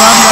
Love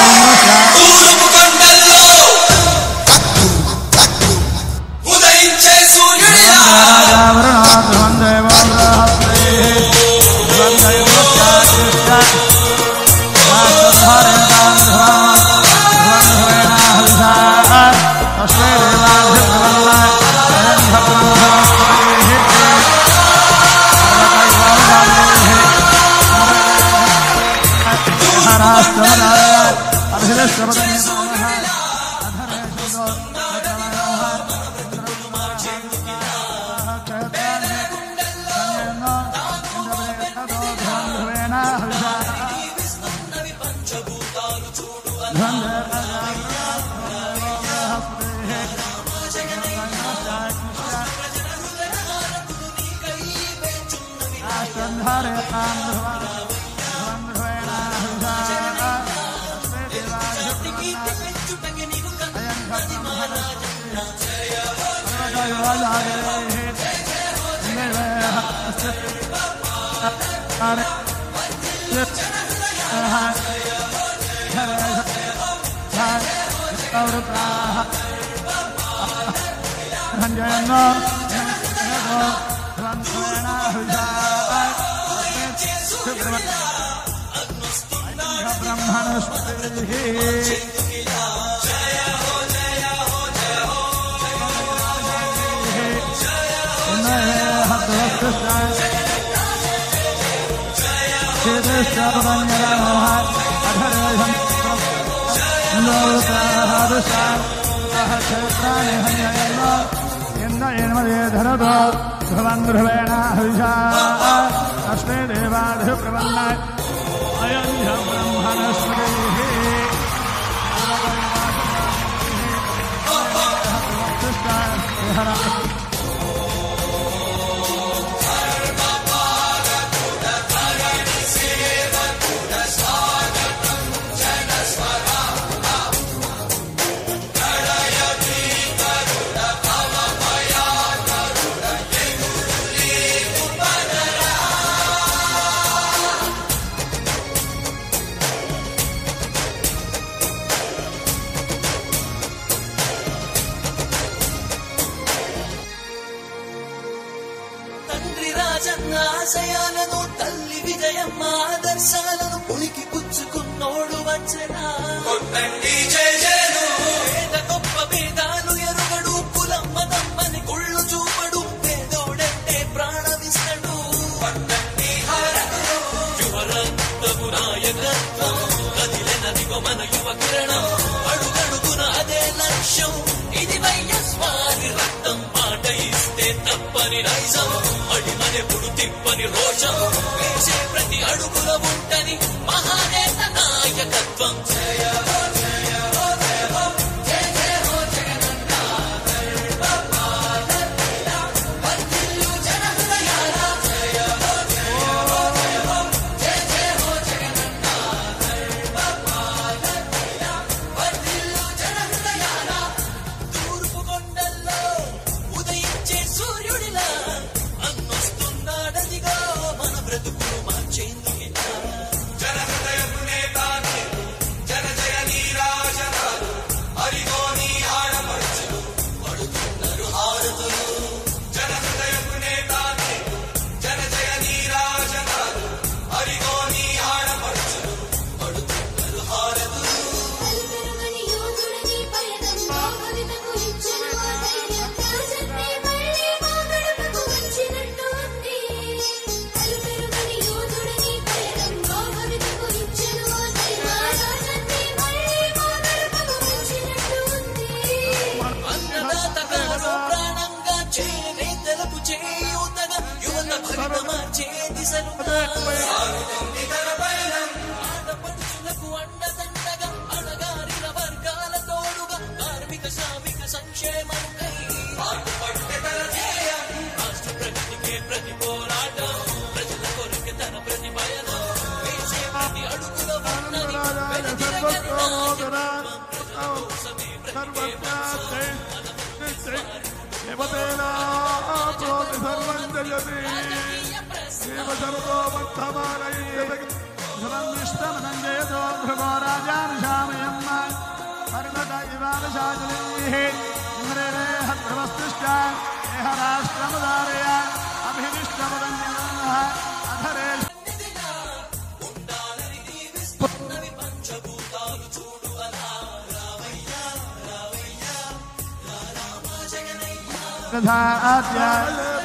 तथाद्य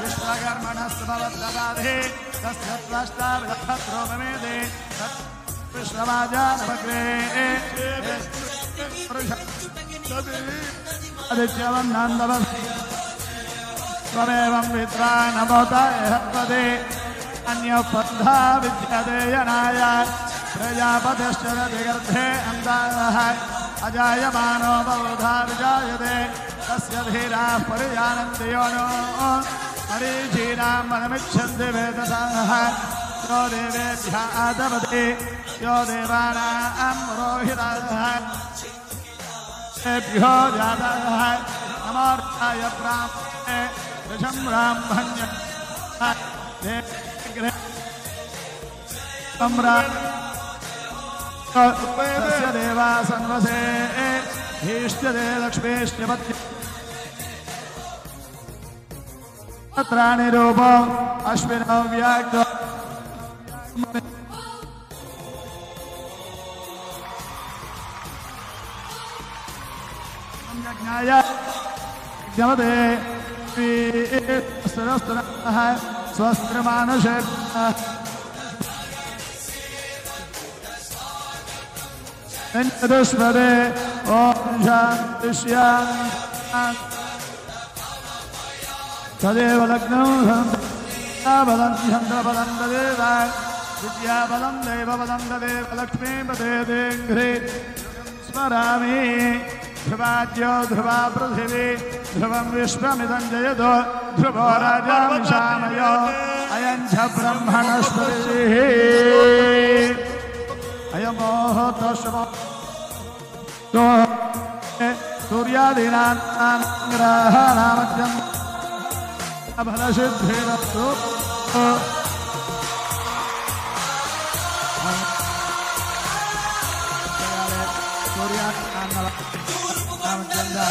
विश्वकर्मणस्तभवद्ददाधे तस्य त्वष्टार्घत्रो भवेदे विश्ववाजानमग्रे आदित्यवं अजायमानो बहुधा विजायते। अस्य धीराः परिजानन्तियोनो हरे धीरां मनमिच्छन्ति यो देवेभ्यः यो ब्राह्मण्य देवा सर्वसे लक्ष्मीष्टपत्य Trány dobo a nám jako- jak to. Jak na jak dělali, ty se dostanáhe, svastrmá nože. Ten došvede, on žádný já तदेव लग्नौ बलं चन्द्रबलं तदेव विद्याबलं दैवबलं तदेव लक्ष्मीं पदेदेङ्घ्रे स्मरामि ध्रुवाद्यो ध्रुवा पृथिवी ध्रुवं विश्वमिदं जयतो ध्रुवो राजामयो अयं च ब्रह्मणस्पतिः अयमोहतश्वो सूर्यादीनां ग्रहणामत्यम् फलसिद्धिरस्तु सूर्यान्नव रामचन्द्र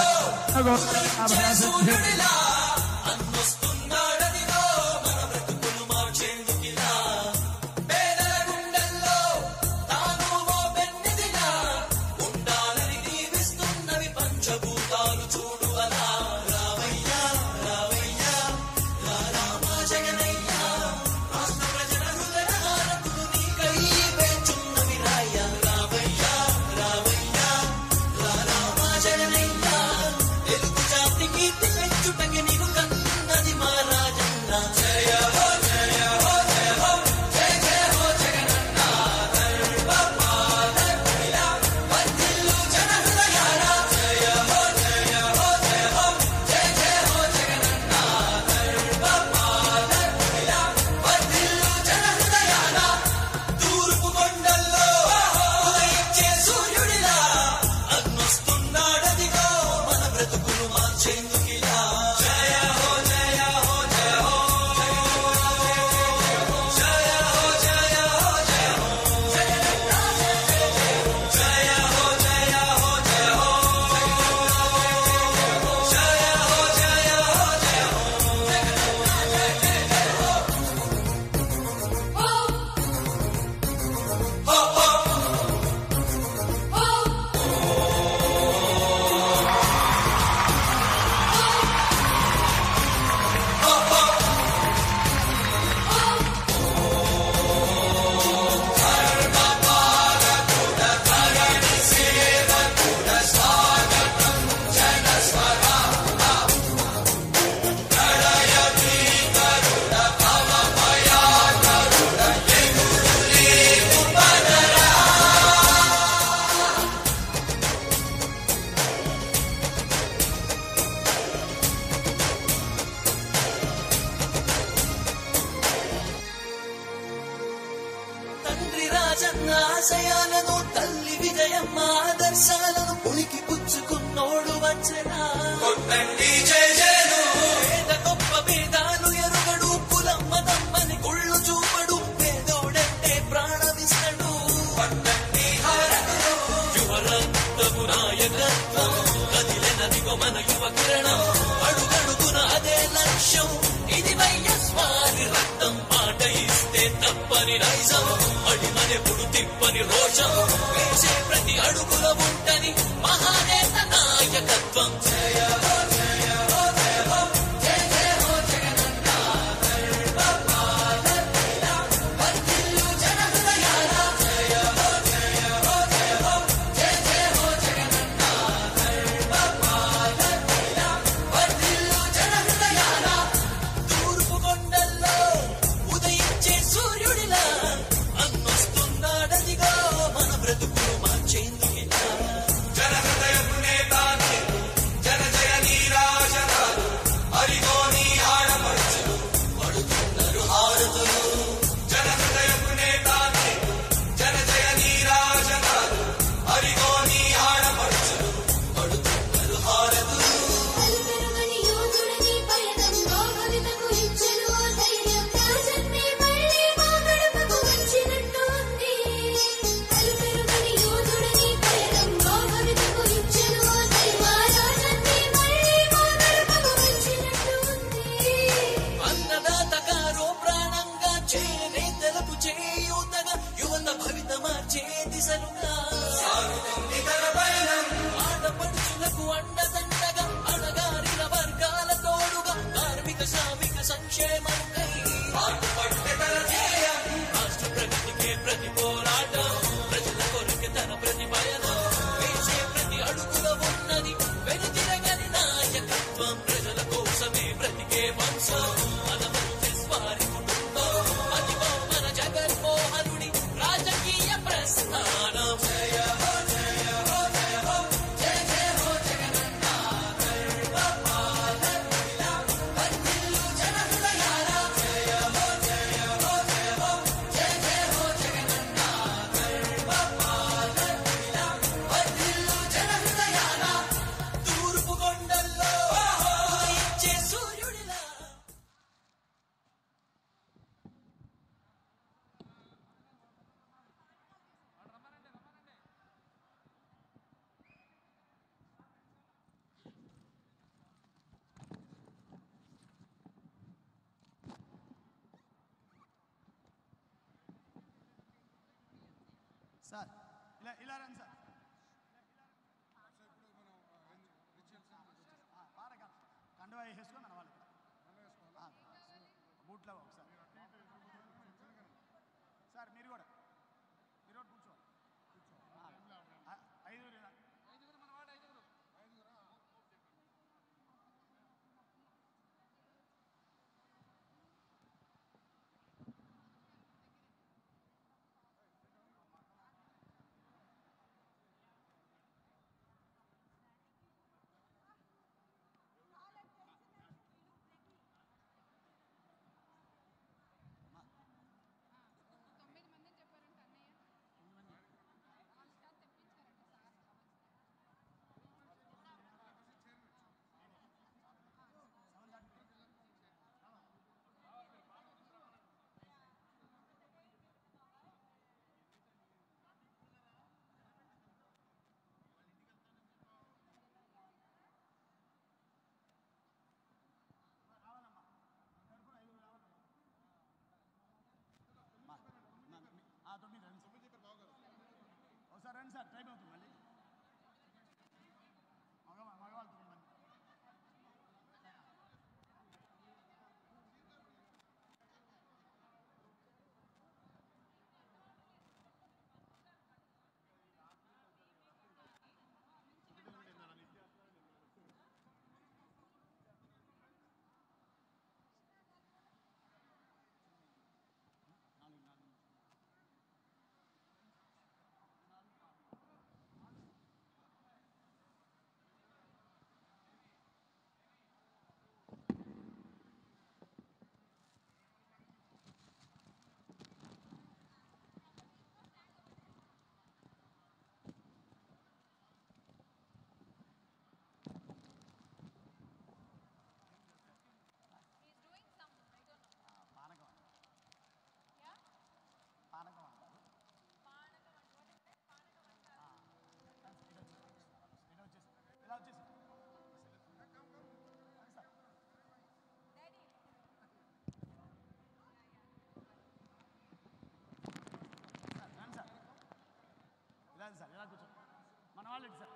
బాగుంది సార్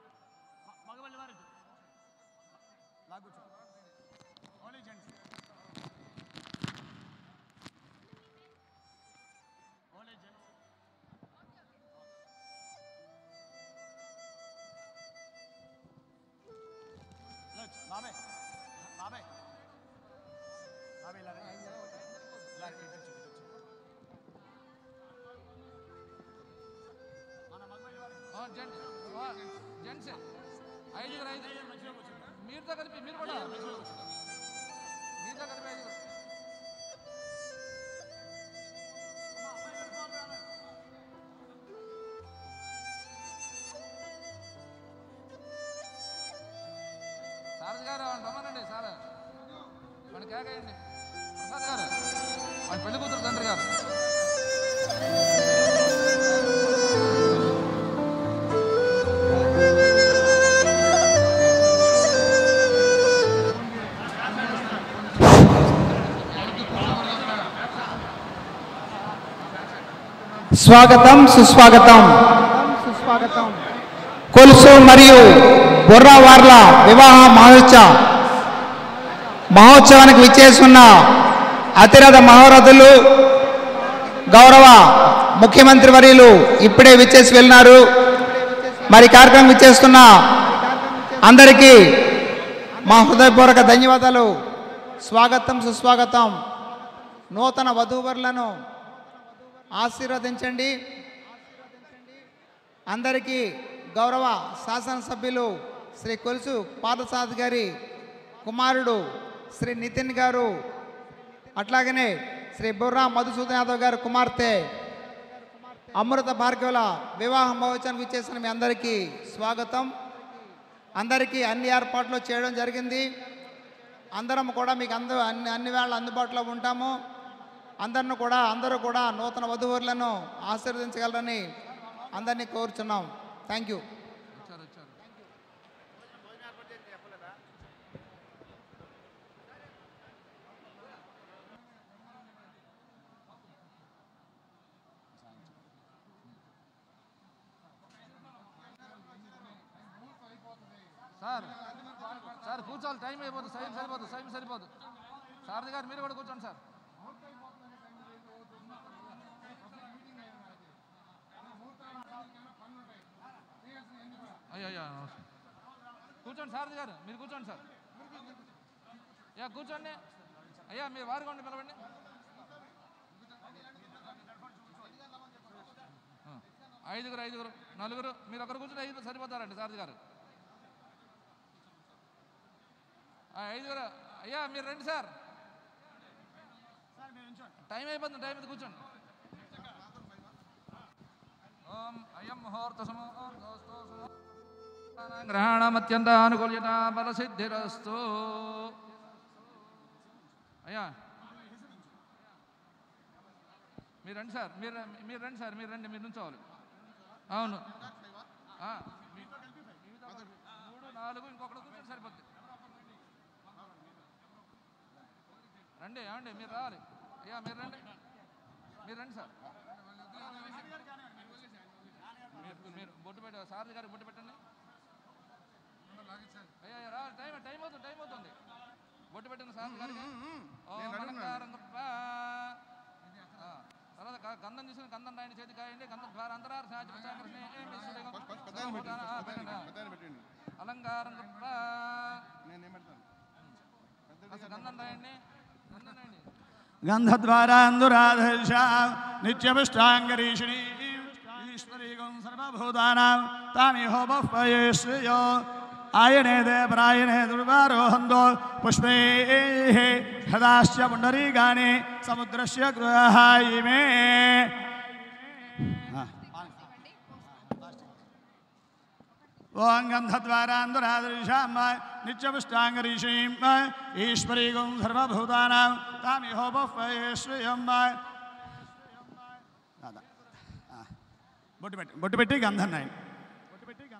మగవాళ్ళు వారు లాగు ఓన్లీ జెంట్స్ ఓన్లీ జెంట్స్ బాబాయ్ బాబాయ్ బాబాయ్ ఇలా ఇలా చూపించు మన మగవాళ్ళు వారు జెంట్స్ జెంట్స్ ఐదుగురు ఐదు మీరుతో కలిపి మీరు కూడా? మీరుతో కలిపి ఐదుగురు. సారథి గారు రమ్మనండి సార్. మన కేకేయండి ప్రసాద్ గారు వాళ్ళ పెళ్ళి కూతురు తండ్రి గారు. స్వాగతం సుస్వాగతం. కొలుసు మరియు బుర్రావార్ల వివాహ మహోత్సవ మహోత్సవానికి విచ్చేసున్న అతిరథ మహోరథులు గౌరవ ముఖ్యమంత్రి వర్యులు ఇప్పుడే విచ్చేసి వెళ్ళినారు. మరి కార్యక్రమం విచ్చేస్తున్న అందరికీ మా హృదయపూర్వక ధన్యవాదాలు. స్వాగతం సుస్వాగతం. నూతన వధూవరులను ఆశీర్వదించండి. అందరికీ గౌరవ శాసనసభ్యులు శ్రీ కొలుసు పాదసాద్ గారి కుమారుడు శ్రీ నితిన్ గారు అట్లాగనే శ్రీ బుర్రా మధుసూదన్ యాదవ్ గారి కుమార్తె అమృత భార్గవుల వివాహ మహోత్సవానికి ఇచ్చేసిన మీ అందరికీ స్వాగతం. అందరికీ అన్ని ఏర్పాట్లు చేయడం జరిగింది. అందరం కూడా మీకు అందు అన్ని అన్ని వేళ అందుబాటులో ఉంటాము. అందరిని కూడా అందరూ కూడా నూతన వధువులను ఆశీర్వదించగలరని అందరినీ కోరుచున్నాం. థ్యాంక్ యూ సార్ సార్ కూర్చోవాలి. టైం అయిపోతుంది. సైన్ సరిపోదు. సైన్ సరిపోదు. సారథి గారు మీరు కూడా కూర్చోండి సార్. అయ్యో అయ్యో కూర్చోండి సారథి గారు మీరు కూర్చోండి సార్. యా కూర్చోండి. అయ్యా మీరు వారుగా పిలవండి. ఐదుగురు ఐదుగురు నలుగురు మీరు ఒకరు కూర్చొని ఐదుగురు సరిపోతారండి సారథి గారు. ఐదుగురు అయ్యా మీరు రండి సార్. టైం అయిపోతుంది టైం అయితే కూర్చోండి. ఓం అయం ముహూర్త సమూహోస్తు గ్రహణమత్యంత అనుకూల్యత బలసిద్ధిరస్తు అయ్యా. మీరు రండి సార్ మీరు మీరు రండి సార్ మీరు రండి మీరు నుంచోవాలి. అవును. మూడు నాలుగు ఇంకొకటి కూర్చొని సరిపోద్ది. రండి ఏమండి మీరు రావాలి. అయ్యా మీరు రండి. మీరు రండి సార్. మీరు మీరు బొట్టు పెట్ట సార్ గారికి బొట్టు పెట్టండి. అయ్యా పెట్టిన తర్వాత గంధం చూసిన గంధం రాయని చేతి కాయండి గంధం ద్వారా అంతరారు అలంకారం గంధం రాయండి. గంధం రాయండి. నిత్యమిష్టాంగరీషిణీ. ఈశ్వరీగం సర్వభూతానాం. హోమ శ్రేయో. ఆయనే దేవరాయనే దుర్వారోహందో పుష్పే హదాశ్చ పుండరీగాని సముద్రస్య గృహాయి మే ఓం గంధద్వారాందురాదృశాం నిత్యపుష్టాంగరీషీం ఈశ్వరీగం సర్వభూతానాం తామిహోపయే శ్రేయం బొట్టు పెట్టి బొట్టు పెట్టి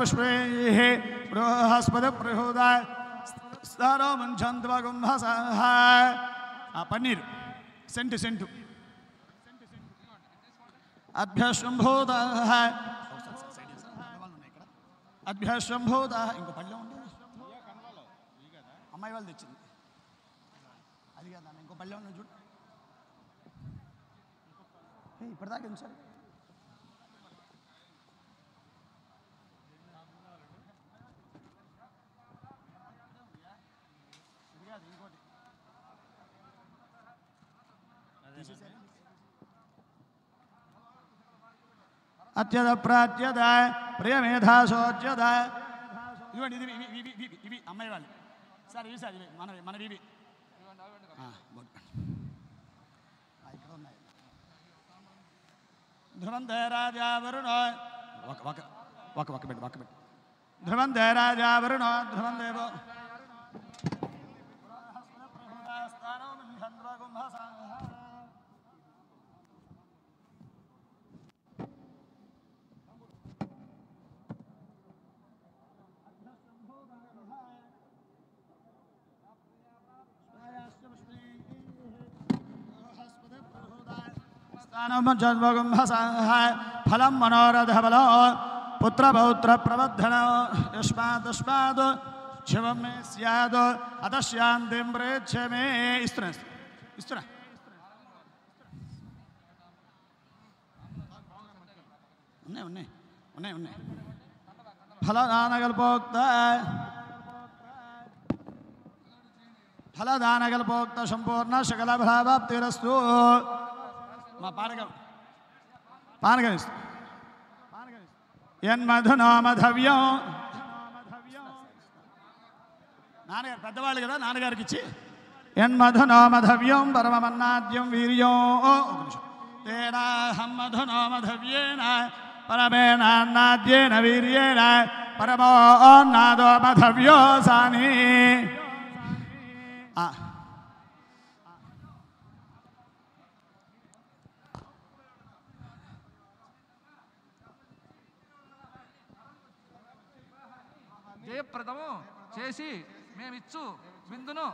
పుష్పైః బృహస్పతి ప్రహూద స్థానో ముంచంత్వగుంభసః ఆ పన్నీరు సెంటు సెంటు అభ్యశంభూత అభ్యశంభూత ఇంకో పళ్ళెం ఉంది అమ్మాయి వాళ్ళు తెచ్చింది అది కదా ఇంకో పళ్ళెం ఉన్నది చూడు ఏ, ఇప్పటిదాకా ఉంది సార్ అత్యద ప్రాత్యద ప్రియమేధాసోచ్యద ఇవ్వండి ఇది ఇవి ఇవి ఇవి ఇవి అమ్మాయి వాళ్ళు సార్ ఇవి సార్ ఇవి మనవి మనవి ఇవి ఆ, బొట్టు. ఆ, ఇక్కడ ఉన్నాయి ధ్రువంతే రాజా వరుణో ఒక ఒక ఒక ఒక పెట్టు ఒక పెట్టు ధ్రువంతే రాజా వరుణో ధ్రువం దేవో స్థానం फल मनोरथ बलो पुत्र पौत्र प्रबद्धन यस्मादस्माद शिव में सियाद अतश्यांतिम प्रेक्ष में इस तरह इस तरह संपूर्ण सकल भावाप्तिरस्तु మా పానకం పానకం ఇస్తు యన్మధునామధవ్యం నాన్నగారు పెద్దవాళ్ళు కదా నాన్నగారికి ఇచ్చి యన్మధునామధవ్యం పరమమన్నాద్యం వీర్యం ఒక నిమిషం తేనాహం మధునామధవ్యేన పరమేనాన్నాద్యేన వీర్యేణ పరమోన్నాదో జయప్రదము చేసి మేమిచ్చు బిందును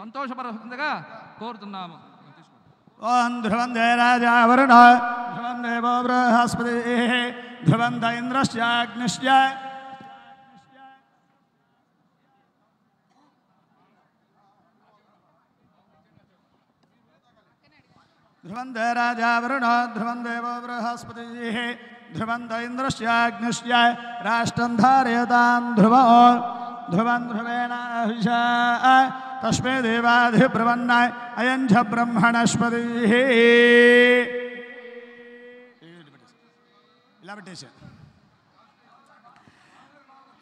సంతోషపరుగా కోరుతున్నాము. ఓం ధ్రువం జయరాజా వరుణ ధ్రువం దేవో బృహస్పతి ధ్రువం దైంద్రశ్యాగ్నిశ్య ध्रुवं राजा वरुण ధ్రువం देव బృహస్పతి ध्रुवं ध्रुवन्धैन्द्रस्याग्निश्च राष्ट्रं धारयतां ध्रुव ध्रुवन् ध्रुवेण तस्मै अयंझ अयं च ब्रह्मणस्पतिः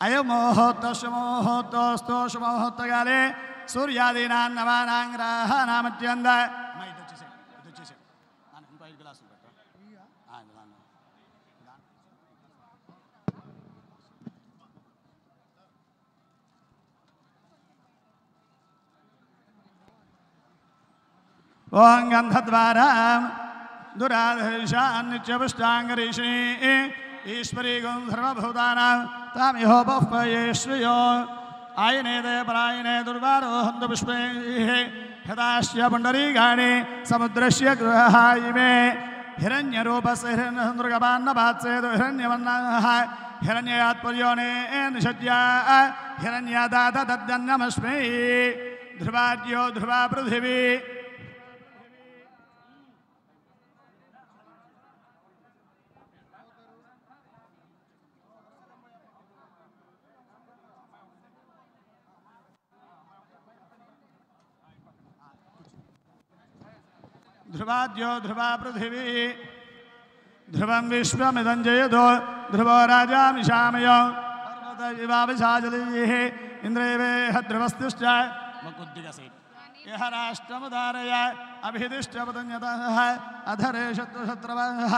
अयमोहोत्तस्मोहोत्तोस्तोषमोहोत्तकाले सूर्यादीनां नवानां ग्राहाणामत्यन्ताय ओं गंधद्वारा दुराधर्षान् च पुष्टाङ्गरीषि ईश्वरी गुं सर्वभूतानां तां यहो बह्वयेश्वयो आयनेदे परायणे दुर्वारोहन्तु पुष्पैः हृदाश्च पुण्डरीकाणि समुद्रस्य गृहायि मे हिरण्यरूपस्य हिरण्यसन्दृगपान्नपात्सेतु हिरण्यमन्नाः हिरण्ययात्पर्योणे निषद्या हिरण्यादात तद्यन्नमस्मै ध्रुवा पृथिवी ध्रुवं विश्वमिदं जयतो। ध्रुवो राजामिषामय पर्वत इवाविशाजलीः इन्द्रेवेह ध्रुवस्तिश्च। यः राष्ट्रमुदारय। अधरे शत्रुशत्रवः।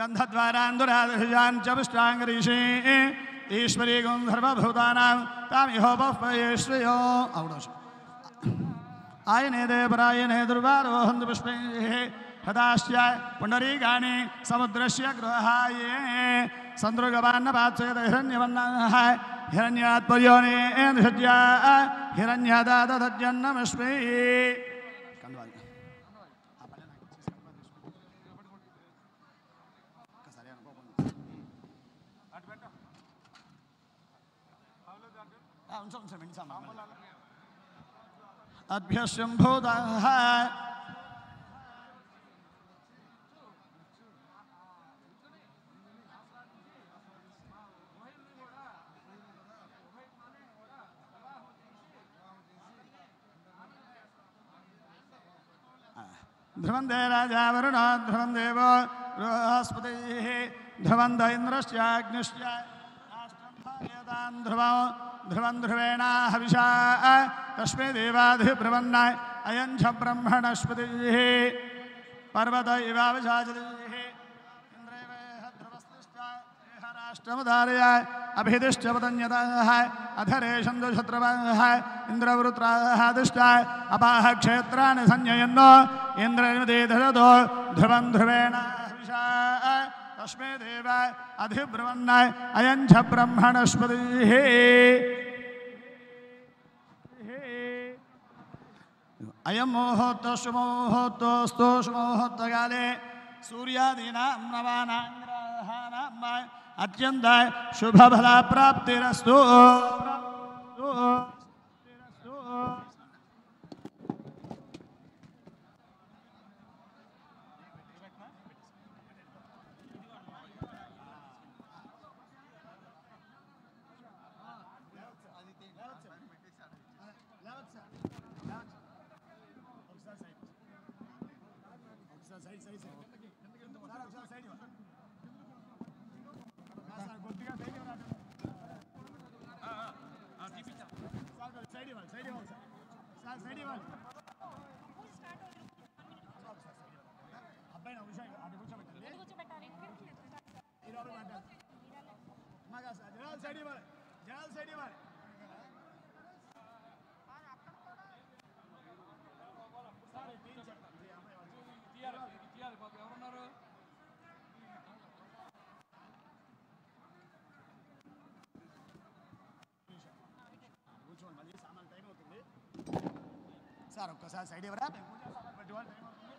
गन्धद्वारान्दुरादृशान् च पुष्टाङ्गरीषे ईश्वरी गन्धर्वभूतानां तामिहोपह्वयेश्वयो औडोष आयने परायणे दुर्वारोहन्तु पुष्पैः हताश्च पुण्डरीकाणि समुद्रस्य गृहाये। अभ्य शंभुदाह ध्रुवन्दे राजा वरुण बृहस्पति बृहस्पतिः ध्रुवन्द इन्द्रश्चाग्निश्च ध्रुवान् ध्रुवौ ध्रुवन् ध्रुवेणा हविषा, तस्मै देवाधिब्रुवन्नाय अयं च ब्रह्मणस्पतिः पर्वत इवावशाचतिः अष्टमदारय अभिदिष्टवतन्यतः अधरेशन्दुशत्रवः इन्द्रवृत्रादिष्टाय अपाह क्षेत्राणि संययन्नो इन्द्रनिदेधरतो ध्रुवन् ध्रुवेण हविषा। तस्मे देवाय अधिब्रह्मणाय अयं च ब्रह्मणस्पतिः। अयं मोहोत्तोषमोहोत्तोस्तोषमोहोत्तकाले सूर्यादीनां नवानां ग्रहाणां अत्यन्ताय शुभफलाप्राप्तिरस्तु। సైడ్ ఇవ్వాలి. జనాల సైడ్ ఇవ్వాలి. తీయాలి బాబు ఎవరున్నారు? కూర్చోండి మళ్ళీ సామాన్ టైం అవుతుంది. సార్ ఒక్కసారి సైడ్ ఎవరా పెట్టుకోవాలి టైం అవుతుంది.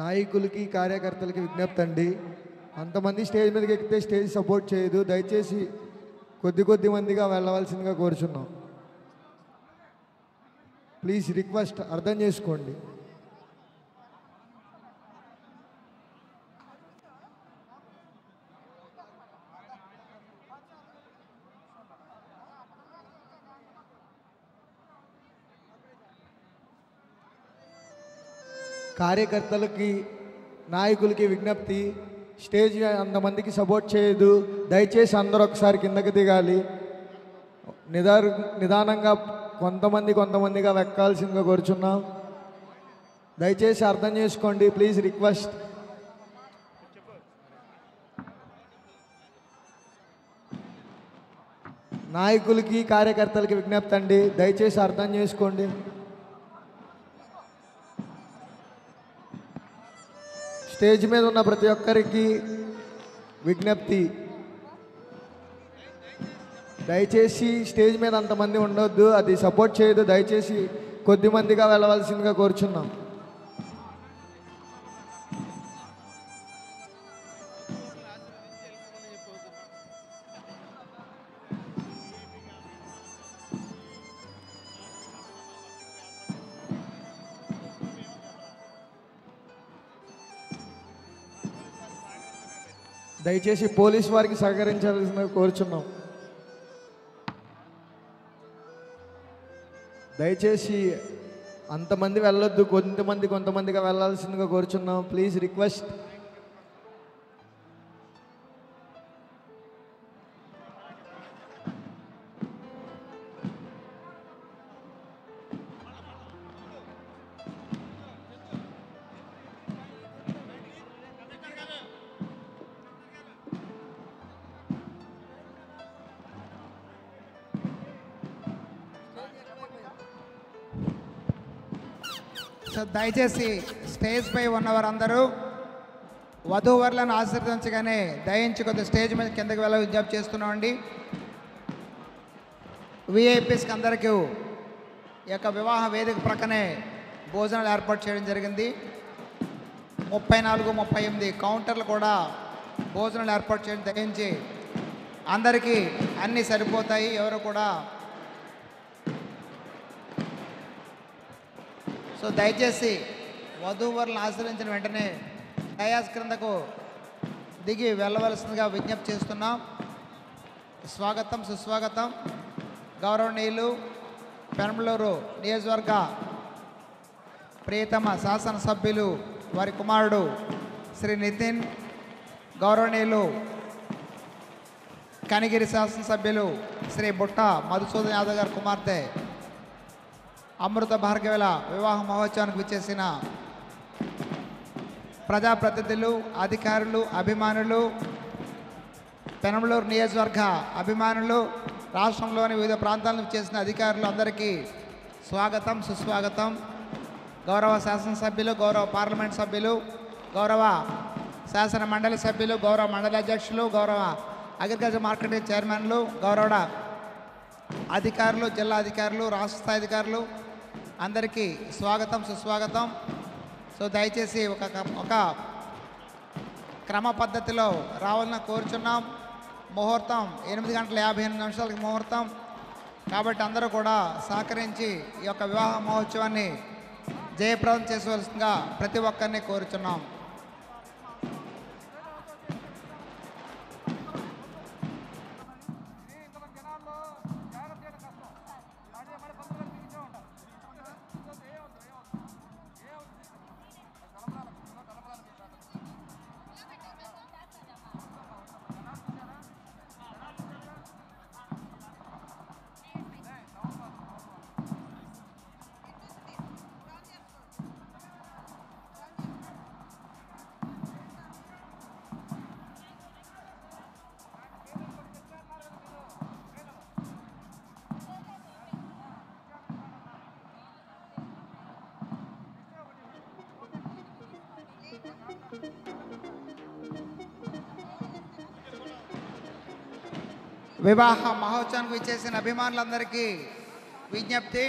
నాయకులకి కార్యకర్తలకి విజ్ఞప్తి అండి అంతమంది స్టేజ్ మీదకి ఎక్కితే స్టేజ్ సపోర్ట్ చేయదు. దయచేసి కొద్ది కొద్ది మందిగా వెళ్ళవలసిందిగా కోరుచున్నాం. ప్లీజ్ రిక్వెస్ట్ అర్థం చేసుకోండి. కార్యకర్తలకి నాయకులకి విజ్ఞప్తి స్టేజ్ అంతమందికి సపోర్ట్ చేయదు. దయచేసి అందరూ ఒకసారి కిందకి దిగాలి. నిదారు నిదానంగా కొంతమంది కొంతమందిగా వెక్కాల్సిందిగా కోరుచున్నాం. దయచేసి అర్థం చేసుకోండి. Please request. నాయకులకి కార్యకర్తలకి విజ్ఞప్తి అండి. దయచేసి అర్థం చేసుకోండి. స్టేజ్ మీద ఉన్న ప్రతి ఒక్కరికి విజ్ఞప్తి. దయచేసి స్టేజ్ మీద అంతమంది ఉండొద్దు అది సపోర్ట్ చేయదు. దయచేసి కొద్ది మందిగా వెళ్ళవలసిందిగా కోరుచున్నాం. దయచేసి పోలీస్ వారికి సహకరించాల్సిందిగా కోరుచున్నాం. దయచేసి అంతమంది వెళ్ళొద్దు కొంతమంది కొంతమందిగా వెళ్ళాల్సిందిగా కోరుచున్నాం. ప్లీజ్ రిక్వెస్ట్ సో దయచేసి స్టేజ్ పై ఉన్నవారందరూ వధూవరులను ఆశీర్వదించగానే దయించి కొద్ది స్టేజ్ మీద కిందకి వెళ్ళ విజ్ఞప్తి చేస్తున్నామండి. విఐపీస్కి అందరికీ ఈ యొక్క వివాహ వేదిక ప్రక్కనే భోజనాలు ఏర్పాటు చేయడం జరిగింది. ముప్పై నాలుగు ముప్పై ఎనిమిది కౌంటర్లు కూడా భోజనాలు ఏర్పాటు చేయడం దయించి అందరికీ అన్నీ సరిపోతాయి. ఎవరు కూడా సో దయచేసి వధూవరులను ఆశ్రయించిన వెంటనే డయాస్ క్రిందకు దిగి వెళ్ళవలసిందిగా విజ్ఞప్తి చేస్తున్నాం. స్వాగతం సుస్వాగతం. గౌరవనీయులు పెనమలూరు నియోజకవర్గ ప్రియతమ శాసనసభ్యులు వారి కుమారుడు శ్రీ నితిన్ గౌరవనీయులు కనిగిరి శాసనసభ్యులు శ్రీ బుట్ట మధుసూదన్ యాదవ్ గారి కుమార్తె అమృత భార్గవిల వివాహ మహోత్సవానికి విచ్చేసిన ప్రజాప్రతినిధులు అధికారులు అభిమానులు పెనంలూరు నియోజకవర్గ అభిమానులు రాష్ట్రంలోని వివిధ ప్రాంతాలను చేసిన అధికారులు అందరికీ స్వాగతం సుస్వాగతం. గౌరవ శాసనసభ్యులు గౌరవ పార్లమెంట్ సభ్యులు గౌరవ శాసన మండలి సభ్యులు గౌరవ మండలి అధ్యక్షులు గౌరవ అగ్రికల్చర్ మార్కెటింగ్ చైర్మన్లు గౌరవ అధికారులు జిల్లా అధికారులు రాష్ట్ర స్థాయి అధికారులు అందరికీ స్వాగతం సుస్వాగతం. సో దయచేసి ఒక ఒక క్రమ పద్ధతిలో రావాలని కోరుచున్నాం. ముహూర్తం ఎనిమిది గంటల యాభై ఎనిమిది నిమిషాలకి ముహూర్తం. కాబట్టి అందరూ కూడా సహకరించి ఈ యొక్క వివాహ మహోత్సవాన్ని జయప్రదం చేసవలసిందిగా ప్రతి ఒక్కరిని కోరుచున్నాం. వివాహ మహోత్సవానికి విచ్చేసిన అభిమానులందరికీ విజ్ఞప్తి.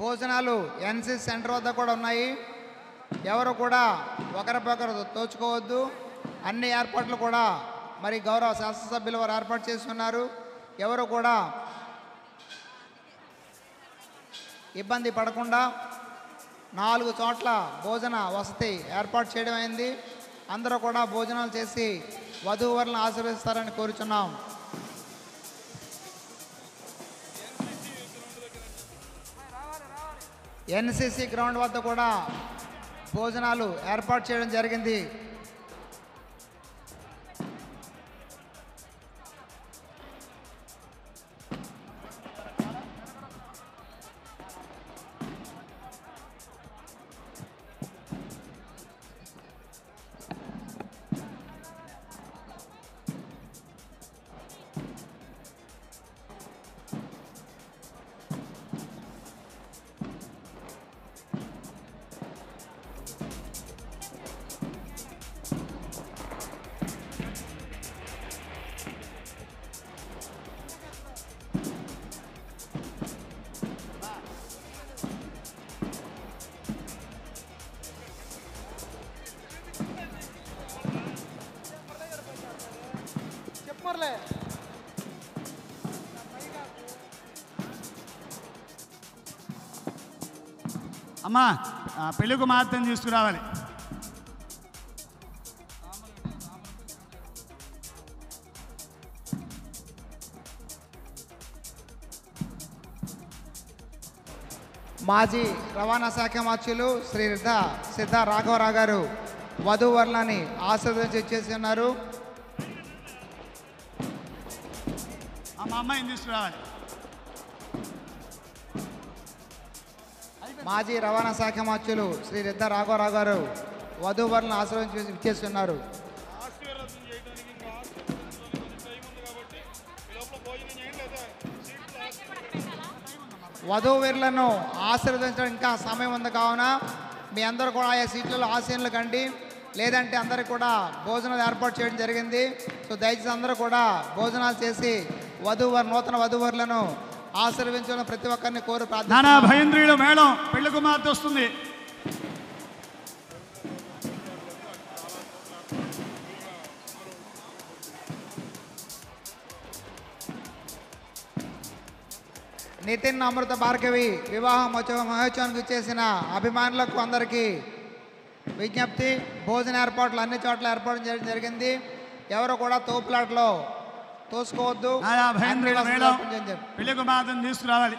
భోజనాలు ఎన్సీ సెంటర్ వద్ద కూడా ఉన్నాయి. ఎవరు కూడా ఒకరికొకరు తోచుకోవద్దు అన్ని ఏర్పాట్లు కూడా మరి గౌరవ శాసనసభ్యులు వారు ఏర్పాటు చేస్తున్నారు. ఎవరు కూడా ఇబ్బంది పడకుండా నాలుగు చోట్ల భోజన వసతి ఏర్పాటు చేయడం అయింది అందరూ కూడా భోజనాలు చేసి వధూవరులను ఆశీర్వదిస్తారని కోరుచున్నాం. ఎన్సిసి గ్రౌండ్ వద్ద కూడా భోజనాలు ఏర్పాటు చేయడం జరిగింది. అమ్మా పెళ్ళి కుమార్తెను తీసుకురావాలి. మాజీ రవాణా శాఖ మంత్రులు శ్రీ సిద్ధ రాఘవరావు గారు వధూవరులని ఆశీర్వదించి ఇచ్చేసి ఉన్నారు మా అమ్మాయిని తీసుకురావాలి. మాజీ రవాణా శాఖ మంత్రులు శ్రీ రిద్ధ రాఘవరావు గారు వధూవరులను ఆశీర్వదించి చేస్తున్నారు ఉన్నారు వధూవరులను ఆశీర్వదించడం ఇంకా సమయం ఉంది కావున మీ అందరూ కూడా ఆయా సీట్లలో ఆశీనులు కండి. లేదంటే అందరికి కూడా భోజనాలు ఏర్పాటు చేయడం జరిగింది. సో దయచేసి అందరూ కూడా భోజనాలు చేసి వధూవరు నూతన వధూవరులను ఆశీర్వించడం ప్రతి ఒక్కరిని కోరు నానా భయంద్రియులు మేడం పెళ్ళి కుమార్తె వస్తుంది. నితిన్ అమృత భార్గవి వివాహం మహోత్సవ మహోత్సవానికి ఇచ్చేసిన అభిమానులకు అందరికీ విజ్ఞప్తి భోజన ఏర్పాట్లు అన్ని చోట్ల ఏర్పాటు చేయడం జరిగింది. ఎవరు కూడా తోపులాట్లో తోసుకోవద్దు ఆయా భయంద్రుల అన్ని మేళం వసతులు ఏర్పాటు చేయండి. పెళ్లి కుమార్తెను తీసుకురావాలి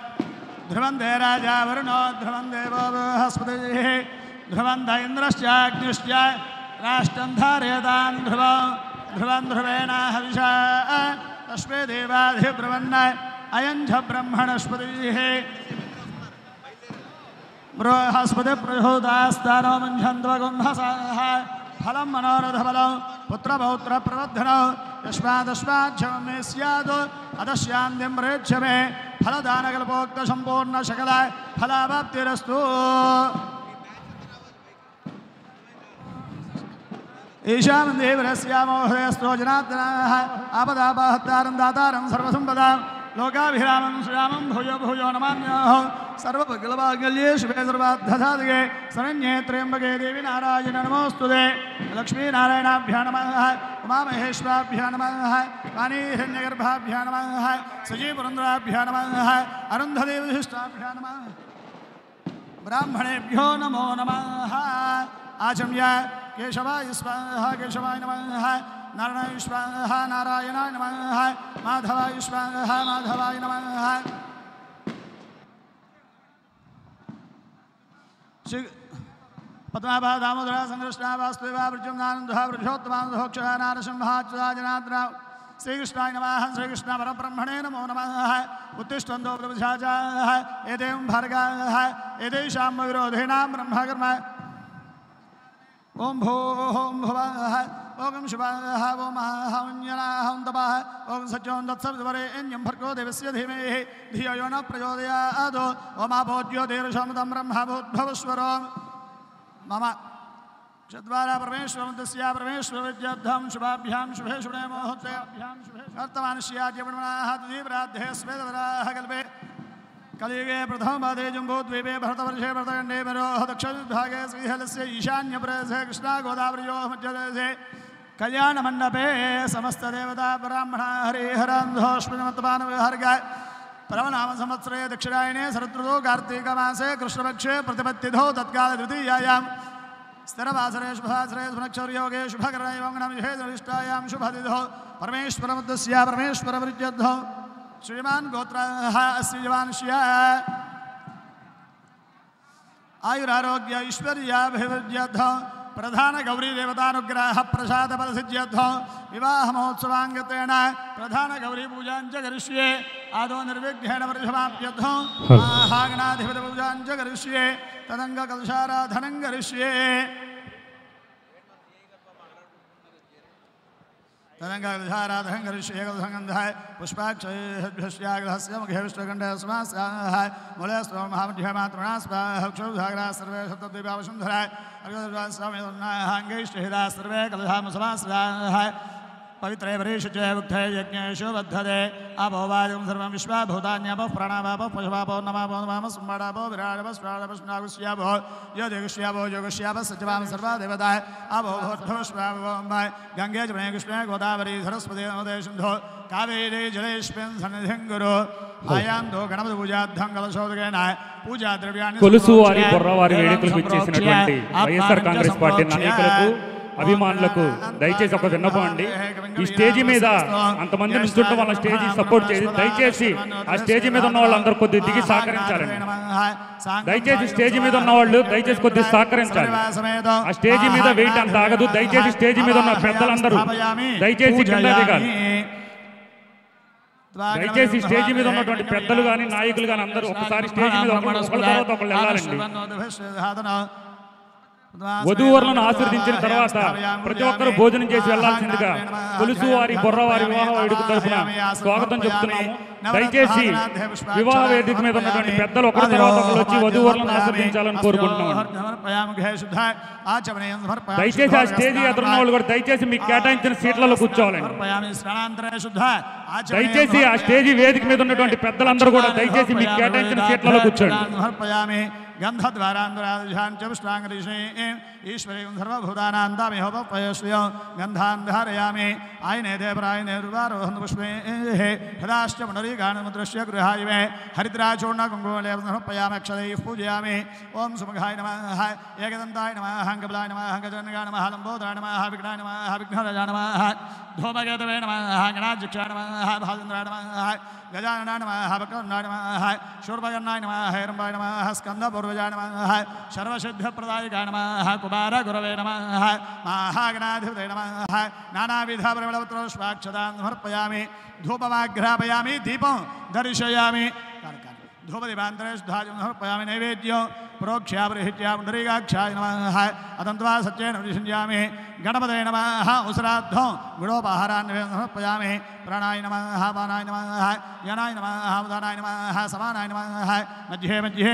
ధ్రువం దే రాజా వరుణో ధ్రువం దేవో బృహస్పతి ధ్రువం ద ఇంద్రశ్చాగ్నిశ్చ రాష్ట్రం ధారయతాం ధ్రువం ధ్రువం ధ్రువేణ హవిషా తస్మే దేవాధిబ్రవన్న అయం చ బ్రహ్మణస్పతి బృహస్పతి ప్రహోదాస్తానో ముంఛంద్వగుంభసాः फल फलं मनोरथबलं पुत्रपौत्रप्रबद्धनं यस्मादस्माच्छं मे स्यात् अदस्यान्तिं रेच्छ मे फलदानकल्पोक्तसम्पूर्णशकलाय फलावाप्तिरस्तु ईशान देवरस्यामोहयस्तो जनार्दनाः आपदापाहत्तारं दातारं सर्वसंपदा लोकाभिरामं श्रीरामं भूयो भूयो नमाम्याः। सर्वभगलवागल्ये शिवे सर्वाद्धसादिके शरण्ये त्र्यम्बके देवी नारायण नमोऽस्तु ते। लक्ष्मीनारायणाभ्या नमः, उमामहेश्वराभ्या नमः पाणिहिरण्यगर्भाभ्या नमः सजीवरुन्द्राभ्या नमः अरुन्धदेवशिष्टाभ्या नमः। ब्राह्मणेभ्यो नमो नमः। आचम्य केशवाय स्वाहा, केशवाय नमः। नारायण स्वाहा नारायणाय नमः, माधवाय स्वाहा माधवाय नमः। पद्माभा दामोदरा, संकृष्णा वास्तुवा वृजुनानन्दः वृषोत्तमानन्दोक्षरा नारसिंहाच्युताजनाद्रा श्रीकृष्णाय नमः, श्रीकृष्ण परब्रह्मणे नमो नमः। उत्तिष्ठन्तो प्रभुजाजाः एतें भर्गाः एतेषां विरोधिणां ब्रह्मकर्म। ओं भो ओं भुवः। ओम शुभाः वो महाहौन्यनाहं तपाः ओं सज्जों दत्सवरे एन्यं भर्गो देवस्य धीमेः धियो यो न प्रचोदयादो ओमाभोज्योतिर्षमतं ब्रह्मभूद्भवस्वरो मम चद्वारा परमेश्वरमन्तस्या परमेश्वरविद्याभ्यां शुभाभ्यां शुभे शुभे मोहत्वयाभ्यां शुभे वर्तमानस्या जीवन्मणाः द्वीपराध्ये स्वेदवराः कल्पे। कलियुगे प्रथमपादे जम्बूद्वीपे भरतवर्षे भरतखण्डे मरोह दक्षिणभागे कृष्णा ईशान्यप्रदेशे कृष्णागोदावरयोः मध्यदेशे कल्याणमण्डपे समस्तदेवता ब्राह्मणा हरिहरान्धोष्मिनमत्पानविहर्गाय परमनाम संवत्सरे दक्षिणायने शरदृतो कार्तीकमासे, कृष्णपक्षे, प्रतिपत्तिधौ तत्कालद्वितीयायां स्थिरवासरे, शुभासरे सुनक्षर्योगे वङ्गणविषेदविष्टायां शुभतिथौ परमेश्वरमद्दस्य परमेश्वरवृद्ध्यद्धौ श्रीमान् गोत्रः, अस्य जवानस्य आयुरारोग्य ऐश्वर्याभिवृद्ध्यर्थं प्रधान गौरी देवतानुग्रह प्रसाद सिद्ध विवाह महोत्सवांग प्रधान गौरी पूजां च करिष्ये आदौ क्ये तदंगकलशाराधन क्ये कलसङ्गन्धाय पुष्पाक्षयभ्यस्याग्रहस्य मुखे विष्णुकण्ठे समास्याः मूले स्व महामध्य मातृणा स्वाह क्षुधाग्रा सर्वे सप्तद्वीपावसुन्धराय अङ्गैष्ठहिता सर्वे कलशामसमास्याः पवित्रे वरेषु च मुक्ते यज्ञेषु बद्धते अभो वायुं सर्वं विश्वाभूतान्यपः प्राणावापः पशुवापो नमापो नमाम सुम्बाडापो विराडपः स्वाडपस्नागुष्यापो योदिगुष्यापो योगुष्यापः सत्यवां सर्वा देवताय अभो भोद्भवस्वापो गङ्गे च कृष्णे गोदावरी सरस्वती नमदे सिन्धो कावेरी जलेष्मिन् सन्निधिं गुरु ఆయాంతో గణపతి పూజార్థం కలశోదకైన పూజా ద్రవ్యాన్ని కొలుసు వారి బొర్రవారి వేడుకలకు ఇచ్చేసినటువంటి వైఎస్ఆర్ కాంగ్రెస్ పార్టీ నాయకులకు అభిమానులకు దయచేసి ఒక విన్నపం అండి. ఈ స్టేజీ మీద అంతమంది నుంచుంటే వాళ్ళ స్టేజీ సపోర్ట్ చేసి దయచేసి ఆ స్టేజీ మీద ఉన్న వాళ్ళందరూ కొద్దిగా దిగి సహకరించాలండి దయచేసి స్టేజీ మీద ఉన్న వాళ్ళు దయచేసి కొద్దిగా సహకరించాలి. ఆ స్టేజీ మీద వెయిట్ అంత ఆగదు దయచేసి స్టేజీ మీద ఉన్న పెద్దలందరూ దయచేసి కింద దిగాలి. దయచేసి స్టేజీ మీద ఉన్నటువంటి పెద్దలు కానీ నాయకులు కానీ అందరూ ఒకసారి స్టేజీ మీద ఒకళ్ళ తర్వాత ఒకళ్ళు వెళ్ళాలండి. వధూవరులను ఆశీర్వదించిన తర్వాత ప్రతి ఒక్కరూ భోజనం చేసి వెళ్ళాల్సిందిగా కొలుసు వారి బొర్రవారి వివాహ వేడుక తరపున స్వాగతం చెప్తున్నాము. దయచేసి వివాహ వేదిక మీద ఉన్నటువంటి పెద్దలు ఒకరి తర్వాత ఒకరు వచ్చి వధూవరులను ఆశీర్వదించాలని కోరుకుంటున్నాము దయచేసి ఆ స్టేజీ ఎదురున్న వాళ్ళు కూడా దయచేసి మీకు కేటాయించిన సీట్లలో కూర్చోవాలండి. దయచేసి ఆ స్టేజీ వేదిక మీద ఉన్నటువంటి పెద్దలందరూ కూడా దయచేసి మీకు కేటాయించిన సీట్లలో కూర్చోండి. गन्धद्वारान्दरादिशान् च पुष्टाङ्गदिशे ईश्वरीं सर्वभूतानान्तामिहोपयश्रियो गन्धान् धारयामि आयने देवरायने रुदारोहन् पुष्पे हृदाश्च पुनरीगाणमुद्रश्य गृहाय मे अक्षदैः पूजयामि। ॐ सुमुखाय नमः, एकदन्ताय नमः कपिलाय नमः गजनगाय नमः, लम्बोदराय नमः, विघ्नाय नमः विघ्नराजाय नमः, धूमकेतवे नमः, गणाध्यक्षाय नमः भाजेन्द्राय नमः, गजाननाय नमः वक्रन्नाय नमः शूर्पकर्णाय नमः, हैरम्बाय नमः, स्कन्दपूर्वजाय नमः, सर्वसिद्धप्रदायकाय नमः कुमारगुरवे नमः महागणाधिपते नमः नानाविधपरिमलपुत्रोष्पाक्षतान् समर्पयामि धूपमाघ्रापयामि दीपं दर्शयामि धूपदीपान्तरे शुद्धाजं समर्पयामि नैवेद्यो प्रोक्ष्यापरिहित्या पुण्डरीकाक्षाय नमः अदन्त्वा सत्येन विसञ्जामि गणपते नमः उसराद्धं गुणोपहारान् समर्पयामि प्राणाय नमः पानाय नमः नमः उदानाय नमः समानाय नमः मध्ये मध्ये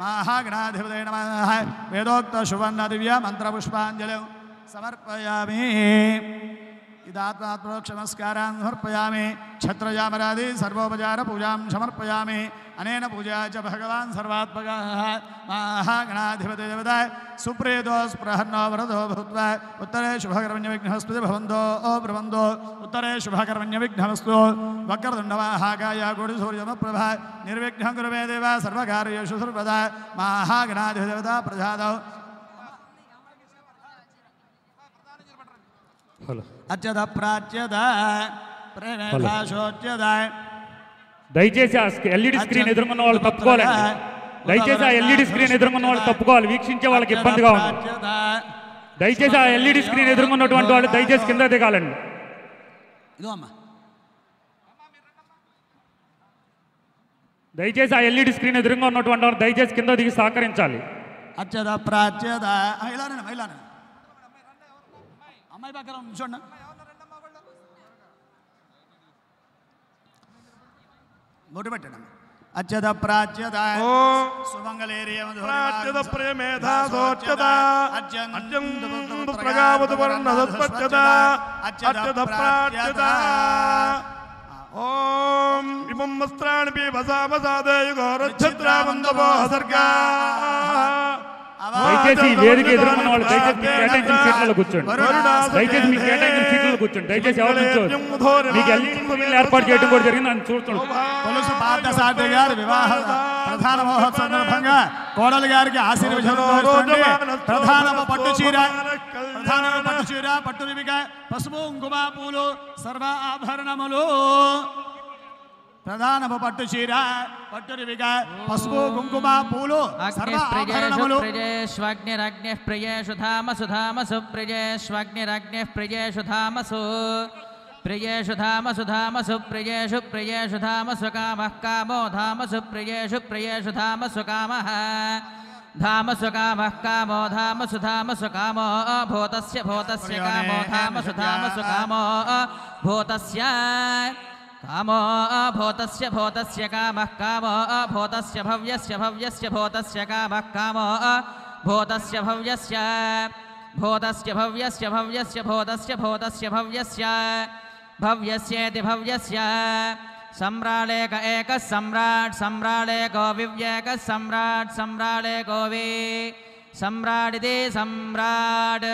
महागणाधिपते नमः। वेदोक्तशुवर्णदिव्यमन्त्रपुष्पाञ्जलिं समर्पयामि। इदात्मात्मोक्षनमस्कारान् समर्पयामि। छत्रजामरादि सर्वोपचार पूजा समर्पयामि। अनेन पूजा च भगवान् सर्वात्मकः महागणाधिपतिदेवताय सुप्रीतो स्पृहन्नो वरदो भूत्वा उत्तरे शुभकर्मण्यविघ्नमस्तु भवन्तो ओ ब्रवन्तो उत्तरे शुभकर्मण्यविघ्नमस्तु वक्रदुण्डमाहाकाय गुडिसूर्यमप्रभा निर्विघ्नं गुरुवे देव सर्वकार्येषु सर्वदा महागणाधिपतिदेवता प्रजादौ। हलो अत्यद प्रेम प्रणेधाशोच्यद దయచేసి ఆ ఎల్ఈడి స్క్రీన్ ఎదురుకున్న వాళ్ళు తప్పుకోవాలండి. దయచేసి ఆ ఎల్ఈడి స్క్రీన్ ఎదురుకున్న వాళ్ళు తప్పుకోవాలి. వీక్షించే వాళ్ళకి ఇబ్బందిగా ఉంది. దయచేసి ఆ ఎల్ఈడి స్క్రీన్ ఎదురుకున్నటువంటి వాళ్ళు దయచేసి కింద దిగాలండి. దయచేసి ఆ ఎల్ఈడి స్క్రీన్ ఎదురుగా ఉన్నటువంటి వాళ్ళు దయచేసి కింద దిగి సహకరించాలి. ప్రాచ్యద. ఇలానే అమ్మాయి పక్కన చూడండి బొట్టు పెట్టండి అత్యద ప్రాచ్యద సుమంగళేరియ ప్రాచ్యద ప్రేమేధాసోచ్యత అత్యంత ప్రజావతు వర్ణసత్పత్యత అత్యద ప్రాచ్యత ఓం ఇమం వస్త్రాణి పీభసామసాదేయ ఘోరఛత్రామందవో సర్గా దయచేసి వేదిక ఎదురుకున్న వాళ్ళు దయచేసి మీ కేటాయించిన సీట్లలో కూర్చోండి. దయచేసి మీ కేటాయించిన సీట్లలో కూర్చోండి. దయచేసి ఎవరు కూర్చోండి మీకు ఎల్ఈడి ఏర్పాటు చేయడం కూడా జరిగింది. అని చూస్తున్నాం కొలుసు పార్థసారథి గారి వివాహ ప్రధాన మహోత్సవ సందర్భంగా కోడలి గారికి ఆశీర్వచనం ఇస్తుంది ప్రధానమ పట్టు చీర ప్రధానమ పట్టు చీర పట్టు పసుపు కుంకుమ పూలు సర్వ ఆభరణములు. प्रधान पट्टुशीर पट्टुरीग पशु कुंकुम पूलु सर्वाभरणमुलु प्रियेष्वग्निरग्निः प्रियेषु धामसु धामसु प्रियेष्वग्निरग्निः प्रियेषु धामसु सु धामसु धामसु प्रियेषु प्रियेषु धामसु कामः कामो धामसु प्रियेषु प्रियेषु धामसु कामः धामसु कामो धामसु कामो भूतस्य भूतस्य कामो कामो भूतस्य कामो अभूतस्य, भूतस्य कामः, कामो अभूतस्य, भव्यस्य भव्यस्य, भूतस्य कामः, कामो भूतस्य भव्यस्य भूतस्य, भव्यस्य भव्यस्य, भूतस्य भूतस्य, भव्यस्य, भव्यस्येति भव्यस्य। सम्राळेक एकः, सम्राट् सम्राळेको विव्येकः सम्राट् सम्राळेको वि सम्राडिति सम्राट्।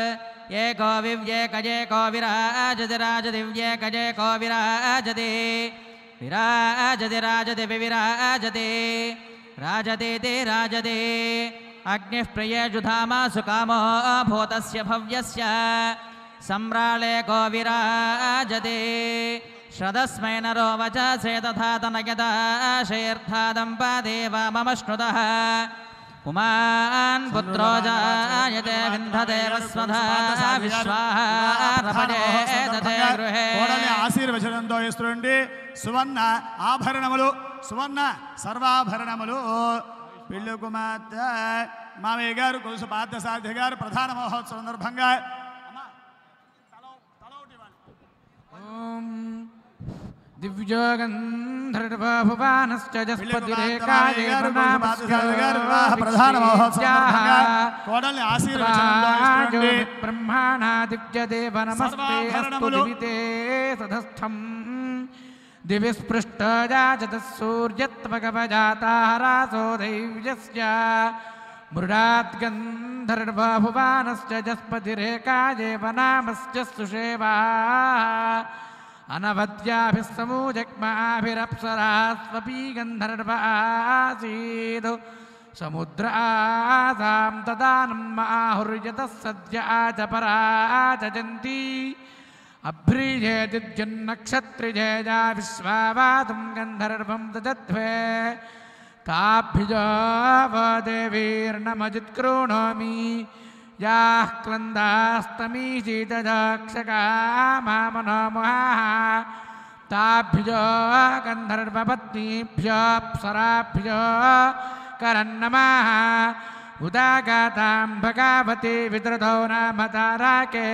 एको विव्येकजेको विराजति। राजदिव्येकजेको विराजति विराजति। राजति विविराजति राजतीति राजति। अग्निः प्रियेषु कामो भूतस्य भव्यस्य। सम्राळे गोविराजते श्रदस्मै नरो वचसे तथा तनयदा शैर्धादम्पादेव मम श्नुतः पुमान् पुत्रो जायते विन्धते वस्वधा विश्वाहारभजे दते गृहे కోడలి ఆశీర్వచనంతో ఇస్తుండి సువర్ణ ఆభరణములు సువర్ణ సర్వాభరణములు పెళ్లి కుమార్తె మామయ్య గారు కొలుసు పార్థసారథి గారు ప్రధాన మహోత్సవం సందర్భంగా అమ్మా, తల- తల ఒకటి ఇవ్వాలి. ఓం दिव्योगन्धर्वभुवानश्च जस्पतिरेकाले प्रणामस्याजो ब्रह्माणादिव्यदेव नमस्ते अस्तु दिविते सधस्थम् दिवि स्पृष्टजाजतः सूर्यत्वगवजातारासो दैव्यस्य मृडाद्गन्धर्वभुवानश्च सुषेवा अनवद्याभिस्तमो जग्माभिरप्सरा स्वपी गन्धर्व आसीदु समुद्र आसां तदानम् आहुर्यतः सद्य आचपरा जजन्ती अभ्रीजेदिज्जन्नक्षत्रिजेजा विश्वावादुं गन्धर्वं दजध्वे ताभ्युजो याः क्लन्दास्तमीशीतजाक्षकामामनोमुहाः ताभ्यो गन्धर्वपत्नीभ्यो अप्सराभ्यो करन्नमः उदागातां भगावती विदृतौ नाम ताराके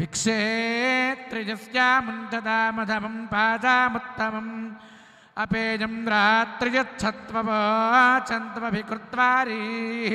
विक्षेत्रिजस्यामुञ्चतामधमं पाजामुत्तमम् अपेजं रात्रिजच्छत्वचन्त्वभिकृत्वारीः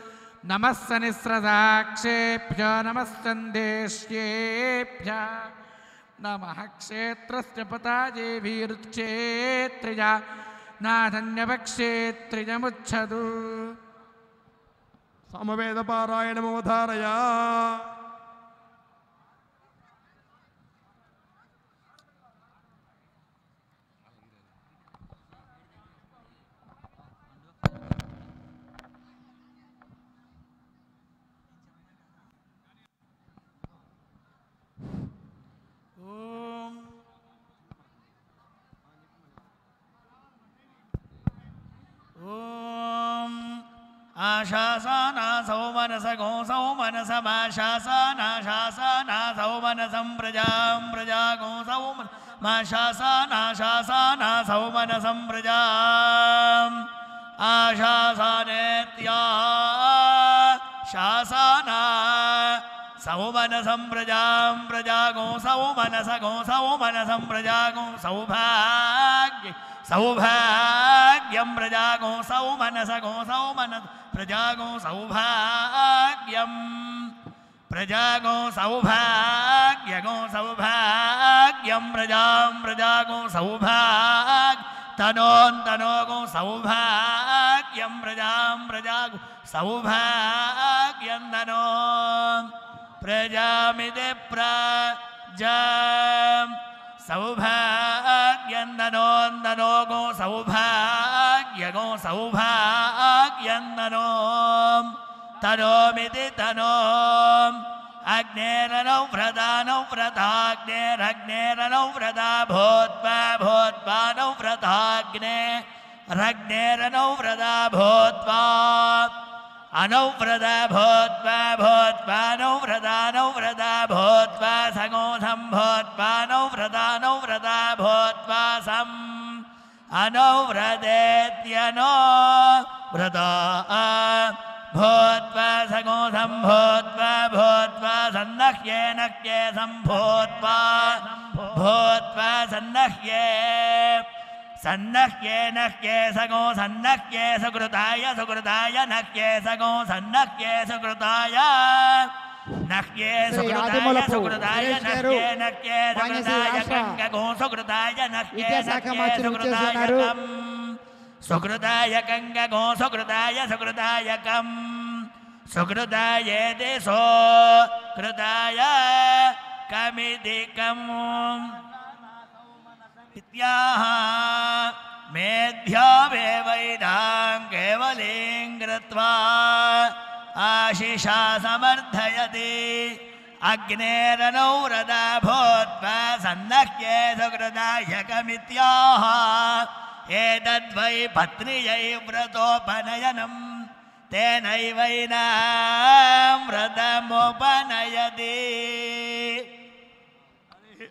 നമസ്സനിസ്രദാക്ഷേഭ്യ നമസ്സന്ദേശ്യേഭ്യ നമ ക്ഷേത്രസ്യ പതാജേഭീരുക്ഷേത്രിയ സമവേദപാരായണമോധാരയാ ॐ। आशासानासौ मनसघो सौ मनसमाशासानाशासानासौ मनसं प्रजां प्रजागो सौ माशासानाशासानासौ मनसं प्रजाम्। आशासानेत्या शासाना सौ मनसं प्रजां प्रजागो सौ मनसघो सौ मनसं प्रजागो सौभाग्य। सौभाग्यं प्रजागो सौमनसगो सौमन प्रजागो सौभाग्यं। प्रजागो सौभाग्यगो सौभाग्यं प्रजां प्रजागो सौभाग् तनोन्तनोगो सौभाग्यं प्रजां प्रजागो सौभाग्यं तनो प्रजामिते प्रा सौभाग्यन्दनोन्दनो गोसौभाग्यगोसौभाग्यन्दनो तनोमिति तनो अग्नेरनौ व्रता नौ व्रताग्ने राज्ञेरनौ भूत्वा भूत्वा नौ व्रताग्ने रग्नेरनौ व्रता भूत्वा अनौव्रता भूत्वा भूत्वा नो व्रता नो व्रता भूत्वा संभोत्वानुव्रतानुव्रता भूत्वा सम् अनौव्रतेत्यनो व्रता भूत्वा सं भूत्वा भूत्वा सन्नह्येन न क्ये सम्भोत्वा भूत्वा सन्नह्ये सन्नह्येन ह्ये सगो सन्नह्ये सुकृताय सुकृताय नह्ये सगो सन्नह्ये सुकृताय। नह्ये सुकृताय सुकृताय नह्ये नह्ये सुकृताय गङ्गो सुकृताय नह्ये नह्ये सुकृताय कम सुकृताय गङ्गो सुकृताय सुकृताय कम् सुकृतायेति सो कृताय कमिति कम्। ्याह मेध्यामेवैना केवलीं कृत्वा आशिषा समर्थयति। अग्नेरनौरदा भूत्वा सन्नह्ये सुकृदायकमित्याह एतद्वै पत्न्यै व्रतोपनयनं तेनैवैनां व्रतमुपनयति।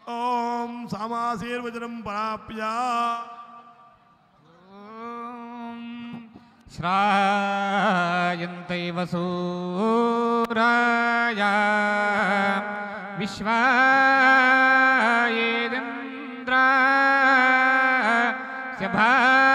ओम सामाशीर्वचन प्राप्य। प्राप्या श्रायन्तैव विश्वाये विश्वायेन्द्रा सभा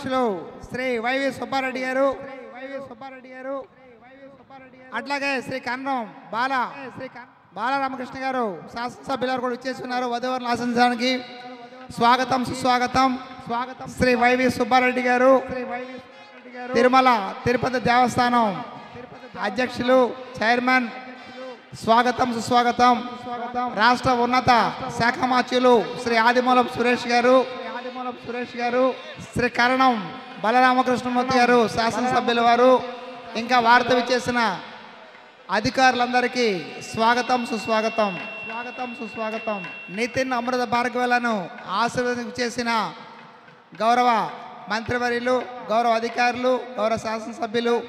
దేవస్థాన శ్రీ వైవి సుబ్బారెడ్డి గారు వైవి సుబ్బారెడ్డి గారు అట్లాగే శ్రీ కన్నం బాల శ్రీ బాలరామకృష్ణ గారు శాసనసభ్యులు కూడా ఇచ్చేస్తున్నారు ఉన్నారు ఆశించడానికి స్వాగతం సుస్వాగతం. స్వాగతం శ్రీ వైవి సుబ్బారెడ్డి గారు తిరుమల తిరుపతి దేవస్థానం అధ్యక్షులు చైర్మన్. స్వాగతం సుస్వాగతం. రాష్ట్ర ఉన్నత శాఖ మాచ్యులు శ్రీ ఆదిమూలం సురేష్ గారు ఆదిమూలం సురేష్ గారు. శ్రీ కరణం బలరామకృష్ణమూర్తి గారు శాసనసభ్యుల వారు. ఇంకా వార్త విచ్చేసిన అధికారులందరికీ స్వాగతం సుస్వాగతం. స్వాగతం సుస్వాగతం. నితిన్ అమృత భార్గవలను ఆశీర్వదించి చేసిన గౌరవ మంత్రివర్యులు గౌరవ అధికారులు గౌరవ శాసనసభ్యులు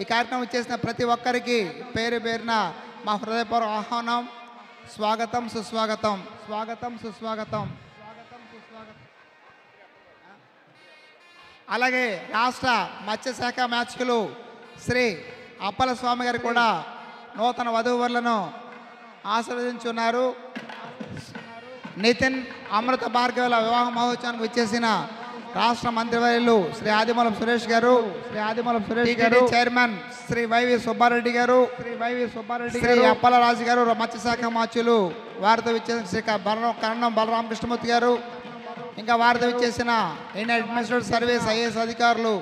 ఈ కార్యక్రమం చేసిన ప్రతి ఒక్కరికి పేరు పేరున మా హృదయపూర్వ ఆహ్వానం. స్వాగతం సుస్వాగతం. స్వాగతం సుస్వాగతం. అలాగే రాష్ట్ర మత్స్యశాఖ మ్యాచ్కులు శ్రీ అప్పల స్వామి గారు కూడా నూతన వధూవరులను ఆశీర్వదించున్నారు. నితిన్ అమృత భార్గవుల వివాహ మహోత్సవానికి వచ్చేసిన రాష్ట్ర మంత్రివర్యులు శ్రీ ఆదిమూలం సురేష్ గారు శ్రీ ఆదిమూలం సురేష్ గారు చైర్మన్ శ్రీ వైవి సుబ్బారెడ్డి గారు శ్రీ వైవి సుబ్బారెడ్డి శ్రీ అప్పలరాజు గారు మత్స్యశాఖ మాచులు వారితో ఇచ్చేసిన శ్రీ బలరాం కరణం బలరామకృష్ణమూర్తి గారు ఇంకా వారితో ఇచ్చేసిన ఇండియన్ అడ్మినిస్ట్రేటివ్ సర్వీస్ ఐఏఎస్ అధికారులు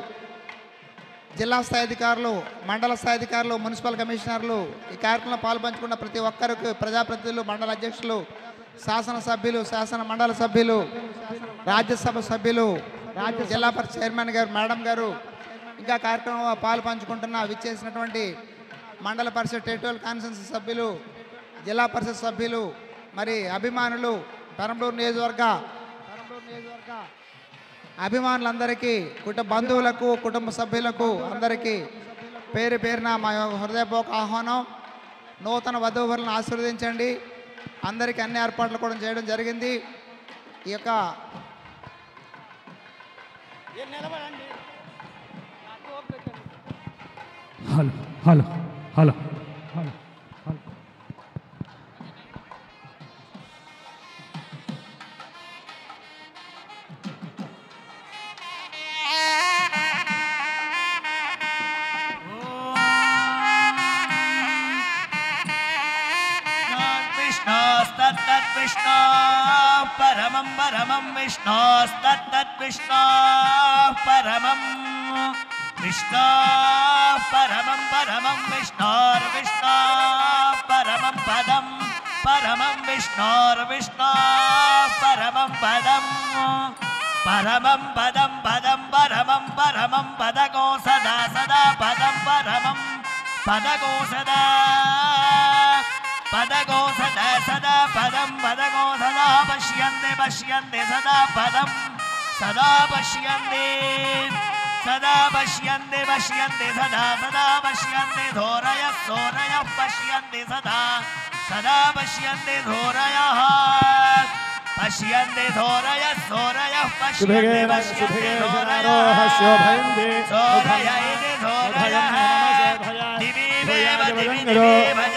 జిల్లా స్థాయి అధికారులు మండల స్థాయి అధికారులు మున్సిపల్ కమిషనర్లు ఈ కార్యక్రమంలో పాల్పంచుకున్న ప్రతి ఒక్కరికి ప్రజాప్రతినిధులు మండల అధ్యక్షులు శాసనసభ్యులు శాసన మండల సభ్యులు రాజ్యసభ సభ్యులు రాజ్య జిల్లా పరిషత్ చైర్మన్ గారు మేడం గారు ఇంకా కార్యక్రమంలో పాల్పంచుకుంటున్న విచ్చేసినటువంటి మండల పరిషత్ టెరిటోరియల్ కాన్ఫరెన్స్ సభ్యులు జిల్లా పరిషత్ సభ్యులు మరి అభిమానులు పెరంబూరు నియోజకవర్గ అభిమానులందరికీ కుటుంబ బంధువులకు కుటుంబ సభ్యులకు అందరికీ పేరు పేరున మా యొక్క హృదయపూర్వక ఆహ్వానం. నూతన వధూవరులను ఆశీర్వదించండి. అందరికీ అన్ని ఏర్పాట్లు కూడా చేయడం జరిగింది. ఈ యొక్క హలో హలో హలో. परमं परमं विष्णोस्तत्तद्विष्णोः परमम् विष्णोः परमं परमं विष्णोर्विष्णोः परमं पदं परमं विष्णोर्विष्णोः परमं पदम् परमं पदं पदं परमं परमं पदको सदा सदा पदं परमं पदको सदा पदको सदा सदा पदं पदको सदा पश्यन्ते पश्यन्ते सदा पदं सदा पश्यन्ते सदा पश्यन्ते पश्यन्ते सदा सदा पश्यन्ते धोरयः सोरयः पश्यन्ते सदा सदा पश्यन्ते धोरयः पश्यन्ते धोरयः सोरयः पश्यन्ते पश्यन्ते धोरयः दिवि दिवि भज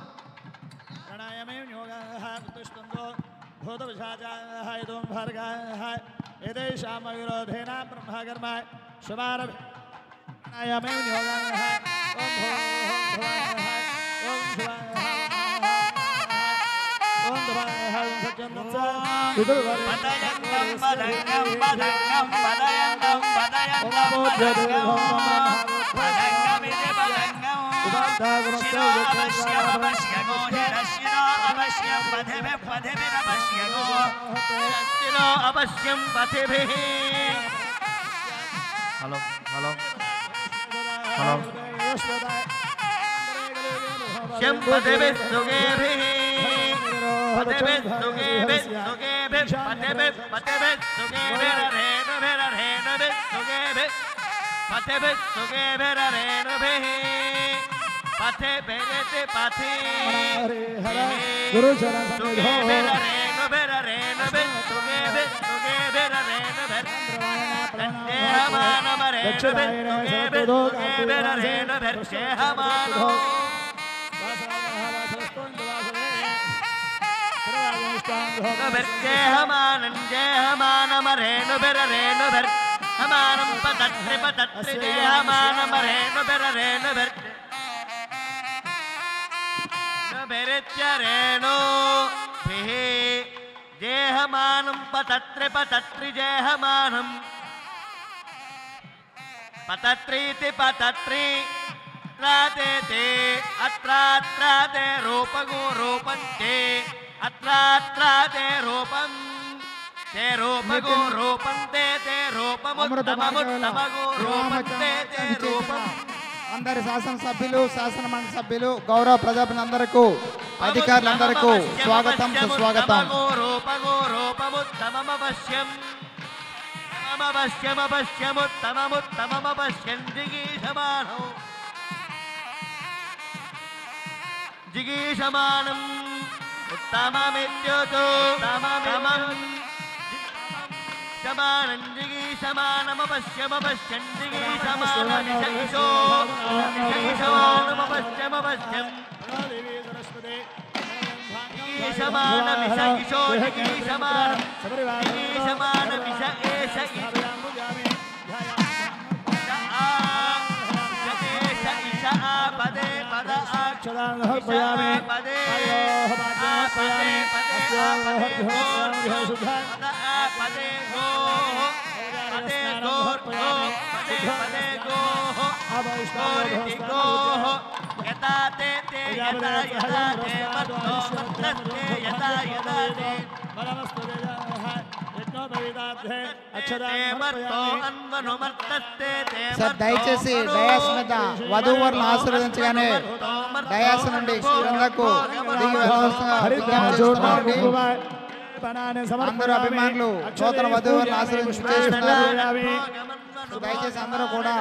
యోగः प्रतिष्ठन्तो भूतविशाचाः इदं भर्गः एतेषां विरोधेन ब्रह्मकर्म शुभारभ प्राणायामे योगः ॐ ॐ ॐ धुवः ॐ अवश्यम पथेभि पथेभिर अवश्यगो रश्मिनो अवश्यम पथेभिः हेलो हेलो हेलो शम पथेभिः सुगेभिः पथेभिः सुगेभिः सुगेभिः पथेभिः पथेभिः सुगेभिः रेणुभिः रेणुभिः सुगेभिः पथेभिः सुगेभिः रेणुभिः पथिभिः सुगेभिः सुगेभिः पथिभिः पथिभिः सुगेभिररेणुभिररेणुभिः सुगेभिः पथिभिः सुगेभिररेणुभिः पथिभिरिति पथि सुगेभिररेणुभिररेणुभिः सुगेभिः सुगेभिररेणुभिः देहमानमरेणुभिः सुगेभिः सुगेभिररेणुभिर्देहमानो ेहमानं जेहमानमरेणुभिररेणुभिर् हमानं पतत्रि पतत्रि जेहमानमरेणुभिररेणुभिर् रेणुभिरित्यरेणुभिः जेहमानं पतत्रि पतत्रि जेहमानम्। पतत्रीति पतत्रि। अत्राते ते अत्रात्राते रूपगो रूपन्ते अत्रात्राते रूपं ते रूपगो रूपन्ते ते रूपमुत्तममुत्तमगो रूपन्ते ते रूपम् అందరి శాసనసభ్యులు శాసన మండలి సభ్యులు గౌరవ ప్రజాప్రతినిధులందరికీ అధికారులందరికీ స్వాగతం సుస్వాగతం. రూపగో రూపముత్తమమవశ్యం తమవశ్యమవశ్యముత్తమముత్తమమవశ్యం समानञ्जिगी समानमपश्यमपश्यञ्जिगी समाननिशङ्शो शङ्शोऽनुमपश्यमपश्यम् समानमिषो समानम् समानमिष एष पदे पद अक्षराणः प्रयामे। पदे पदे पदे पदे पदे पदे पदे పదే గో పదే గో పదే పదే గో గోరితి గో యథా తే తే యథా యథా తే మత్తో మత్తస్తే యథా యథా తే బలమస్తు యజ్ఞోపవీ సార్ దయచేసి డయాస్ మీద వధూవరులను ఆశీర్వదించగానే డయాస్ నుండి క్రిందకు దిగి వెళ్ళవలసిందిగా విజ్ఞప్తి చేస్తున్నామండి. అందరూ అభిమానులు నూతన వధువులను ఆశీర్వదించి చేస్తున్నారు. దయచేసి అందరూ కూడా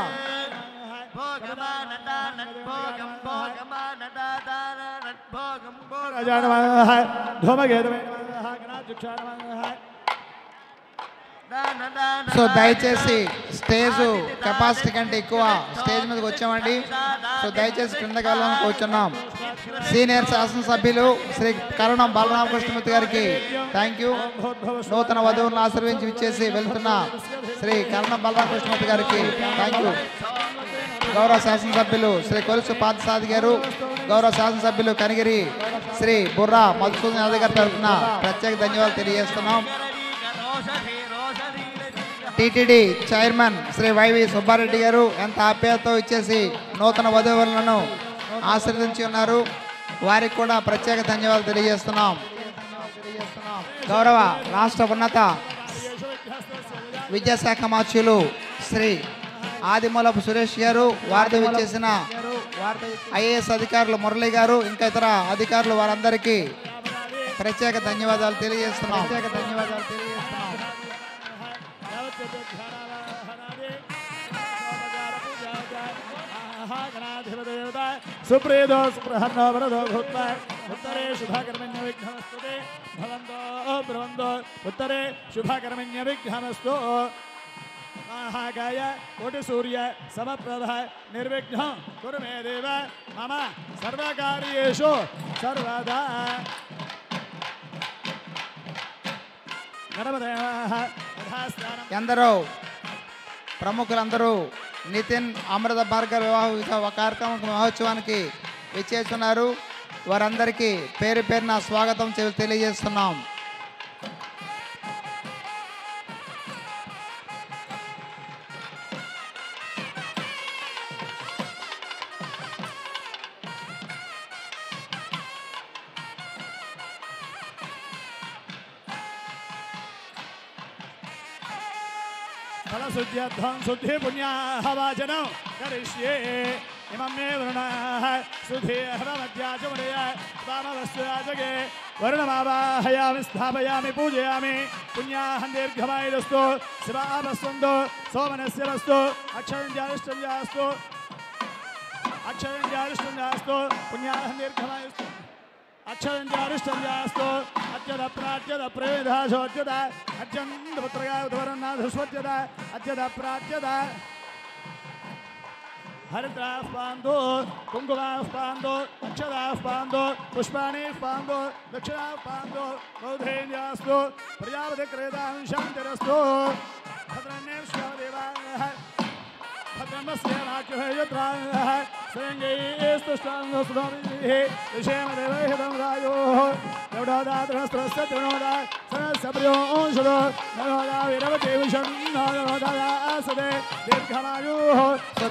సో దయచేసి స్టేజ్ కెపాసిటీ కంటే ఎక్కువ స్టేజ్ మీదకి వచ్చామండి. సో దయచేసి క్రింద వెళ్ళాలని కూర్చున్నాం. సీనియర్ శాసనసభ్యులు శ్రీ కరుణం బాలరామకృష్ణమూర్తి గారికి థ్యాంక్ యూ నూతన వధువులను ఆశీర్వించి ఇచ్చేసి వెళ్తున్న శ్రీ కరుణం బాలరామకృష్ణమూర్తి గారికి థ్యాంక్ యూ గౌరవ శాసనసభ్యులు శ్రీ కొలుసు పార్థసాది గారు గౌరవ శాసనసభ్యులు కనిగిరి శ్రీ బుర్రా మధుసూదన్ యాదవ్ గారి తరఫున ప్రత్యేక ధన్యవాదాలు తెలియజేస్తున్నాం. TTD chairman Shri YV Subbareddy గారు ఎంత ఆప్యాయతతో ఇచ్చేసి నూతన వధువులను ఆశీర్వదించి ఉన్నారు వారికి కూడా ప్రత్యేక ధన్యవాదాలు తెలియజేస్తున్నాం. గౌరవ రాష్ట్ర ఉన్నత విద్యాశాఖ మార్చులు శ్రీ ఆదిమూలపు సురేష్ గారు వారితో విచ్చేసిన ఐఏఎస్ అధికారులు మురళి గారు ఇంకా ఇతర అధికారులు వారందరికీ ప్రత్యేక ధన్యవాదాలు తెలియజేస్తున్నాం. ప్రత్యేక ధన్యవాదాలు देवताय सुप्रीतो सुप्रहन्नो वरदो भूत्वाय उत्तरे शुभाकर्मण्यविघ्नमस्तुते भवन्तो ब्रवन्तो उत्तरे शुभाकर्मण्यविघ्नमस्तु महाकाय कोटिसूर्य समप्रभ निर्विघ्न कुरु मे देव मम सर्वकार्येषु सर्वदा गणपतयः यन्दरौ ప్రముఖులందరూ నితిన్ అమృత భార్గవ వివాహ కార్యక్రమం మహోత్సవానికి విచ్చేస్తున్నారు. వారందరికీ పేరు పేరున స్వాగతం తెలియజేస్తున్నాం. फलशुद्ध्यध्वं शुद्धि पुण्याः वाचनं करिष्ये। इमं मे वरुणाः सुधे हरमध्याचमुदय वामवस्याजगे वर्णमावाहयामि, स्थापयामि, पूजयामि। पुण्याहं दीर्घमायुरस्तु अक्षरञ्जारिष्टञ्जास्तु पुण्याहं दीर्घमायुस्तु अक्षरञ्जारिष्टञ्जास्तु अत्यद प्राच्यद प्रवेदाशोच्यद अत्यन्तपुत्रगावरन्नाधस्वच्यद अत्यद प्राच्यद हरिद्राः पान्दो कुङ्कुमाः पान्दो अक्षराः पान्दो पुष्पाणि पान्दो दक्षिणाः पान्दो बौधेन्द्यास्तु प्रजापतिक्रेतां शान्तिरस्तु भद्रण्येश्वरदेवाः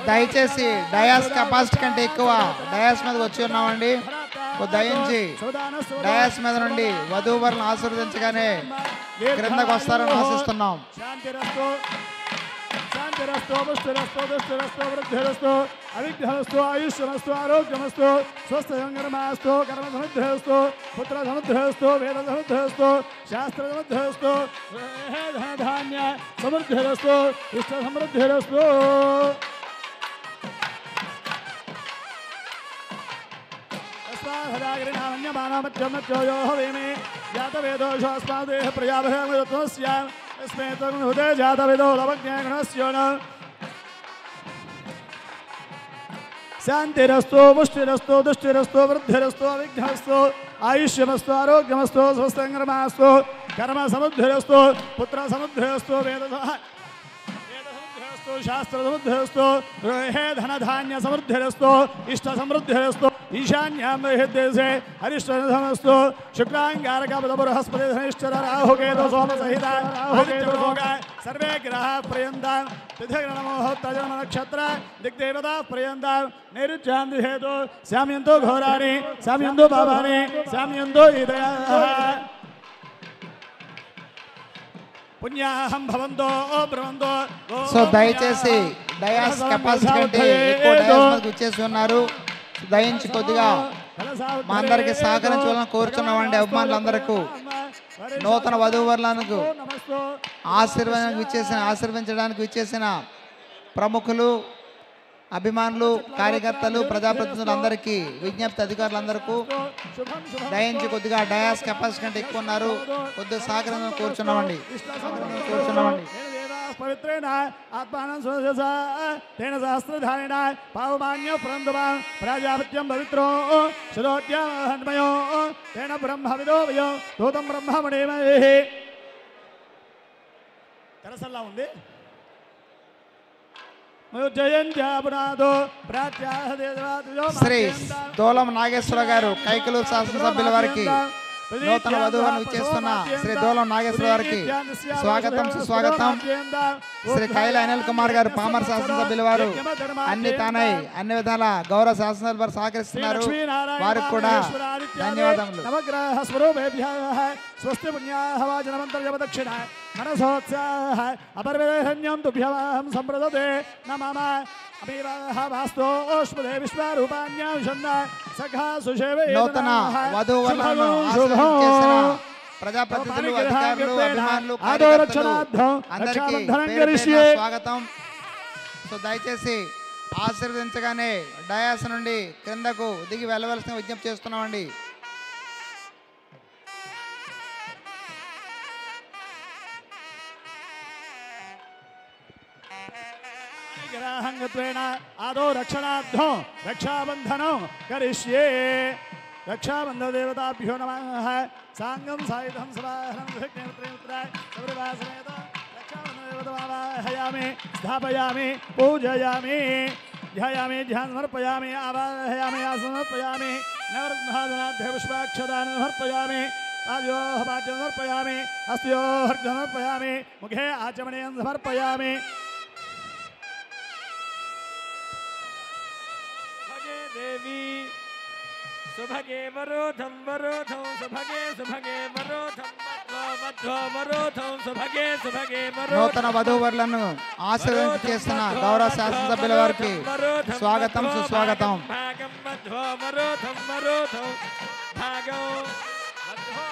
దయచేసి డయాస్ కెపాసిటీ కంటే ఎక్కువ డయాస్ మీద వచ్చి ఉన్నామండి దయించి డయాస్ మీద నుండి వధూవరను ఆశీర్వదించగానే క్రిందకు వస్తారని ఆశిస్తున్నాం शांतिरस्तु पुष्टिरस्तु दुष्टिरस्तु वृद्धिरस्तु अविघ्नरस्तु आयुष्यमस्तु आरोग्यमस्तु स्वस्थयङ्गरमास्तु कर्मधनुद्धयस्तु पुत्रधनुद्धयस्तु वेदधनुद्धयस्तु शास्त्रधनुद्धयस्तु धान्य समृद्धिरस्तु इष्टसमृद्धिरस्तु ृणान्यमानमत्यमत्योयोः वेमे जातवेदोषोऽस्मादेः प्रयावः मृतत्वस्याम् शांतिरस्तो त्वं दुष्टिरस्तो वृद्धिरस्तो अविघ्नस्तो आयुष्यमस्तो आरोग्यमस्तो स्वस्थ आयुष्यमस्तु कर्म समुद्धिरस्तु पुत्र समुद्धिरस्तु समृद्धिरस्तु शास्त्र समृद्धिरस्तु गृहे धन धान्य समृद्धिरस्तु इष्ट समृद्धिरस्तु ईशान्यां देशे हरिष्ठनमस्तु शुक्लाङ्गारक बृहस्पति धनिष्ठर, राहुकेतु सोम सहित सर्वे ग्रहाः पर्यन्तां तिथिग्रहणमोहोत्तजन्म नक्षत्र दिग्देवता पर्यन्तां नैरुच्यां हेतु श्याम्यन्तो घोराणि, श्याम्यन्तो पापानि श्याम्यन्तो हृदयाः పుణ్యాహం భవంతో సో దయచేసి డయాస్ కెపాసిటీ కంటే ఎక్కువ డయాస్ ఉన్నారు దయించి కొద్దిగా మా అందరికి సహకరించాలని కోరుచున్నామండి అభిమానులందరికీ. నూతన వధూవరులకు ఆశీర్వాదానికి విచ్చేసిన ఆశీర్వించడానికి విచ్చేసిన ప్రముఖులు అభిమానులు కార్యకర్తలు ప్రజాప్రతినిధులందరికీ విజ్ఞప్తి అధికారులందరికీ దయించి కొద్దిగా డయాస్ కెపాసిటీ కంటే ఎక్కువ ఉన్నారు. కొద్దిగా సహకరించాలని కూర్చున్నామండి. కూర్చున్నామండి. పవిత్రేణ ఆత్మానం తేన సహస్రధారేణ పావమాన్యో పురంధమాం ప్రజాపత్యం పవిత్రో శుధోద్యాహన్మయో తేన బ్రహ్మ విదోవయో దూతం బ్రహ్మమణేమహే తెరసల్లా ఉంది. శ్రీ దోలం నాగేశ్వర గారు కైకలు శాసనసభ్యుల వారికి నూతన వధువులను ఇచ్చేస్తున్న శ్రీ దోలం నాగేశ్వర గారికి స్వాగతం సుస్వాగతం. శ్రీ కైల అనిల్ కుమార్ గారు పామర్ శాసనసభ్యుల వారు. అన్ని తానై అన్ని విధాల గౌరవ శాసనసభ్యుల వారు సహకరిస్తున్నారు వారికి కూడా ధన్యవాదములు. నవగ్రహ స్వరూపేభ్య స్వస్తి మనసోత్సాహ అపర్వేహన్యం తుభ్యవాహం సంప్రదతే నమమ అభిమానులు అందరికీ స్వాగతం. సో దయచేసి ఆశీర్వదించగానే డయాస్ నుండి క్రిందకు దిగి వెళ్ళవలసిన విజ్ఞప్తి చేస్తున్నామండి. अहंगत्वेण आदो रक्षणाभ्यो रक्षाबंधनौ करिष्ये। रक्षाबंधन देवताभ्यो नमः। सांगं सायुधम समाहरं विघ्नमित्रमित्राय सबरिवासमेत रक्षाबंधन देवतमावाहयामि स्थापयामि, पूजयामि। ध्यायामि ध्यान समर्पयामि आवाहयामि आसमर्पयामि नवरत्नादनाध्य पुष्पाक्षदानं समर्पयामि पाद्योः पाच्यं समर्पयामि हस्तयोः हर्जं समर्पयामि मुखे आचमनीयं समर्पयामि। देवी सुभगे वरोधं वरोधं सुभगे सुभगे वरोधं मध्वो मध्वो वरोधं सुभगे सुभगे నూతన వధూవరులను ఆశీర్వదించి చేస్తున్న గౌరవ శాసనసభ్యుల వారికి స్వాగతం సుస్వాగతం भागं मध्वो वरोधं वरोधं भागो मध्वो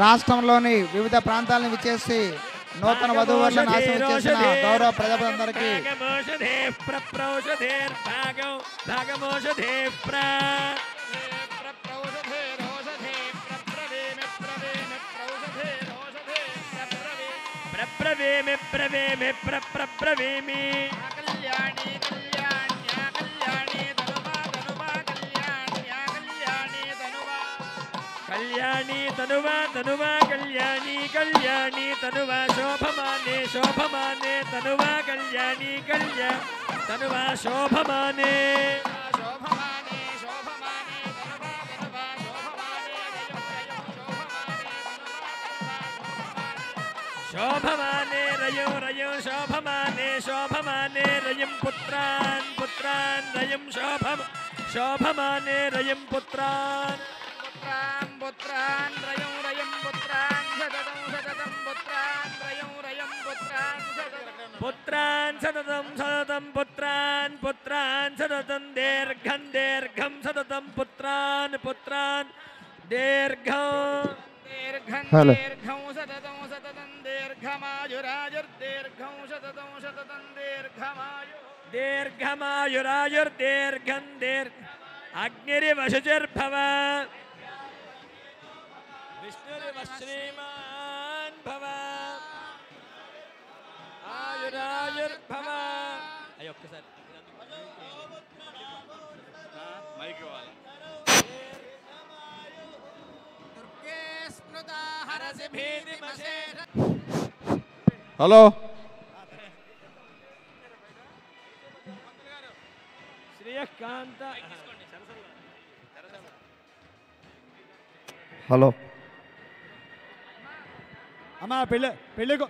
రాష్ట్రంలోని వివిధ ప్రాంతాలను విచ్చేసి నూతన వధువర్ష నాశనం చేసిన గౌరవ ప్రజలందరికీ ప్రవేమి ప్రవేమి ప్ర ప్రవేమి కళ్యాణి కళ్యాణి कल्याणी तनुवा तनुवा कल्याणी कल्याणी तनुवा शोभमाने शोभमाने तनुवा कल्याणी कल्या तनुवा शोभमाने शोभमाने शोभमाने तनुवा तनुवा शोभमाने रयो रयो शोभमाने शोभमाने रयं पुत्रान् पुत्रान् रयं शोभम शोभमाने रयं पुत्रान् पुत्रान् पुत्रान् रयं रयं पुत्रान् सततं सततं पुत्रान् रयं रयं पुत्रान् पुत्रान् सततं सततं पुत्रान् पुत्रान् सततं दीर्घं दीर्घं सततं पुत्रान् पुत्रान् दीर्घं। दीर्घं. दीर्घं सततं सततं दीर्घमायुरायुर्दीर्घं सततं सततं दीर्घमायु। दीर्घमायुरायुर्दीर्घं दीर्घ अग्निरिव शुचिर्भव विष्णुरिव श्रीमान् भव आयुरायुर्भव అయ్యో ఒక్కసారి మైక్ ఇవ్వాలి హలో శ్రీయకాంత హలో అమ్మా పెళ్ళి పెళ్ళికు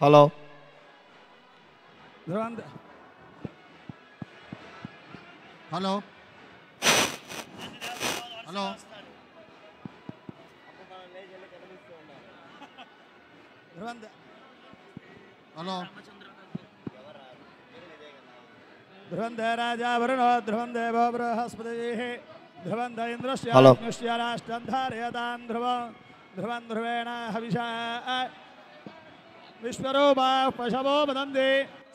హలో ధ్రువంద హలో హలో ధ్రువంద హలో ధ్రువంద రాజా వరుణో ధ్రువం దేవో బృహస్పతిः ధ్రువంద ఇంద్రస్య హలో. అగ్నిశ్య రాష్ట్రం ధారయతాం ధ్రువం ధ్రువం ధ్రువేణ హవిషా విశ్వరూపా పశవో వదంతి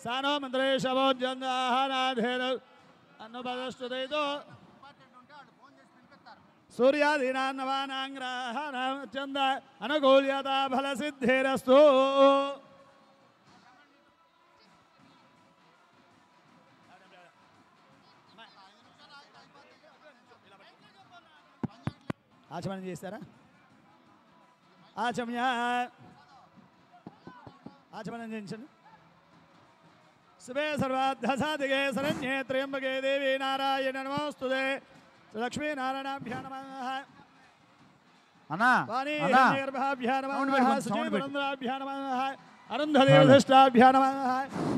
సానో మంత్రే శవో జందాహనాధేన అన్నపదస్తుతైతో సూర్యాదీనాన్నవానాంగ్రహణ చంద అనుకూల్యత ఫలసిద్ధిరస్తు ఆచమనం చేస్తారా ఆచమ్య లక్ష్మీనారాయణాభ్యా నమః అన్నా వాణీ అన్నా హిరణ్యగర్భాభ్యా సౌండ్ నమః పెట్టు, కొంచెం సౌండ్ పెట్టు. శ్రీపురంధ్రాభ్యా నమః అరుంధదేవధిష్టాభ్యా నమః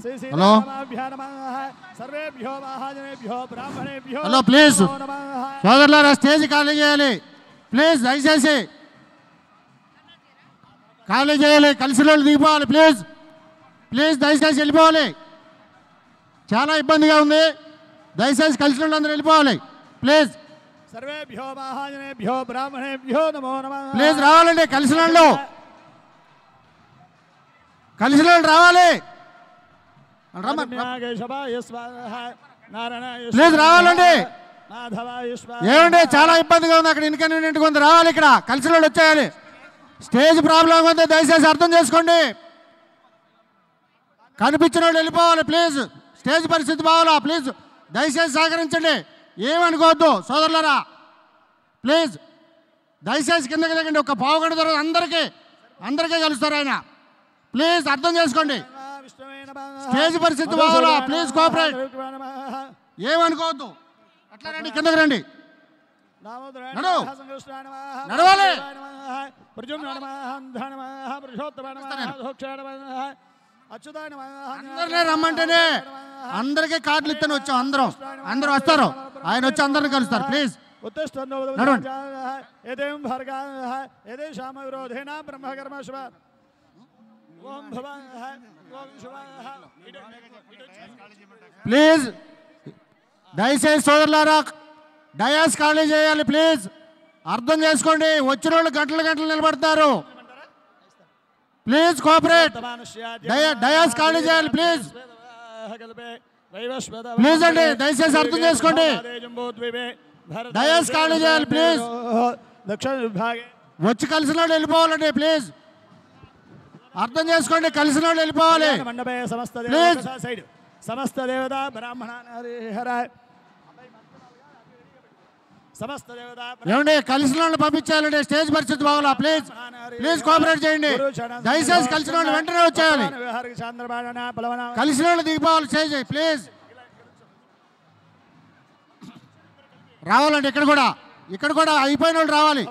శ్రీ హలో. సీతారామాభ్యా నమః సర్వేభ్యో మహాజనేభ్యో బ్రాహ్మణేభ్యో హలో ప్లీజ్ నమో నమః సోదరులారా స్టేజ్ ఖాళీ చేయాలి ప్లీజ్ దయచేసి ఖాళీ చేయాలి కలిసిన వాళ్ళు దిగిపోవాలి ప్లీజ్ ప్లీజ్ దయచేసి వెళ్ళిపోవాలి. చాలా ఇబ్బందిగా ఉంది. దయచేసి కలిసిన వాళ్ళందరూ వెళ్ళిపోవాలి. ప్లీజ్ సర్వేభ్యో మహాజనేభ్యో బ్రాహ్మణేభ్యో నమో నమః. ప్లీజ్ రావాలండి కలిసిన వాళ్ళు. కలిసిన వాళ్ళు రావాలి. ప్లీజ్ రావాలండి. ఏమండి చాలా ఇబ్బందిగా ఉంది అక్కడ ఇన్కన్వీనియంట్గా ఉంది. రావాలి ఇక్కడ. వాళ్ళు వచ్చేయాలి. స్టేజ్ ప్రాబ్లం ఉంది దయచేసి అర్థం చేసుకోండి. కనిపించిన వాళ్ళు వెళ్ళిపోవాలి ప్లీజ్. స్టేజ్ పరిస్థితి బావాలా ప్లీజ్. దయచేసి సహకరించండి. ఏమనుకోవద్దు సోదరులరా. ప్లీజ్. దయచేసి కిందకి దిగండి ఒక పావు గంట తర్వాత అందరికీ అందరికీ కలుస్తారు ఆయన. ప్లీజ్ అర్థం చేసుకోండి. స్టేజ్ పరిస్థితి బావాలా ప్లీజ్ కోఆపరేట్. ఏమనుకోవద్దు. అట్లా రండి కిందకి రండి. నడవాలి. అందరినీ రమ్మంటేనే అందరికీ కార్డులు ఇస్తాను వచ్చాం అందరం. అందరూ వస్తారు. ఆయన వచ్చి అందరిని కలుస్తారు ప్లీజ్ ప్లీజ్ దయచేసి సోదరులారా డయాస్ ఖాళీ చేయాలి ప్లీజ్. అర్థం చేసుకోండి వచ్చిన వాళ్ళు గంటలు గంటలు నిలబడతారు. Please cooperate. డయా డయాస్ ఖాళీ చేయాలి ప్లీజ్. ప్లీజ్ అండి దయచేసి అర్థం చేసుకోండి. డయాస్ ఖాళీ చేయాలి ప్లీజ్. వచ్చి కలిసిన వాళ్ళు వెళ్ళిపోవాలండి ప్లీజ్. అర్థం చేసుకోండి కలిసిన వాళ్ళు వెళ్ళిపోవాలి. సమస్త. దేవత బ్రాహ్మణ దేవత ఏమండి కలిసిన వాళ్ళు పంపించాలండి స్టేజ్ పరిస్థితి బాగోలా ప్లీజ్. ప్లీజ్ కోఆపరేట్ చేయండి. దయచేసి కలిసిన వాళ్ళు వెంటనే వచ్చేయాలి. కలిసిన వాళ్ళు దిగిపోవాలి స్టేజ్ ప్లీజ్. రావాలండి ఇక్కడ కూడా. ఇక్కడ కూడా అయిపోయిన వాళ్ళు రావాలి.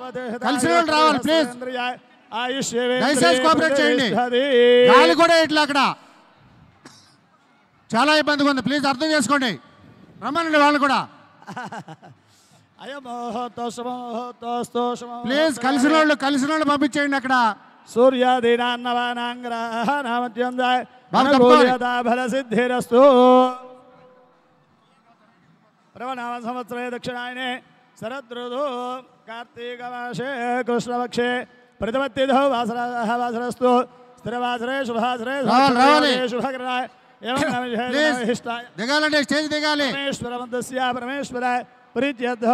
కలిసిన వాళ్ళు రావాలి ప్లీజ్. దయచేసి కోఆపరేట్ చేయండి. గాలి కూడా ఇట్లా అక్కడ. చాలా ఇబ్బందిగా ఉంది. ప్లీజ్ అర్థం చేసుకోండి. రమ్మనండి వాళ్ళు కూడా. ప్లీజ్ కలిసిన వాళ్ళు కలిసిన వాళ్ళు పంపించేయండి అక్కడ సూర్యాదీనాన్నవానాంగ్రహణామత్యందాయలసిద్ధిరస్తు ప్రవణామ సంవత్సరే దక్షిణాయనే శరదృదు కార్తీకమాసే కృష్ణపక్షే ప్రతిపత్తిధో వాసరస్తు. స్థిరవాసరే శుభాసరే శుభగ్రహాయ దిగాలండి స్టేజ్ దిగాలి. పరమేశ్వర పరమేశ్వరాయ प्रीत्यर्थ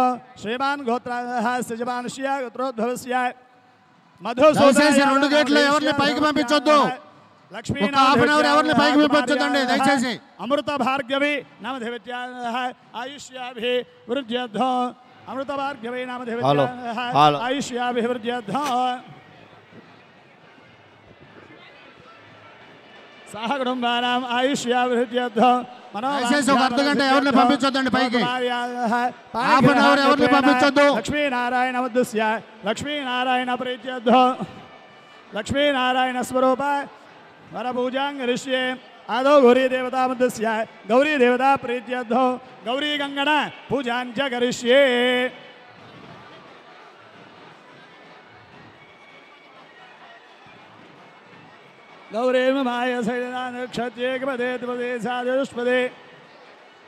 श्रीमान् गोत्राः सजमानस्य गोत्रोद्भवस्य దయచేసి రెండు గేట్లు ఎవరిని పైకి పంపించొద్దు ఒక హాఫ్ అన్ అవర్ ఎవరిని పైకి పంపించొద్దండి దయచేసి అమృత భార్గవి నామధేవత్యాः ఆయుష్యాభిः వృద్ధ్యర్థ అమృత భార్గవి హలో, నామధేవత్యాः హలో. ఆయుష్యాభిः వృద్ధ్యర్థ సహ కుటుంబానాం ఆయుష్యాభివృద్ధ్యర్థ దయచేసి ఒక అర్ధ గంట ఎవరిని పంపించొద్దండి పైకి. హాఫ్ అన్ అవర్ ఎవరిని పంపించొద్దు. లక్ష్మీనారాయణ ఉద్దుస్య లక్ష్మీనారాయణ ప్రీత్యర్థ లక్ష్మీనారాయణ స్వరూప వరపూజాంగరిష్యే ఆదో గౌరీ దేవతా మధ్యస్య గౌరీ దేవతా ప్రీత్యర్థో గౌరీ గంగణ పూజాంచ కరిష్యే गौरेम माय सैनाक्षत्ये द्वदे साधुष्पदे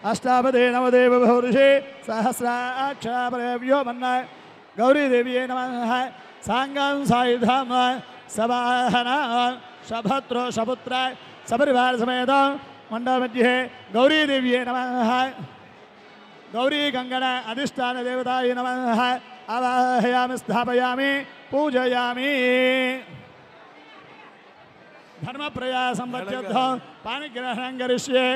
अष्टापदे नवदेव भौरुषे सहस्राक्षापरव्यो मन्ना गौरी देव्ये नमः। साङ्गां सायुधां सवाहना सभत्रो सपुत्र सपरिवार समेत। मण्डमध्ये गौरी देव्ये नमः। गौरी गङ्गण अधिष्ठान देवताय नमः। आवाहयामि, स्थापयामि, पूजयामि। धर्म प्रयासम हाँ। पाणिग्रहण करिष्ये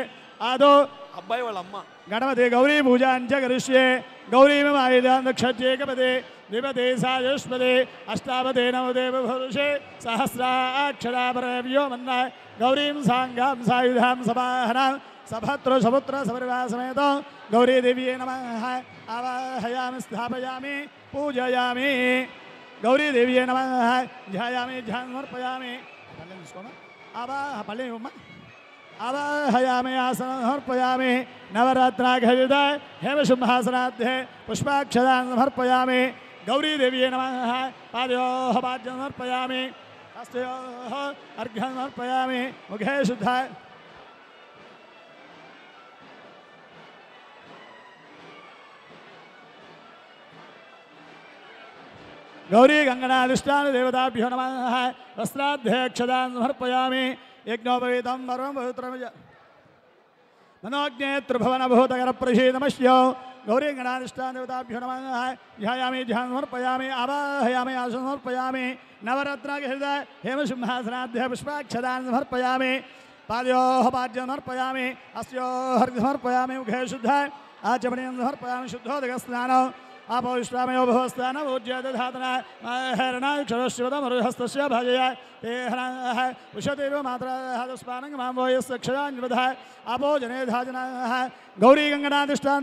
आदो अब्बाई वाला अम्मा गणपति गौरी पूजा अंज करिष्ये गौरी में आयुधा नक्षत्रे कपदे द्विपदे सायुष्पदे नवदेव भरुषे सहस्राक्षरा परव्यो मन्ना गौरीं साङ्गां सायुधां समाहनां सभत्र सभुत्र सपरिवा समेत गौरी देवी नमः आवाहयामि स्थापयामि पूजयामि। गौरी देवी नमः ध्यायामि ध्यान समर्पयामि लेंगे इसको अब हयामे आसन समर्पयामे नवरात्राघ हेम शुंभासनाध्य पुष्पाक्षरा समर्पयामे गौरी नम नमः पादयो हस्तो अर्घ्य समर्पयामे मुखे शुद्धाय गौरी गङ्गनाधिष्ठान देवताभ्यो नमः। वस्त्राध्यक्षदान् समर्पयामि। यज्ञोपवीतं वरं पवित्रमज। मनोज्ञे त्रिभुवनभूतकरप्रसीदमस्यो गौरी गणाधिष्ठान देवताभ्यो नमः। ध्यायामि, ध्यानं समर्पयामि, आवाहयामि, आसनं समर्पयामि। नवरत्नहृदय हेमसिंहासनाध्य पुष्पाक्षदान् समर्पयामि। पादयोः पाद्यं समर्पयामि। अस्योः अर्घ्यं समर्पयामि। मुखे शुद्ध आचमनीयं समर्पयामि। शुद्धोदकस्नानम् आपो विश्वामयो भवस्तान पूज्य दधातना हरणाक्षरशिवतमरुहस्तस्य भजय ते हरः उषतेव मात्रा हदस्पानं माँ वो यस्य क्षयान्वधः आपो जने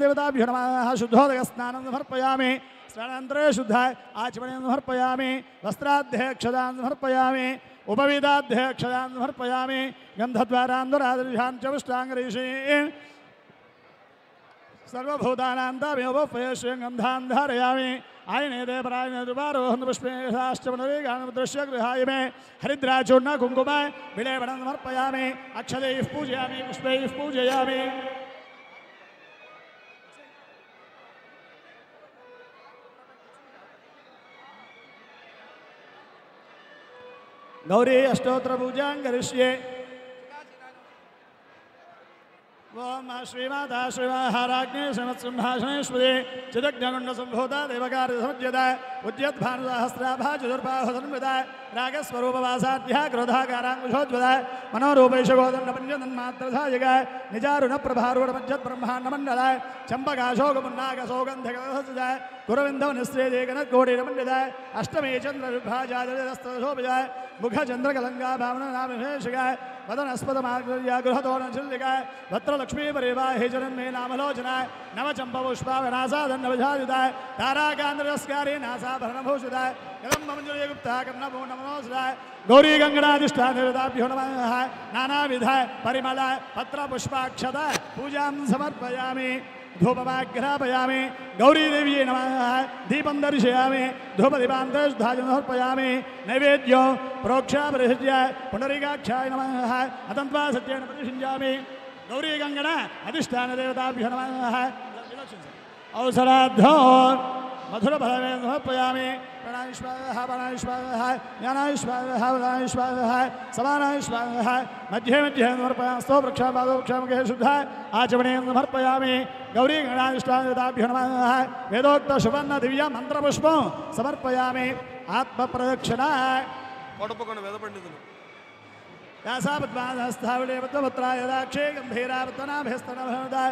देवताभ्यो नमः शुद्धोदकस्नानं समर्पयामि स्नानान्तरे शुद्ध आचमनीयं समर्पयामि वस्त्राध्यक्षदान् समर्पयामि उपविदाध्यक्षदान् समर्पयामि गन्धद्वारान्दरादृशां च पुष्टाङ्गरीषीन् सर्वभूतानां तमेव गन्धान् आयने मे हरिद्राचूर्ण कुङ्कुम विलेपनं समर्पयामि अक्षदैः पूजयामि, पुष्पैः पूजयामि। गौरी करिष्ये। ओम श्रीमाता श्रीमहाराज्ञे श्रीमत्सिंहासनेश्वरे चिदग्नगुण्डसम्भूता देवकार्यसमुद्यता उद्यद्भानुसहस्राभा चतुर्बाहुधन्विता रागस्वरूपवासाढ्या क्रोधाकाराङ्कुशोद्वदा मनोरूपैषगोदण्डपञ्चतन्मात्रधायिक निजारुणप्रभारूढमज्जद्ब्रह्माण्डमण्डल चम्पकाशोकमुन्नाकशोगन्धकसुज कुरविन्दौ निःस्त्रेदेकनकोटिरमण्डित अष्टमे चन्द्रविभाजादिरस्तशोभिज मुखचन्द्रकलङ्गा भावननामहेशिक वदनस्पदमाग्र्या गृहतोरणशिल्लिक भद्रलक्ष्मी परिवाहे जन्मे नामलोचना नवचम्पपुष्पावनासादन्नवजादित ताराकान्द्रस्कारे नासाभरणभूषित कदम्बमञ्जुले गुप्ता कर्णभो नमोऽस्ताय गौरी नमाय नाना नमः परिमलाय पत्र पत्रपुष्पाक्षत पूजा समर्पयामि धूपमाघ्रापयामि गौरीदेव्यै नमः, दीपं दर्शयामि धूपदीपान्तर्धाजं समर्पयामि नैवेद्यो प्रोक्षापरिहृज्य पुनरिकाक्षाय नमः अतन्त्वा सत्येन प्रतिषिञ्जामि गौरी गङ्गण अधिष्ठानदेवताभ्यो नमः। अवसराद्धो मधुरफलमेन समर्पयामि। समानायुष्पादः मध्ये मध्ये समर्पयास्तु वृक्षापादो गौरी गणायुष्पादताभ्यो नमः वेदोक्तशुभन्नदिव्यमन्त्रपुष्पं समर्पयामि आत्मप्रदक्षिणाय। कोडपकोण्ड वेदपण्डितुलु व्यासापद्माधास्थावले पद्मपत्राय दाक्षे गम्भीरापत्तनाभ्यस्तनभदाय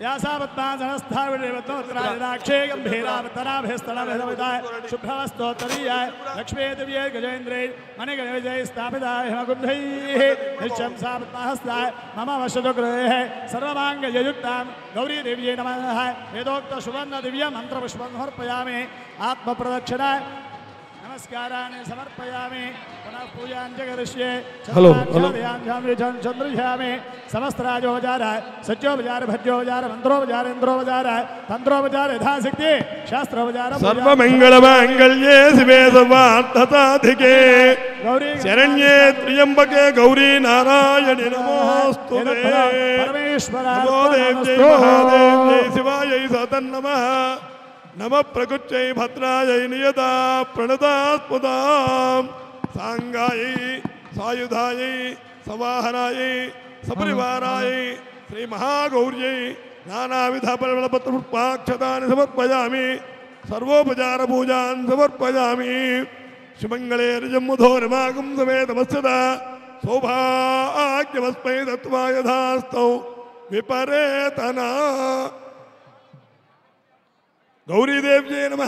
व्यासावत्मासनस्थाविडेवत्रोत्राक्षे गम्भीरावतनाभिस्तनभिधविताय शुभ्रवस्तोत्तरीयाय लक्ष्मी दिव्ये गजेन्द्रे मणिगणविजय स्थापिताय हिमकुन्धैः नित्यं सावत्महस्ताय मम देव्यै दिव्य नमस्काराणि समर्पयामि पुनः पूजाञ्जकरिष्ये हलो हलो चन्द्रयामि समस्तराजोपचारः सज्जोपचार भज्जोपचार मन्त्रोपचारेन्द्रोपचारः तन्त्रोपचार यथाशक्ति शास्त्रोपचार सर्वमङ्गलमाङ्गल्ये शिवे सर्वार्थताधिके शरण्ये त्र्यम्बके गौरी नारायणि नमोऽस्तु परमेश्वरा शिवायै सतन्नमः नम प्रकृत भद्रा नियता प्रणतास्पुता सांगाय सायुधाय सवाहनाय सपरिवाराय श्री महागौर्य नानाविध पलपत्रपुष्पाक्षता समर्पयामि। सर्वोपचार पूजा समर्पयामि। शिमंगले रजमुधोरमागम समेतमस्त सौभाग्यमस्मै दत्त्वा यथास्तौ विपरेतना। गौरी देव जी नम।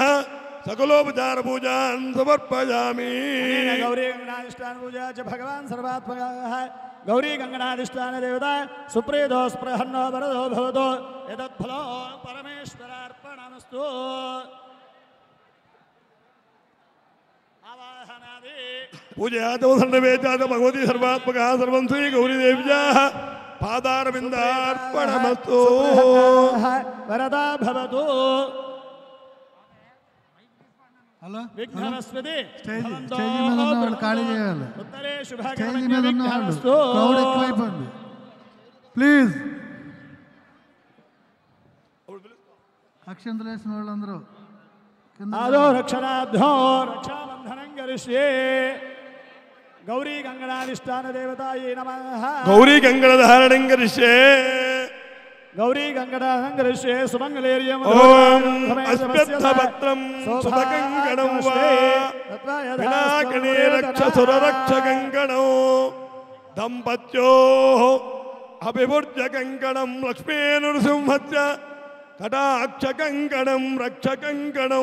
सकलोपचार पूजा समर्पया गौरी गंगनाधिष्ठान पूजा च भगवान सर्वात्मक। है गौरी गंगनाधिष्ठान देवता सुप्रीदो स्प्रहन्नो वरदो भवतो। यदत्फलो परमेश्वरार्पणमस्तु। पूजयात सन्नवेचात भगवती सर्वात्मक सर्वंश्री गौरीदेव गौरीदेव्या। वरदा भवतु। హలో? Stage please. అక్షంతలు వేసిన వాళ్ళందరూ. గౌరీ గంగణాధిష్టాన దేవత గౌరీ గంగణ ధారణం కరిష్యే गौरी गङ्गडाहङ्गर सुमङ्गलेर्यं अश्वत्थपत्रं सुतकङ्कणं वा विनाकणे रक्षसुररक्षकङ्कणो दम्पत्योः अभिभुर्जकङ्कणं लक्ष्मीनृसिंहस्य कटाक्षकङ्कणं रक्षकङ्कणो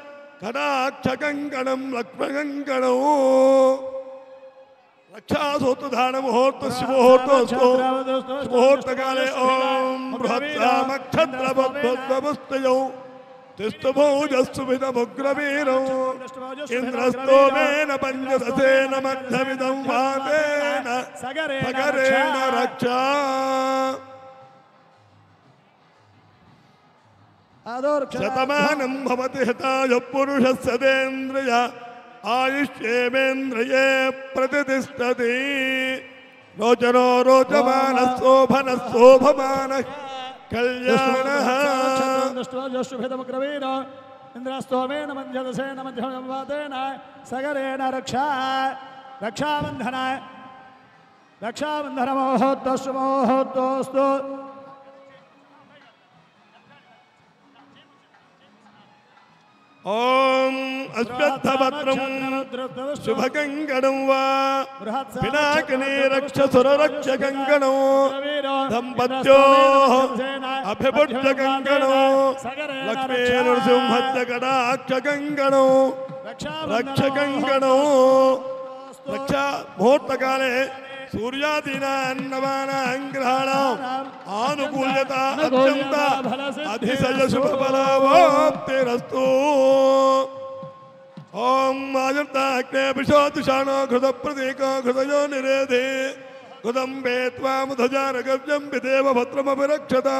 खडाक्षकङ्कणं लक्ष्मण रक्षासूत्रधारणमुहूर्त शिवमुहूर्तोऽस्तु मुहूर्तकाले ॐ बृहद्रामक्षत्रपद्मस्तयौ तिष्ठभोजस्सुभितमुग्रवीरौ सगरेण रक्षा। शतमानं भवति हताय पुरुषस्यदेन्द्रिय आयुष्येमेन्द्रिये प्रतिष्ठति। रोचनो रोचमान शोभन शोभमान। कल्याण। दृष्ट्वा इन्द्रस्तोमेन सगरेण रक्षा। रक्षाबन्धनाय रक्षाबन्धनमोहोत्तश्वमोहोत्तोऽस्तु ॐ अश्वत्थभद्रं शुभकङ्कणं वा पिनाकिनी रक्षसुररक्षकङ्कणो दम्पत्योः अभिपुट्टकङ्कणो लक्ष्मीनृसिंहस्य कटाक्षकङ्कणो रक्षा मुहूर्तकाले सूर्यादीनान्नवानाङ्ग्रहाणाम् आनुकूल्यता अत्यन्ता अधिशयशुभफलावाप्तिरस्तु ॐ निरेधे। घृतं वेत्त्वा मुधजारगव्यं पितेव भद्रमभिरक्षता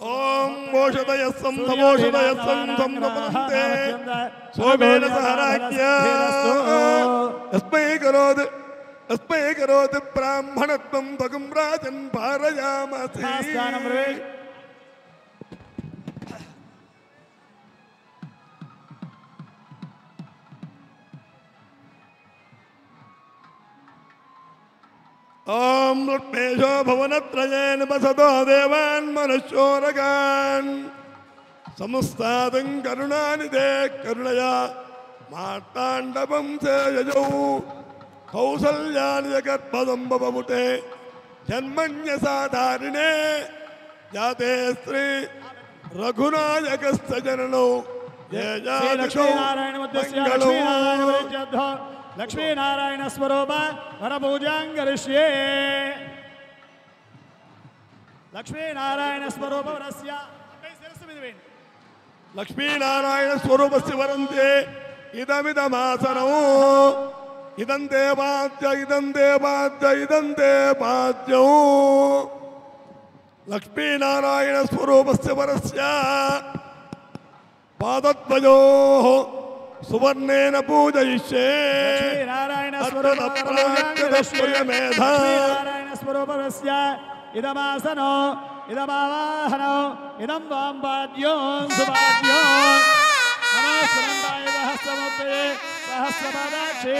ॐ ओषधयसं नमोषधयसं सम्भवन्ते सोमेन सहराज्ञा यस्मै करोत् यस्मै करोति ब्राह्मणत्वं भगुं राजन् भारयामसि ओम लक्ष्मेशो भुवनत्रयेन वसतो देवान् मनुष्योरगान् समस्तादं करुणानिधे करुणया मार्ताण्डवं सेयजौ कौसल्यानि जगत्पदं बभुटे जन्मन्यसाधारिणे जाते स्त्री रघुनायकस्य जननौ। जय जय लक्ष्मी नारायण मध्य लक्ष्मी नारायण मध्य जय लक्ष्मीनारायण लक्ष्मी नारायण स्वरूप वर भुजंग ऋष्य लक्ष्मी नारायण स्वरूप वरभुजाङ्गरिष्ये लक्ष्मीनारायणस्वरूप वरस्य लक्ष्मीनारायणस्वरूपस्य वरन्ते इदमिदमासनौ। इदं देवाद्य इदं देवाद्य, इदं देवाद्यौ। लक्ष्मीनारायणस्वरूपस्य वरस्य। पादत्मजो सुवर्णेन पूजयिष्ये। नारायण स्वरूप इदमासनो इदमावाहनो इदं वां पाद्यों सुपाद्यों नमः सुनन्दाय सहस्रपादाक्षे।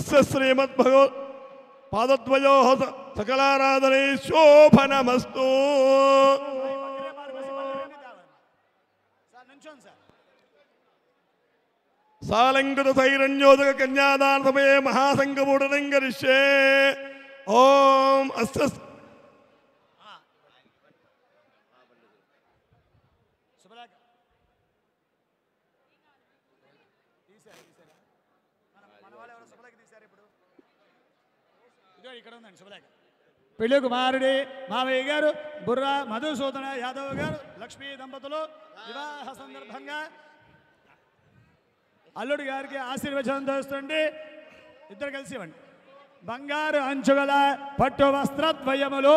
ശ്രീമദ് ഭഗവത് പാദദ്വയോ സകലാരാധനൈ ശോഭനമസ്തു സാലങ്കൃത സൈരഞ്ജോതക കന്യാദാനസമയെ മഹാസംഘമുടനങ്കരിഷ്യേ ഓം അസ്വസ്ഥ ఇక్కడ ఉందండి శుభలేఖ. పెళ్ళి కుమారుడి మావయ్య గారు బుర్రా మధుసూదన యాదవ్ గారు లక్ష్మీ దంపతులు వివాహ సందర్భంగా అల్లుడి గారికి ఆశీర్వచనం చేస్తుండి ఇద్దరు కలిసి ఇవ్వండి. బంగారు అంచుగల పట్టు వస్త్రద్వయములు.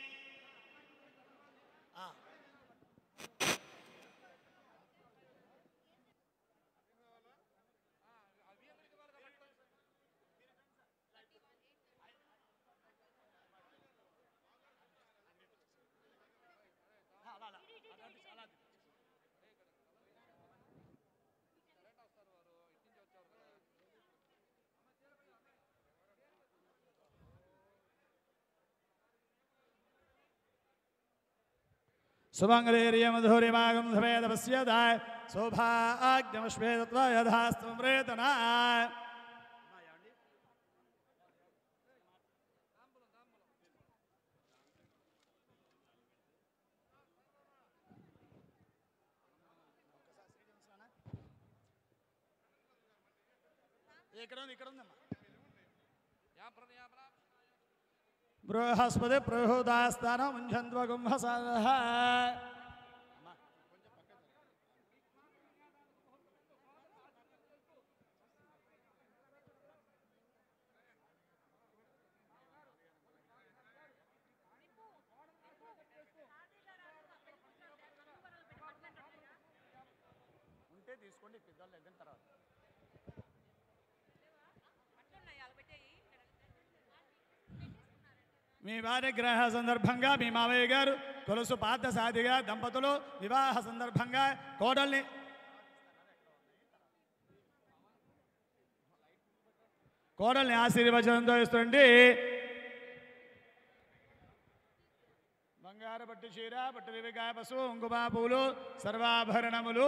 సవేద పశ్యదాయ సౌభాగ్యమశ్వేతత్వ యథాస్తం ప్రేతనా ఇక్కడ ఉంది ఇక్కడ ఉందమ్మా बृहस्पति प्रहृदास्तान सह మీ వారి గ్రహ సందర్భంగా మీ మావయ్య గారు కొలుసు పాత సాధిగా దంపతులు వివాహ సందర్భంగా కోడల్ని కోడల్ని ఆశీర్వచనంతో ఇస్తుండి బంగారు పట్టు చీర పట్టు వివికాయ పశువు కుంకుమ పూలు సర్వాభరణములు.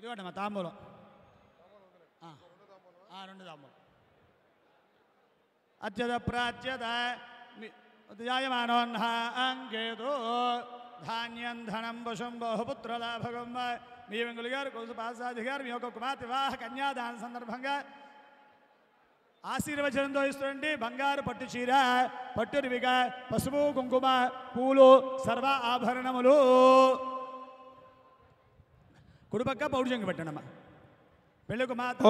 ఇదిగోండి మా తాంబూలం. రెండు తాంబూలం. అత్యద ప్రాచ్యత జాయమానోన్హాంకేతో ధాన్యం ధనం వశం బహుపుత్రలాభగం మీ వెంగులు గారు కొలుసు పాసాది గారు మీ యొక్క కుమార్తె వివాహ కన్యాదాన సందర్భంగా ఆశీర్వచనంతో ఇస్తుంటే బంగారు పట్టు చీర పట్టు పసుపు కుంకుమ పూలు సర్వ ఆభరణములు. ಕುಡುಬಕ್ಕ ಪೌರ್ಜಂಗ ಪಟ್ಟಣಮ್ಮ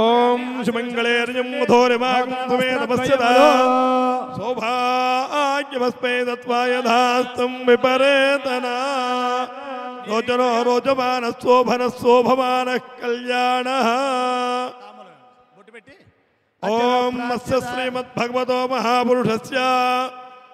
ഓം ശുമംഗളേർജം അധോരമാകുമേ തപസ്യത സൗഭാഗ്യമസ്മേ തത്വായ ധാസ്തം വിപരേതന രോചനോ രോചമാന ശോഭന ശോഭമാന കല്യാണ ഓം ശ്രീമദ് ഭഗവതോ മഹാപുരുഷസ്യ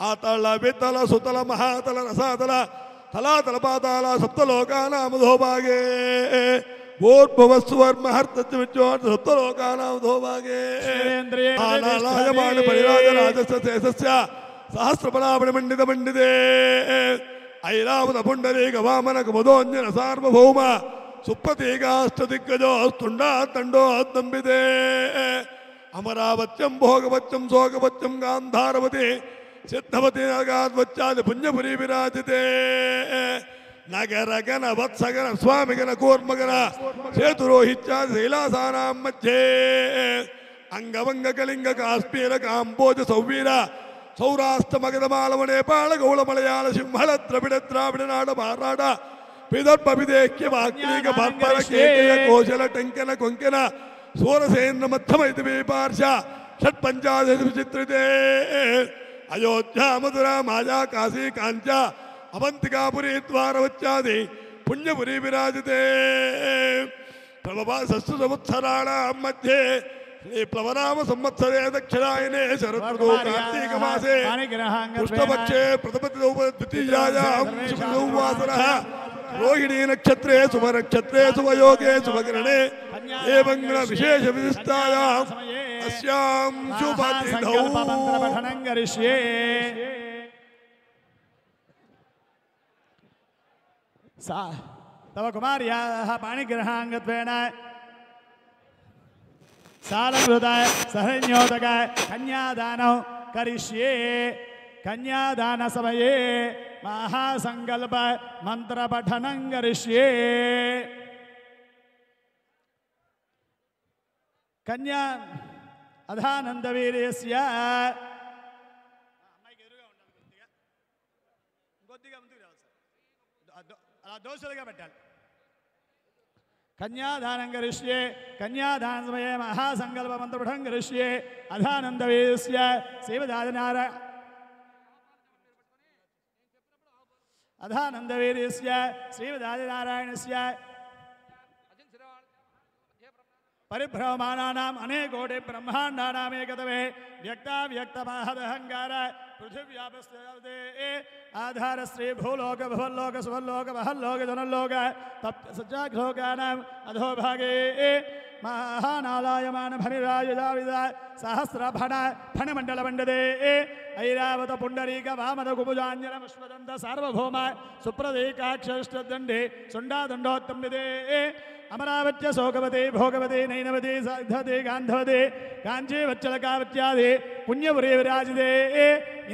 ಆತಾಳ ಬೇತಾಳ ಸುತಲ ಮಹಾತಲ ರಸಾತಲ ತಲಾತಲಪಾತಾಲ ಸಪ್ತಲೋಕಾನಾಮಧೋಭಾಗೆ ಸಹಸ್ರಪಲಾಪಣಮಂಡಿತಮಂಡಿತೆ ಐರಾವತ ಪುಂಡರೀಕ ವಾಮನ ಕುಮದೋಂಜನ ಸಾರ್ವಭೌಮ ಸುಪ್ಪತೀಕಾಷ್ಟದಿಗ್ಗಜೋ ತುಂಡಾತಂಡೋ ನಂಬಿದೆ ಅಮರಾವತ್ಯಂ ಭೋಗವತ್ಯಂ ಸೋಗವತ್ಯಂ ಗಾಂಧಾರವತಿ సహస్రపలాపణ మండిత మండితే ఐరావత పుండరీక వామన కుముదోంజన సార్వభౌమ సుప్రతీకాష్టదిగ్గజో స్తుండా తండో దంబితే అమరావత్యం భోగవత్యం శోకవత్యం గాంధారవతి సిద్ధవతి నగాద్వచ్చాది పుణ్యపురి విరాజితే నగరగణ వత్సగణ స్వామిగణ కూర్మగణ సేతురోహిత్యాది శైలాసానాం మధ్యే అంగవంగ కళింగ కాశ్మీర కాంబోజ సౌవీర సౌరాష్ట్ర మగధమాలవ నేపాళ గౌళ మలయాళ సింహళ ద్రవిడ ద్రావిడ నాడ మారాడ విదర్భ విదేక్య వాక్లీక బర్బర కేకయ కోశల టంకన కొంకెన సూరసేన మధ్యమైతి విపార్శ షట్పంచాదశ విచిత్రితే అయోధ్య మధుర మాయా अयोध्या मथुरा माजा काशी कांचा अवंतिकापुरी द्वारवच्चादि पुण्यपुरी विराजते। प्रभवासहस्रसंवत्सराणां मध्ये प्लवनाम संवत्सरे दक्षिणायने शरद्गो कार्तीकमासे पुष्पपक्षे प्रथमद्वितीयायां शिवसंवासरः रोहिणी नक्षत्रे शुभनक्षत्रे शुभयोगे शुभग्रहणे। विशेष विशिष्टायाम सा तव कुमार्याः पाणिग्रहाङ्गत्वेन सालभृताय सहन्योतकाय कन्यादानौ करिष्ये। कन्यादानसमये महासङ्कल्प मन्त्रपठनं करिष्ये। కన్యా అధానంద వీరేస్య అమ్మాయికి ఎదురుగా ఉండాలి కొద్దిగా కొద్దిగా ముందుకు రావాలి సార్ అలా దోశలుగా పెట్టాలి కన్యాదానం కరిష్యే కన్యాదాన సమయే మహాసంకల్ప మంత్రపఠం కరిష్యే అధానంద వీరస్య శివదాదనార అధానంద వీరస్య శ్రీమదాది నారాయణస్య परिभ्रमाणानाम् अनेकोटि व्यक्त व्यक्ताव्यक्तमाहदहङ्कार पृथिव्यापस्ते आधारश्री भूलोक, भवल्लोक, सुवल्लोक, महल्लोक, जनल्लोक, तप्त सज्जाघ्लोकानाम् अधोभागे, महानालायमान फणिरायुजाविद सहस्रफण फणमण्डलमण्डले ऐरावत पुंडरीक वामद कुबुजाञ्जनमुष्वदन्त सार्वभौम सुप्रदेकाक्षष्टदण्डे दंडोत्तम अमरावच्य शोकवते भोगवते, नैनवते साधते गांधवते कांचे वच्चलकावच्यादे पुण्यपुरे विराजते,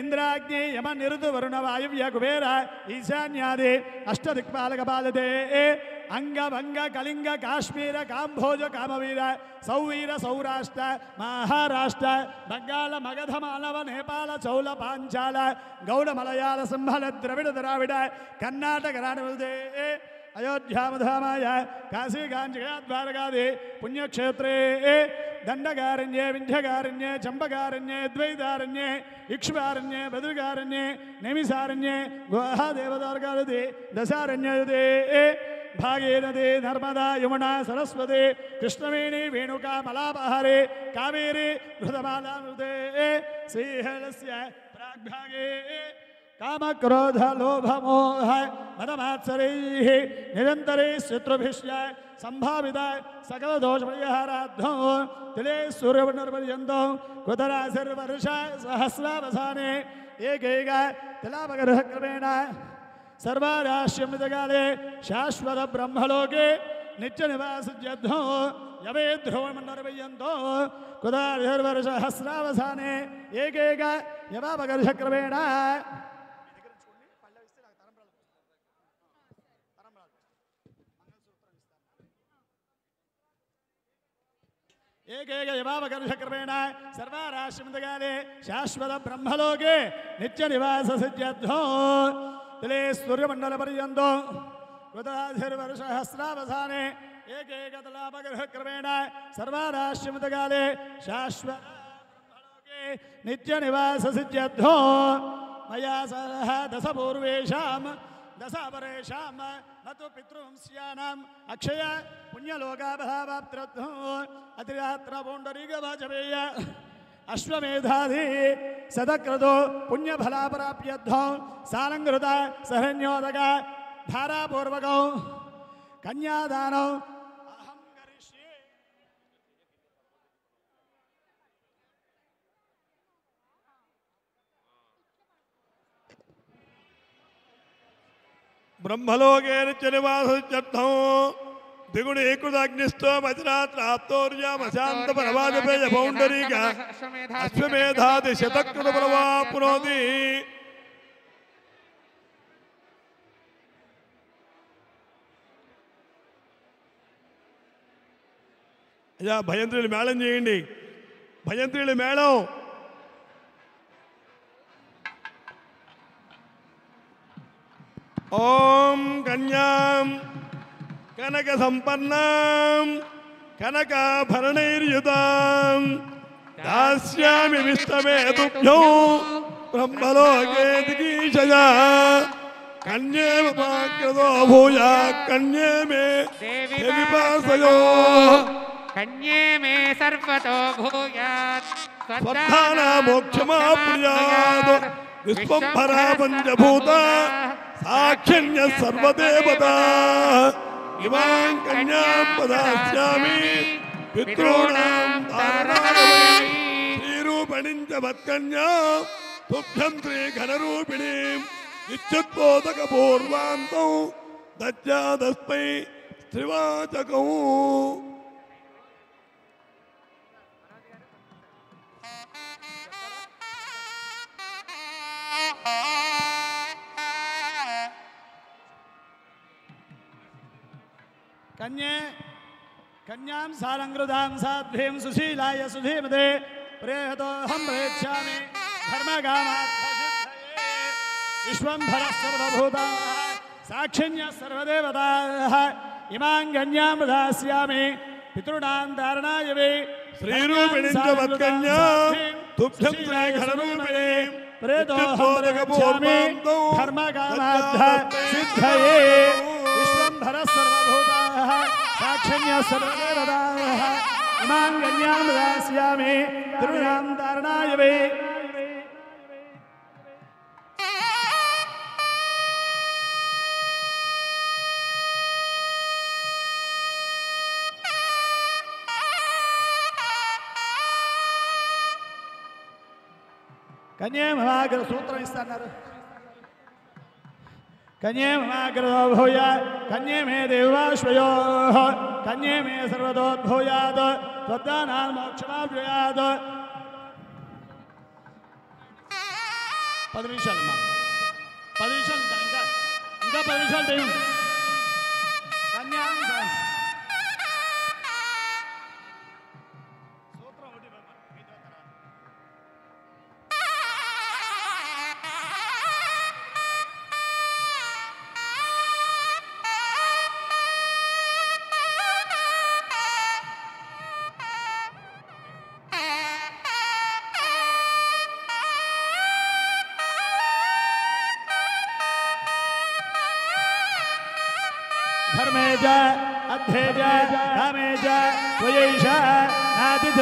इंद्राग्ने यम निरुत वरुण वायव्य कुबेर, ईशान्यादे, अष्टदिक्पालकपालते अंग भंग कलिंग, काश्मीर, काम्भोज, कामवीर, सौवीर, सौराष्ट्र, महाराष्ट्र, बंगाल मगध मालव नेपाल, चौल पांचाल गौड़, मलयाल, सिंहल, द्रविड़, द्राविड, कर्नाटक राणवदे अयोध्यामधामाय काशीकाञ्चिकाद्वारकादि पुण्यक्षेत्रे दण्डकारण्ये विन्ध्यकारण्ये चम्पकारण्ये द्वैतारण्ये, इक्ष्वारण्ये, बद्रिकारण्ये नैमिसारण्ये गुहादेवतार्कादि दशारण्ययुते भागीरथी, नर्मदा, यमुना, सरस्वती, कृष्णवेणी, वेणुका, मलापहरी, कावेरी, घृतमालामृते श्रीहेलस्य प्राग्भागे। काम क्रोध लोभ मोह मदमात्सरी निरंतरे शत्रुभिष्य संभाविताय सकल दोष परिहाराध्यो तिले सूर्य निर्पर्यंत कुतराशिर्वर्ष सहस्रावसाने एक एक तिलापग्रह क्रमेण सर्वाराश्यमृतकाले शाश्वत ब्रह्मलोके नित्य निवास जध्यो यवे ध्रुवम निर्वयंतो कुदारिहर्वर्ष सहस्रावसाने एक एक यवापगर्ष क्रमेण ఏకైక యమావకర్షక్రమేణ సర్వారాశ్రమితకాలే శాశ్వత బ్రహ్మలోకే నిత్య నివాస సిద్ధ్యధ్వో తిలే సూర్యమండల పర్యంతో కృతాధిర్వర్షహస్రావసానే ఏకైకతలాపగ్రహక్రమేణ సర్వారాశ్రమితకాలే శాశ్వత బ్రహ్మలోకే నిత్య నివాస సిద్ధ్యధ్వో మయా సహ దశ పూర్వేషాం దశ అపరేషాం నతు పితృంస్యానాం అక్షయ पुण्यलोकाभावाप्त्रद्धो अतिरात्र अश्वमेधाधि सदक्रतो पुण्यफलापराप्यद्धो सालङ्कृत सहन्योदक धारापूर्वकौ कन्यादानौ। దిగుడు ఏకుదగ్నిస్తో మతిరాత్ర ఆప్తోర్య మశాంత పరవాజపేయ పౌండరీక అశ్వమేధాది శతకృత బలవాప్నోతి అయ్యా భయంత్రులు మేళం చేయండి. భయంత్రులు మేళం. ఓం కన్యా कनक कनकसम्पन्नां कनकाभरणैर्युतां दास्यामि विष्टमेतुभ्यो ब्रह्मलोकेतिकीशया कन्ये ममाकृतो भूया कन्े मे देविपासयो कन्े मे सर्वतो भूया। स्वत्थाना मोक्षमाप्रियात् विश्वम्भरा पञ्चभूता साक्षिण्यः सर्वदेवता। इमां कन्यां पदास्यामि पितॄणां तारणागमयी श्रीरूपणीं च मत्कन्यां तुभ्यं त्रिघनरूपिणीं इच्छुत्पोदकपूर्वान्तौ दज्जादस्मै स्त्रिवाचकौ Oh! कन्ये कन्यां सारङ्गृदां साध्वीं सुशीलाय सुधीमते प्रेहतोऽहं प्रेच्छामि विश्वम्भरः सर्वभूताः साक्षिण्यः सर्वदेवताः इमां कन्यां दास्यामि पितॄणां धारणाय वे श्रीरूपिणीं प्रेतोऽहं धर्मकामाद्ध सिद्धये विश्वम्भरः सर्वभूताः साक्षिण्य सर्वदेवताः माङ्गल्यां दास्यामि त्रिणां धारणाय वे कन्या महाग्र सूत्र इस्तानार కన్యే మమాగ్రదో భూయ కన్యే మే దేవాశ్వయో కన్యే మే సర్వదోద్భూయాత్ త్వద్దానాన్ మోక్షమాభ్యుయాత్ పది నిమిషాలు అమ్మా పది నిమిషాలు ఇంకా ఇంకా ఇంకా పది నిమిషాలు టైం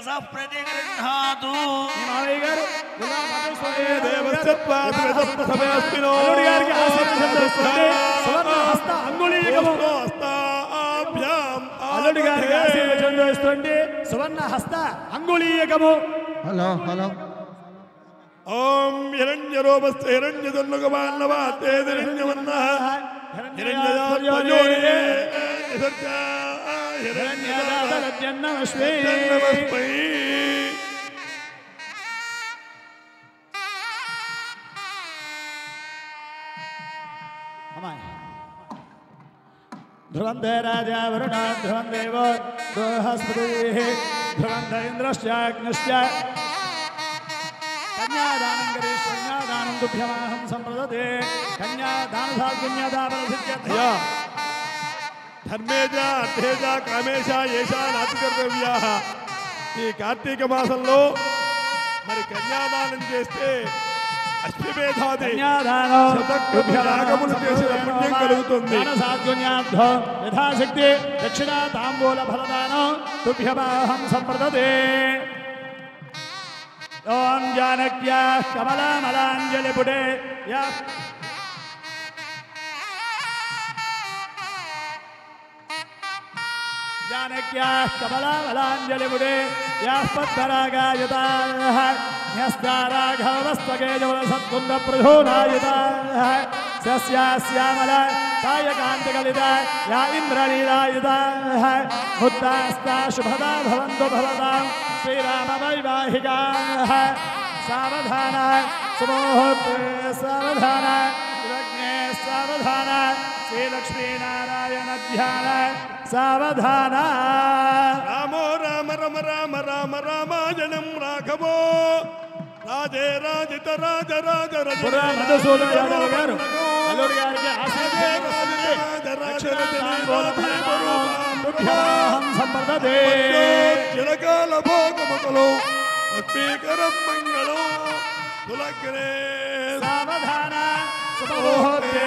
మనస ప్రతిగృహాదు అల్లుడి గారికి ఆశీర్వచనం చేస్తుంటే సువర్ణ హస్త అంగుళీయకము హలో హలో ఓం హిరణ్యరూపస్థ హిరణ్యదుర్లుగమాన్నవా తేదిరణ్యమన్న హిరణ్యజాత్మజోని हिरण्यदादरज्जन्नमस्मै ध्रुवन्दे राजा वरुणा ध्रुवन्देव बृहस्पतिः ध्रुवन्ध इन्द्रश्चाग्निश्च कन्यादानं करे कन्यादानं तुभ्यमाहं सम्प्रदते ధర్మేజ అర్థేజ కామేశ ఏషా నాతి కర్తవ్యా ఈ కార్తీక మాసంలో మరి కన్యాదానం చేస్తే అశ్వమేధాది యాగములు చేసిన పుణ్యం కలుగుతుంది. యథాశక్తి దక్షిణ తాంబూల ఫలదానం తుభ్యమాహం సంప్రదతే. ఓం జానక్యా కమలామలాంజలి పుటే యా. जानक्याः कमलामलाञ्जलिमुडे याः पद्मरागायुताः न्यस्ताराघवस्तकेजवलसत्कुन्दप्रधूनायुताः सस्यास्यामल। कायकान्तकलिता या इन्द्रलीलायुताः मुक्तास्ता शुभदा भवन्तु भवतां श्रीरामवैवाहिकाः सावधान। സാവധാന രാമോ രാമ രമ രാമ രാമ രാമായണം രാഘവോ రాజే రాజిత రాజ రాజ మధుసూదన యాదవ్ గారు అల్లూరి గారికి చిరకాల భోగముఖలో లక్ష్మీకరం మంగళం తులగ్రే సావధాన శుభోహరే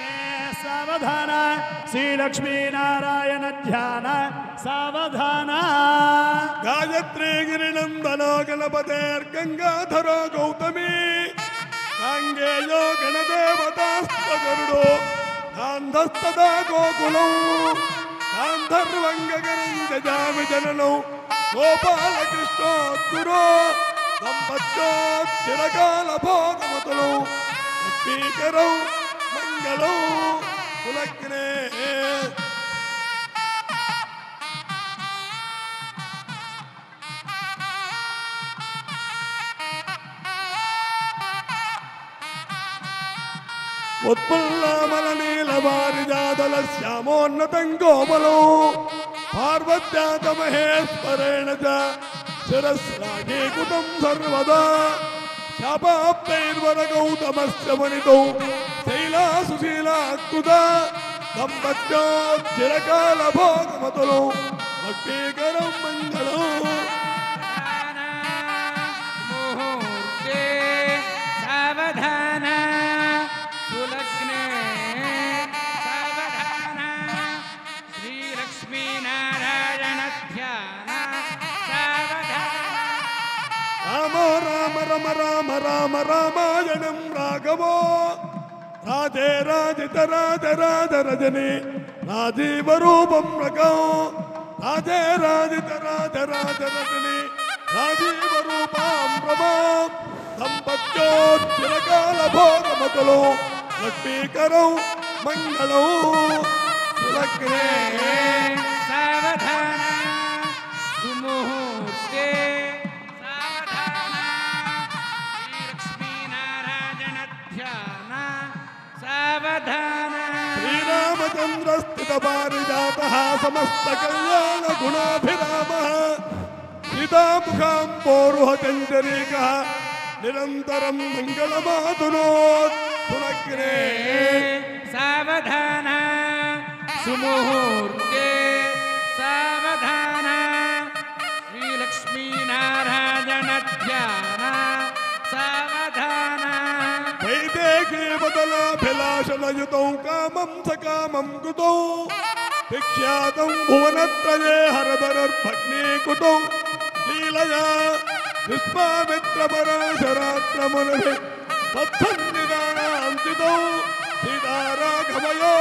సావధాన శ్రీలక్ష్మీనారాయణ ధ్యాన సావధాన గాయత్రీ గిరినందనో గణపతేర్గంగాధరో గౌతమీ కాంగేయో గణదేవతాస్తగరుడో గాంధస్తదా గోకులం గాంధర్వంగగరం జజామి జననం గోపాలకృష్ణోద్గురో దంపత్యోచ్చిరకాల భోగమతులు స్పీకరం మంగళం కులగ్నే ఉత్పుల్లామల నీలవారిజాతల శ్యామోన్నతం కోమలో పార్వత్యాత మహేశ్వరేణ చ శిరస్రాగీకృతం సర్వదా శాపాప్తైర్వనగౌ తమస్యమణితో శైలాసుశీల అద్భుత దంపత్యోజ్జలకాల భోగమతులు భక్తీకరం మంగళం రామ రామాయణం రాఘవో. రాధే రాధిత రాధ రాధ రజని రాజీవ రూపం రఘో రాధే రాధిత రాధ రాధ రజని రాజీవ రూపాం రమా సంపత్యోచిరకాల భోగమతలో లక్ష్మీకరం మంగళం. चन्द्रस्थितपारिजातः समस्तकल्याणगुणाभिरामः समस्तकालगुणाभिरामः पिताभ्यां पौरोह चन्द्रेगः निरन्तरं मङ्गलमाधुरो सावधाना सुमुहूर्ते सावधान। श्रीलक्ष्मीनारायणध्यान सावधान। केवदलाभिलाषलयुतौ कामं सकामं कृतौ। विख्यातौ भुवनत्रये हरधरर्भग्नीकुतौ लीलया विश्वामित्रपराशरात्रमुनिभिः तत्सन्निदानान्तितौ सीताराघवयो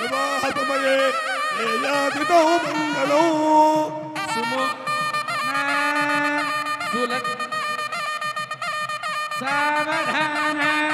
विवाहसमये हेयादितौ मङ्गलौ। सुमो। सुलत् सावधाना।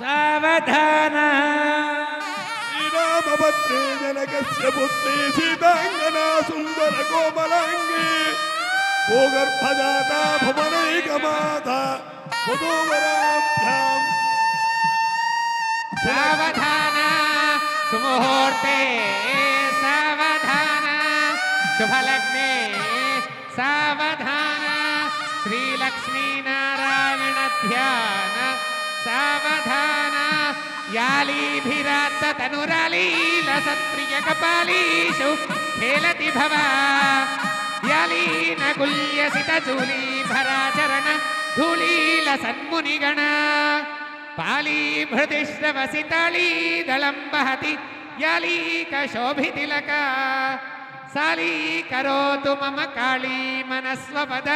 सावधान। श्रीरामभद्रे जनकस्य पुत्री सीताङ्गना सुन्दरकोमलाङ्गी। भूगर्भजाता भुवनैकमाता मधुवराभ्याम् सावधान। सुमुहूर्ते सावधान। शुभलग्ने सावधान। श्रीलक्ष्मीनारायणध्यान। यालीभिरातनुरालीलस्रियकपालीषु खेलति भवा। धूलीलसन्मुनिगणा धूलीलसन्मुनिगण। पालीभृतिश्रवसितालीदलं वहति यालीकशोभितिलका। साली करोतु मम काली मनस्वपद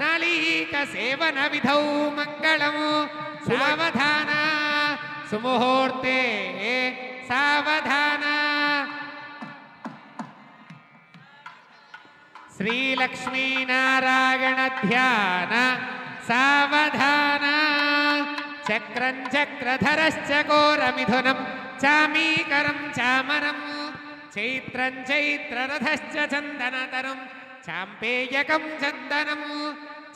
नालीकसेवनविधौ मङ्गलम्। सुमुहूर्ते सावधाना। श्रीलक्ष्मीनारायणध्यान। ध्यान चक्रं चक्रधरश्च घोरमिथुनं चामीकरं चामरं चैत्रं चैत्ररथश्च चन्दनतरं चाम्पेयकं चन्दनम्।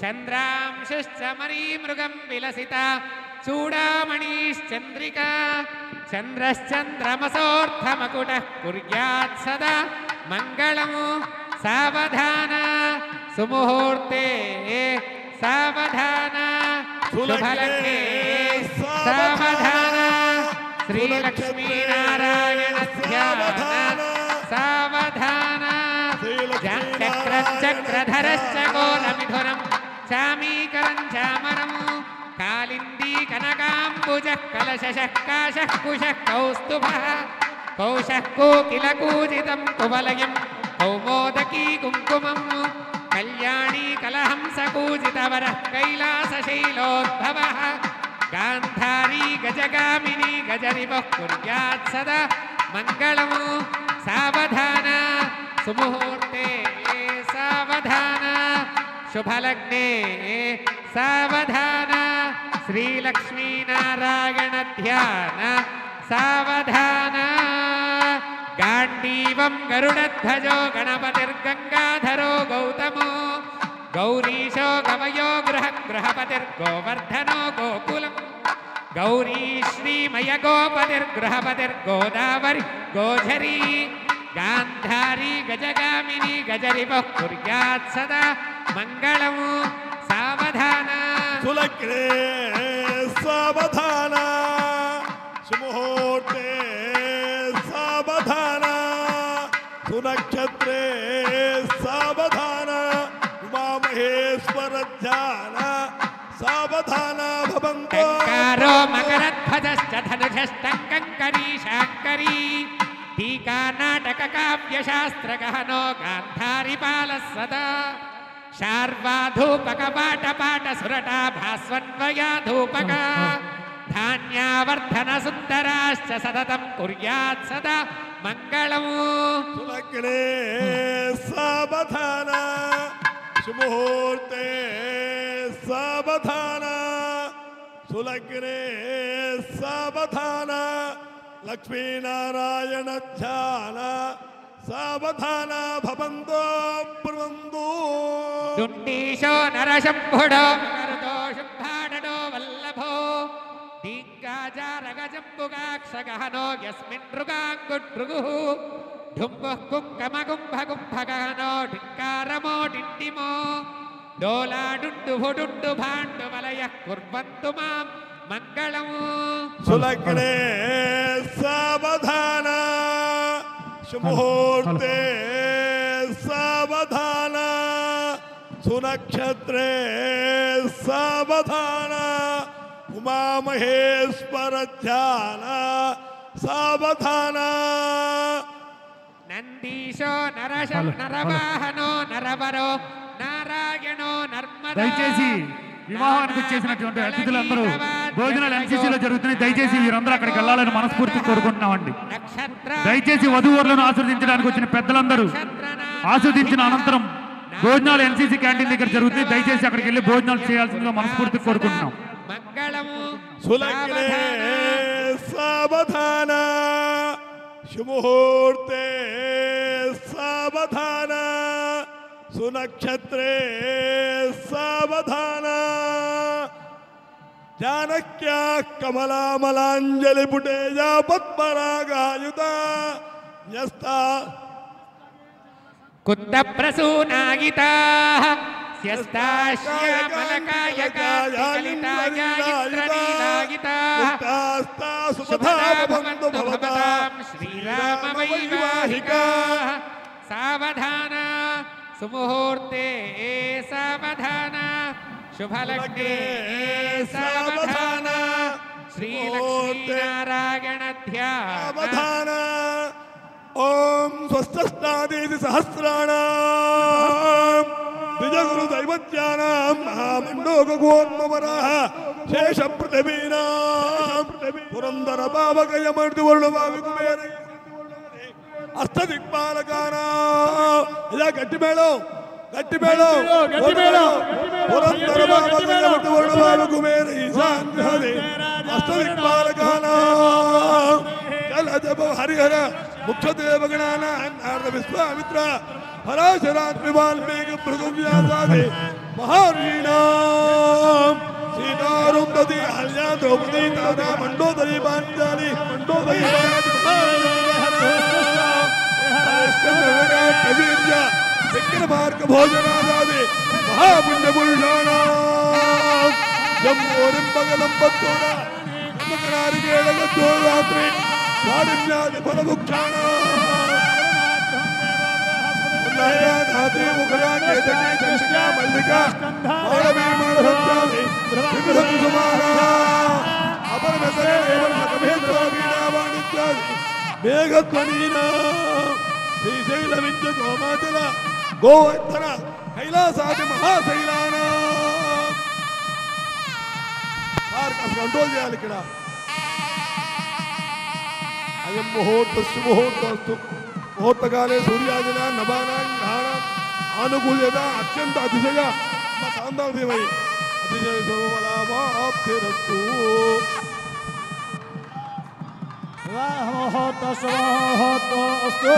चन्द्रांशश्च मरीमृगं विलसिता चूडामणिश्चन्द्रिका चन्द्रश्चन्द्रमसोऽर्थमकुटः कुर्यात् सदा मङ्गलमु सावधाना सुमुहूर्ते सावधाना सुफले सावधाना श्रीलक्ष्मीनारायणस्याक्रधरश्च गोलमिथुरम् చామీకరం చామరము కాళిందీ కనకాంబుజ కలశశ కాశ కుశ కౌస్తుభ కౌశ కోకిల కూజితం కువలయం కౌమోదకీ కుంకుమం కళ్యాణీ కలహంస కూజితవర కైలాసశైలోద్భవ గాంధారీ గజగామిని గజరివ కుర్యాత్ సదా మంగళము సావధాన సుముహూర్తే సావధాన शुभलग्ने सावधान श्रीलक्ष्मीनारायणध्यान सावधान गाण्डीवं गरुडध्वजो गणपतिर्गंगाधरो गौतमो, गौरीशो गवयो गृह गृहपतिर्गोवर्धनो गोकुल, गौरी श्रीमय गोपतिर्गृहपतिर्गोदावरी गोधरी गान्धारी गजगामिनी गजरिपः कुर्यात् सदा मङ्गलम् सावधाना। सुलकृना सुमहोद्रे सावधाना। सुलक्षत्रे सावधाना। उमामहेश्वर ध्याना सावधान भवन्तो। मकरध्वजश्च मङ्गदश्च कङ्करी शाङ्करी। टीकानाटककाव्यशास्त्रगहनो गान्धारिपालः सदा शार्वाधूपकपाटपाटसुरटा भास्वन्वया धूपका धान्यावर्धनसुन्दराश्च सततं कुर्यात् सदा मङ्गलम्। सुलग्ने सावधान। सुमुहूर्ते सावधान। सुलग्ने सावधान। लक्ष्मीनारायणध्यान सावधाना भवन्तो ब्रुवन्दो ढुण्डीशो वल्लभो। शम्भुडोरुतो यस्मिन् टीङ्काजारम्बुकाक्षगहनो यस्मिन्नृगाङ्गुटृगुः कुङ्कमगुम्भुम्भगहनो ढिङ्कारमो डिण्डिमो डोला कुर्वन्तु माम्। मङ्गलं सुलक्वधाना शुमुहूर्ते सावधान सुलक्षत्रे सावधान उमामहेश्वर ध्याना सावधान नन्दीशो नरवाहनो नरवरो नारायणो न వివాహానికి వచ్చేసినటువంటి అతిథులందరూ భోజనాలు ఎన్సీసీలో జరుగుతున్నాయి. దయచేసి వీరందరూ అక్కడికి వెళ్ళాలని మనస్ఫూర్తి కోరుకుంటున్నామండి. దయచేసి వధువులను ఆస్వాదించడానికి వచ్చిన పెద్దలందరూ ఆస్వాదించిన అనంతరం భోజనాలు ఎన్సీసీ క్యాంటీన్ దగ్గర జరుగుతున్నాయి. దయచేసి అక్కడికి వెళ్ళి భోజనాలు చేయాల్సిందిగా మనస్ఫూర్తి కోరుకుంటున్నాం. సావధాన. శుభముహూర్తే సావధానా. सुनक्षत्रे सावधान। जानक्या कमलामलांजलि पुटेजा पद्मरागायुता न्यस्ता कुन्दप्रसूनागिता श्रीरामवैवाहिका सावधाना। सुमुहूर्ते सावधान शुभलग्ने सावधान श्रीलक्ष्मीनारायणध्यावधान ॐ स्वस्तस्नादीति सहस्राणाम्। द्विजगुरुदैवत्यानां महामण्डोकगोन्मवराः शेषपृथिवीनां पुरन्दरपावकयमर्दिवर्णभाविकुमेरय अर्थ दिग्पाल गो हरिहर। मुख्य देव गणाना विश्वामित्र महावीणा। द्रौपदी मंडोदरी मंडोदरी चंद्रवीर्य विक्रमार्क भोजनादादि महापुण्यपुरुषाण जम्बोरिम्बगलम्बत्तोड मकरारिगेळगत्तोरात्रि कारुण्यादि फलमुक्षाण मल्लिका अपरमेतरे एवं सकमेत्वा మకరారికేళగతో రాత్రి కాడిన్యాది ఫలముక్షాణాతి ముఖరా కేతకి దర్శికా మల్లిక మాళవీ మాళవత్యాది త్రిపుర కుసుమారా అపరమతరే ఏవర్మతమేత్వా వీణావాణిత్యాది మేఘధ్వనీనా శ్రీశైల విద్య గోమాతల గోవర్ధన కైలాసాది మహాశైలాన సార్ కాస్త కంట్రోల్ చేయాలి ఇక్కడ అయం ముహూర్త ముహూర్తస్తు ముహూర్తకాలే సూర్యాదిన నవానాం గ్రహాణం ఆనుకూల్యత అత్యంత అతిశయ మతాంతమై అతిశయ సర్వలాభాప్తిరస్తు स्वाहोत स्वाहोत अस्तु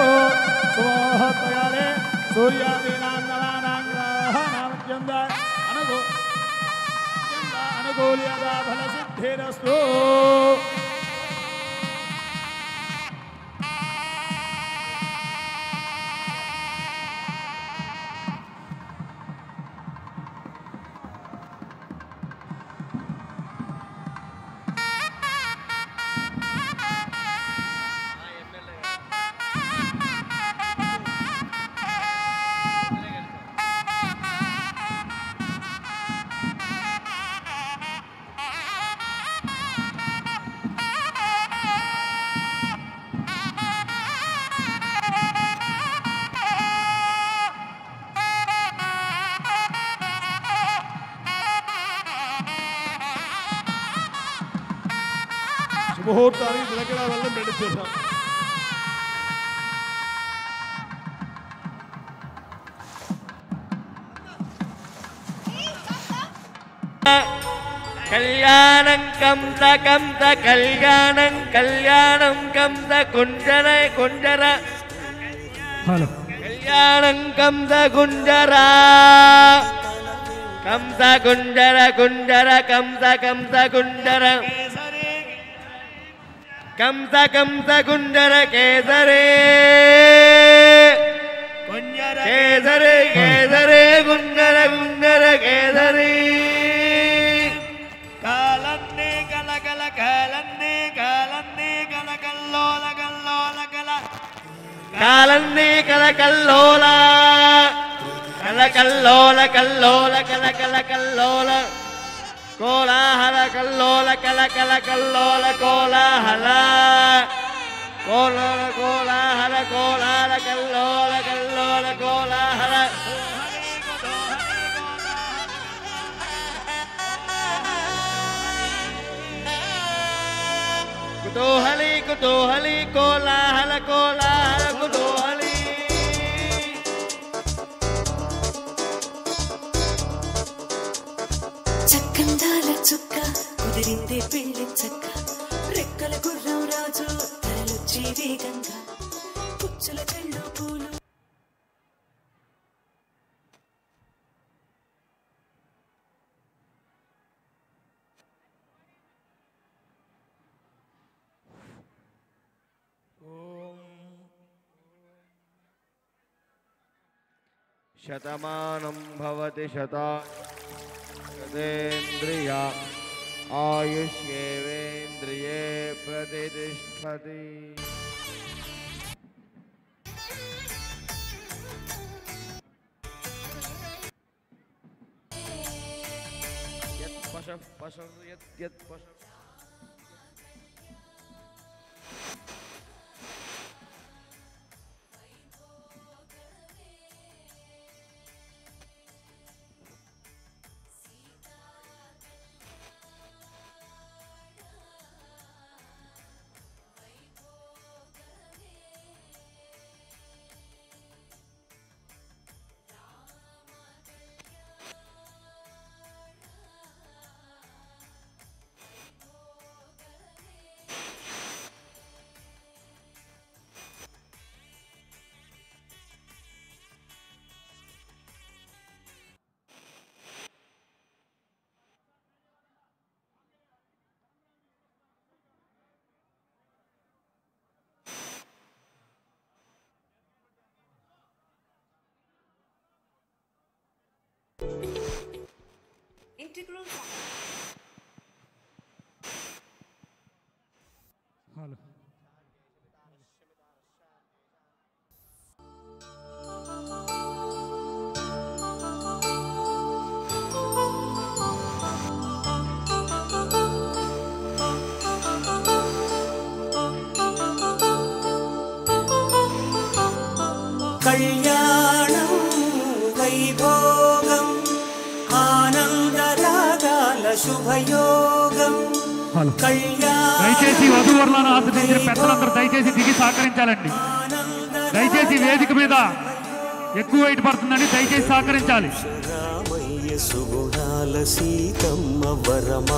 स्वाहत काले सूर्यादीनां नलानां ग्रहाणामत्यन्त अनुगो अनुकूल्यता फलसिद्धिरस्तु கம்த கம்த கல்யாணம் கல்யாணம் கம்த குஞ்சர குஞ்சர. கல்யாணம் கம்த குஞ்சரா. கம்த குஞ்சர குஞ்சர கம்த கம்த குஞ்சர. கம்த கம்த குஞ்சர கேசரே கேசரே. கேசரே குஞ்சர குஞ்சர கேசரே. காலந்தி கல கல்லோலா. கல கல்லோல கல்லோல கல கல கல்லோல. கோலாஹல கல்லோல கல கல கல்லோல கோலாஹல கோலோல கோலாஹல கோலால கல்லோல கல்லோல கோலாஹல కుతూహలి కుతూహలి కోలాహల కోలాహల కుతూహలి. చక్కందాల చుక్క కుదిరిందే పెళ్ళి చక్క. రెక్కల గుర్రం రాజు తరలొచ్చి వేగంగా కుచ్చుల చెండు शतमानं भवति शता शतेन्द्रिया आयुष्येवेन्द्रिये प्रतिष्ठति। यत्पशः पशुर्यत् यत्पशुः Integral శుభయోగం దయచేసి వధువరులను ఆశ్రయించిన పెద్దలందరూ దయచేసి దిగి సహకరించాలండి. దయచేసి వేదిక మీద ఎక్కువ వెయిట్ పడుతుందని దయచేసి సహకరించాలి.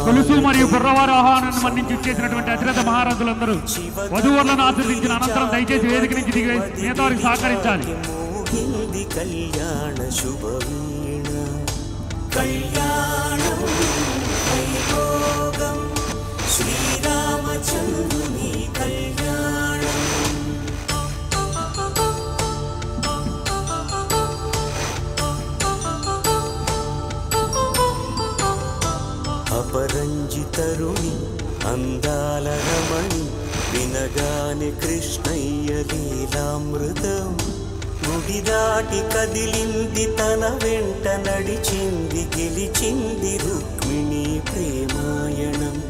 కొలుసు మరియు బుర్రవారు ఆహ్వానాన్ని మన్నించి ఇచ్చేసినటువంటి అతిరథ మహారాజులందరూ వధువులను ఆశ్రదించిన అనంతరం దయచేసి వేదిక నుంచి దిగి మిగతా వారికి సహకరించాలి. కళ్యాణ శుభవీణ. కళ్యాణం అపరంజితరుణి అందాల రమణి వినగాని కృష్ణయ్య లీలామృతం. గుడి దాటి కదిలింది తన వెంట నడిచింది గెలిచింది రుక్మిణి ప్రేమాయణం.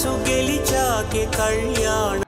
सुगली चाके कल्याण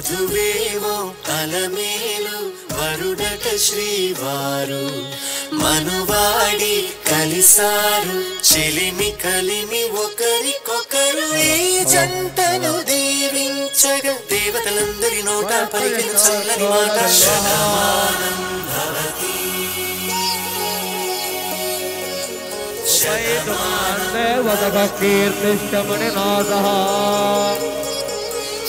మధువేమో కలమేలు వరుడట శ్రీవారు. మనువాడి కలిసారు చెలిమి కలిమి ఒకరికొకరు ఏ జంటను దేవించగ దేవతలందరి నోట పలికిన మాట భవతి శయమాన్ దేవత భక్తిర్నిష్టమని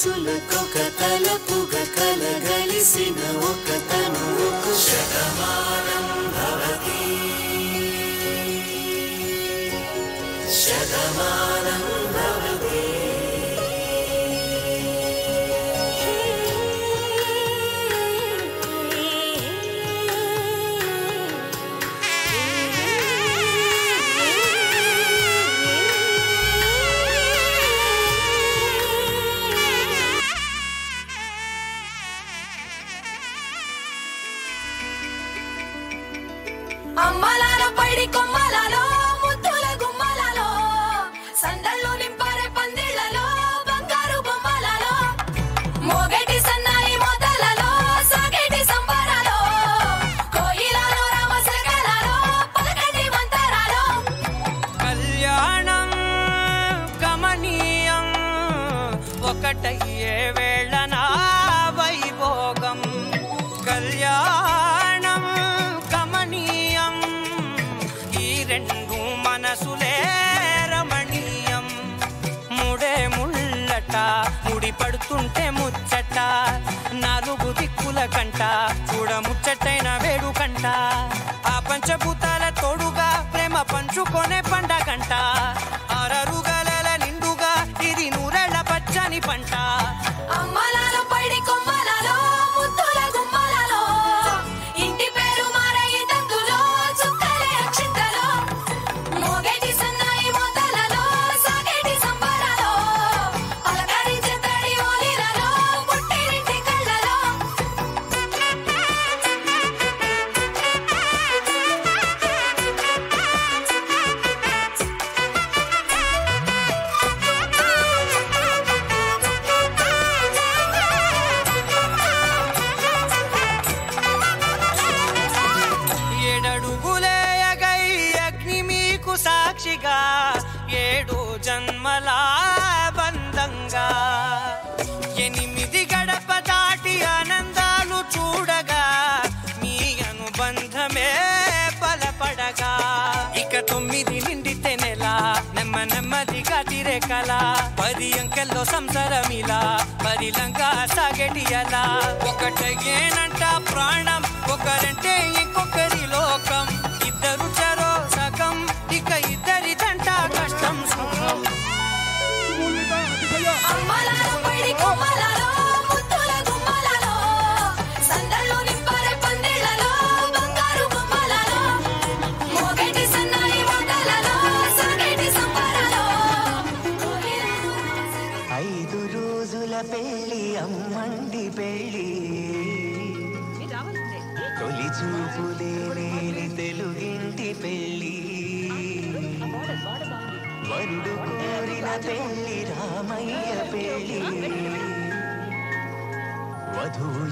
మనసుల కొక తలపుగ కలగలిసిన ఒక తనువుకు శతమానం భవతి శతమానం పడి పడుతుంటే ముచ్చట. నాలుగు దిక్కుల కంట చూడ ముచ్చటైన వేడు కంట ఆ పంచభూతాల తోడుగా ప్రేమ పంచుకొనే ಅಂಕೆಲ್ಲೋ ಸಂಸಾರ ಮಿಲ ಮರಿಲಂಕ ಸಾಗೆಟಿಯಲ್ಲ ಒಕ್ಕಟೇನಂಟ ಪ್ರಾಣಂ ಒಕ್ಕರಂಟೆ ఇంకొకరి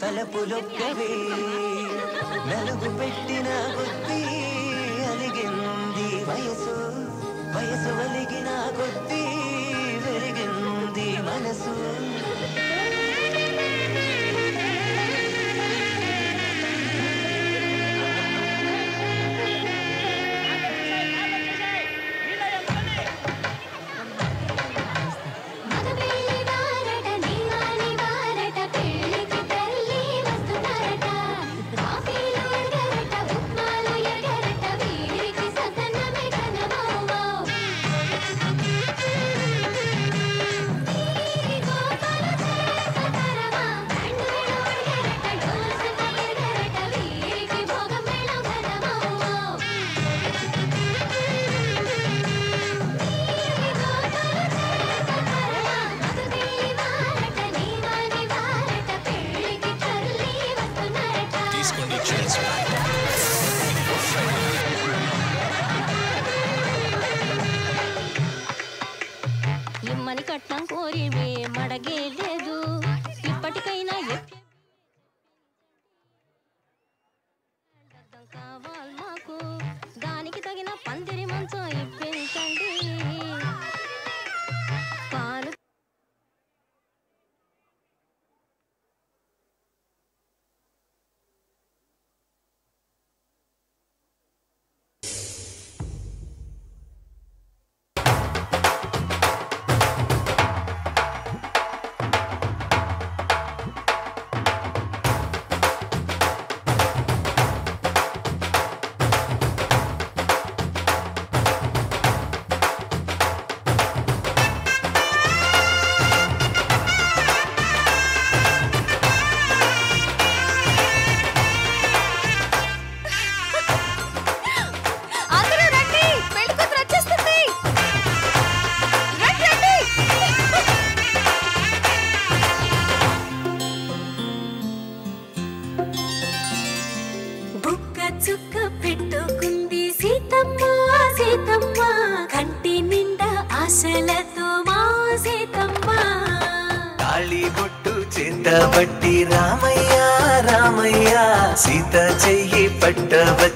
తలపులొక్కవే నలుగు పెట్టిన కొద్దీ అలిగింది వయసు వయసు వలిగిన కొద్దీ వెలిగింది మనసు.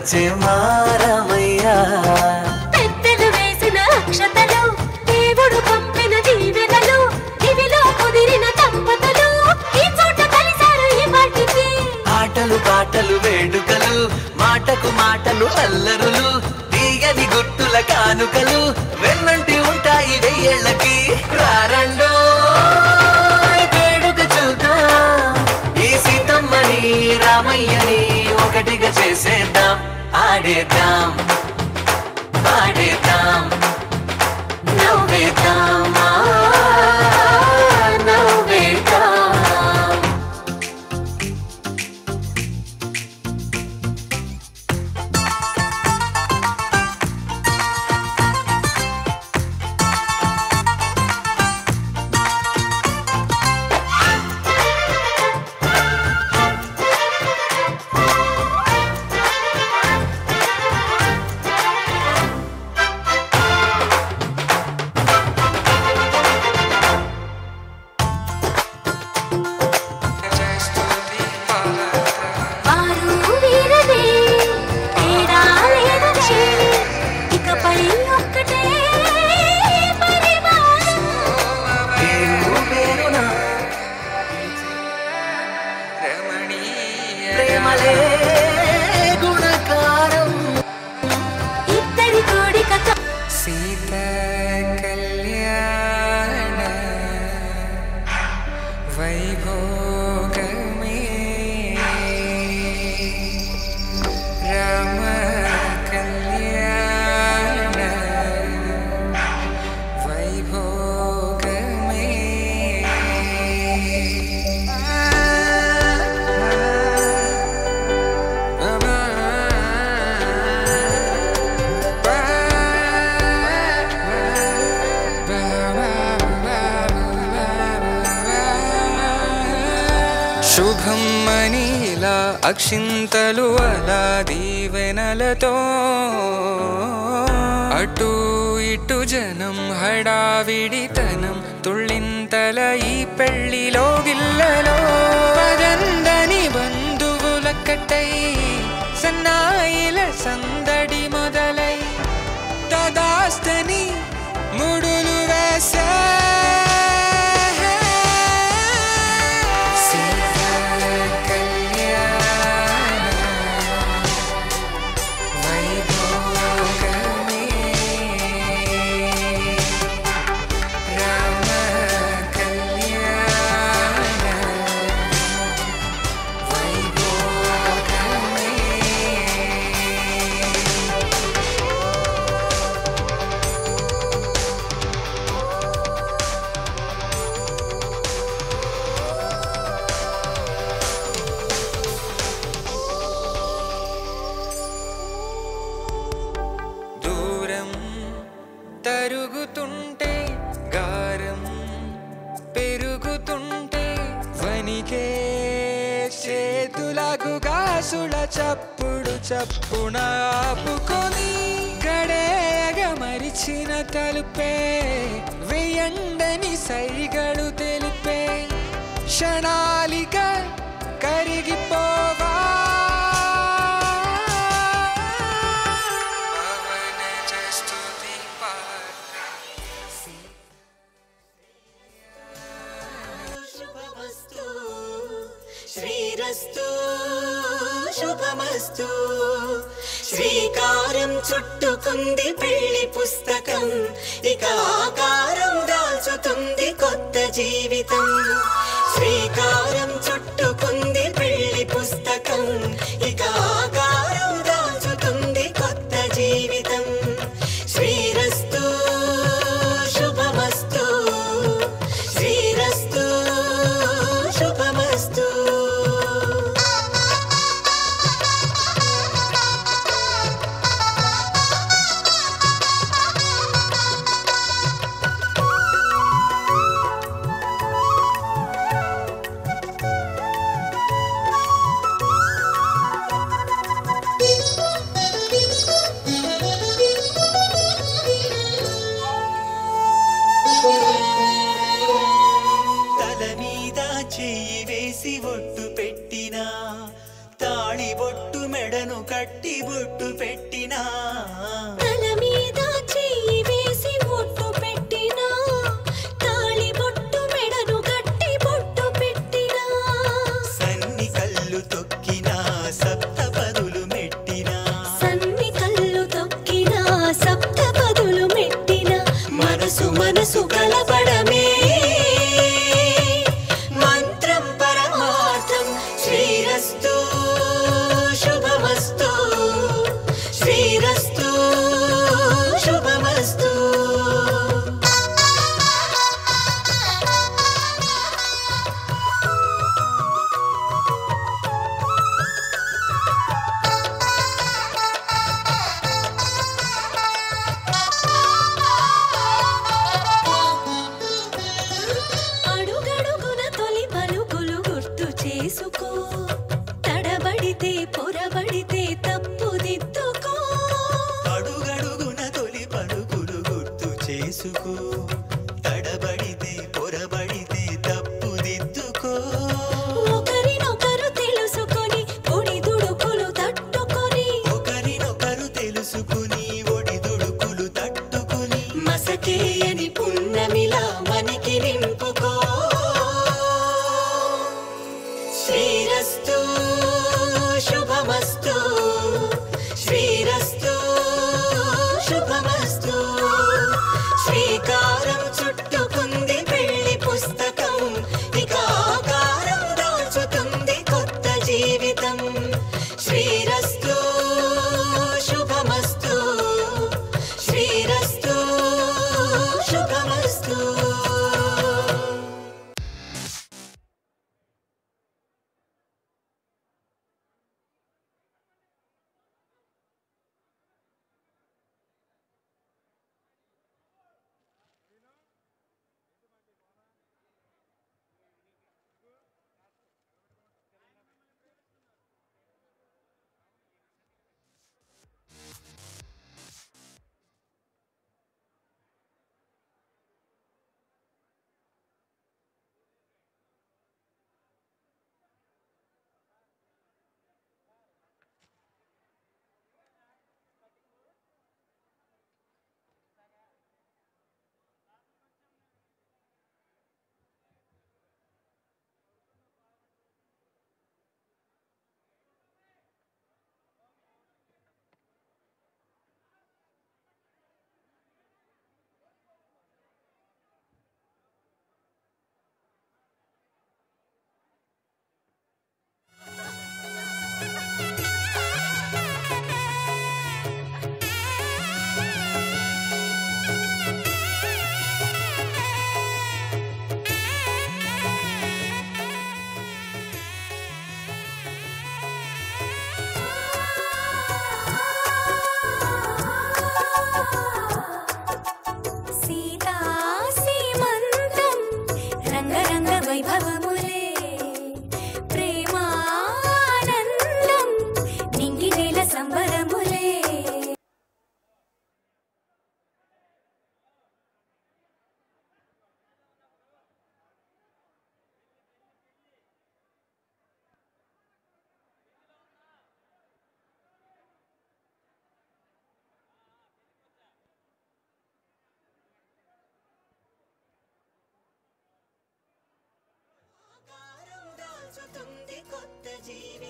Fatima it down.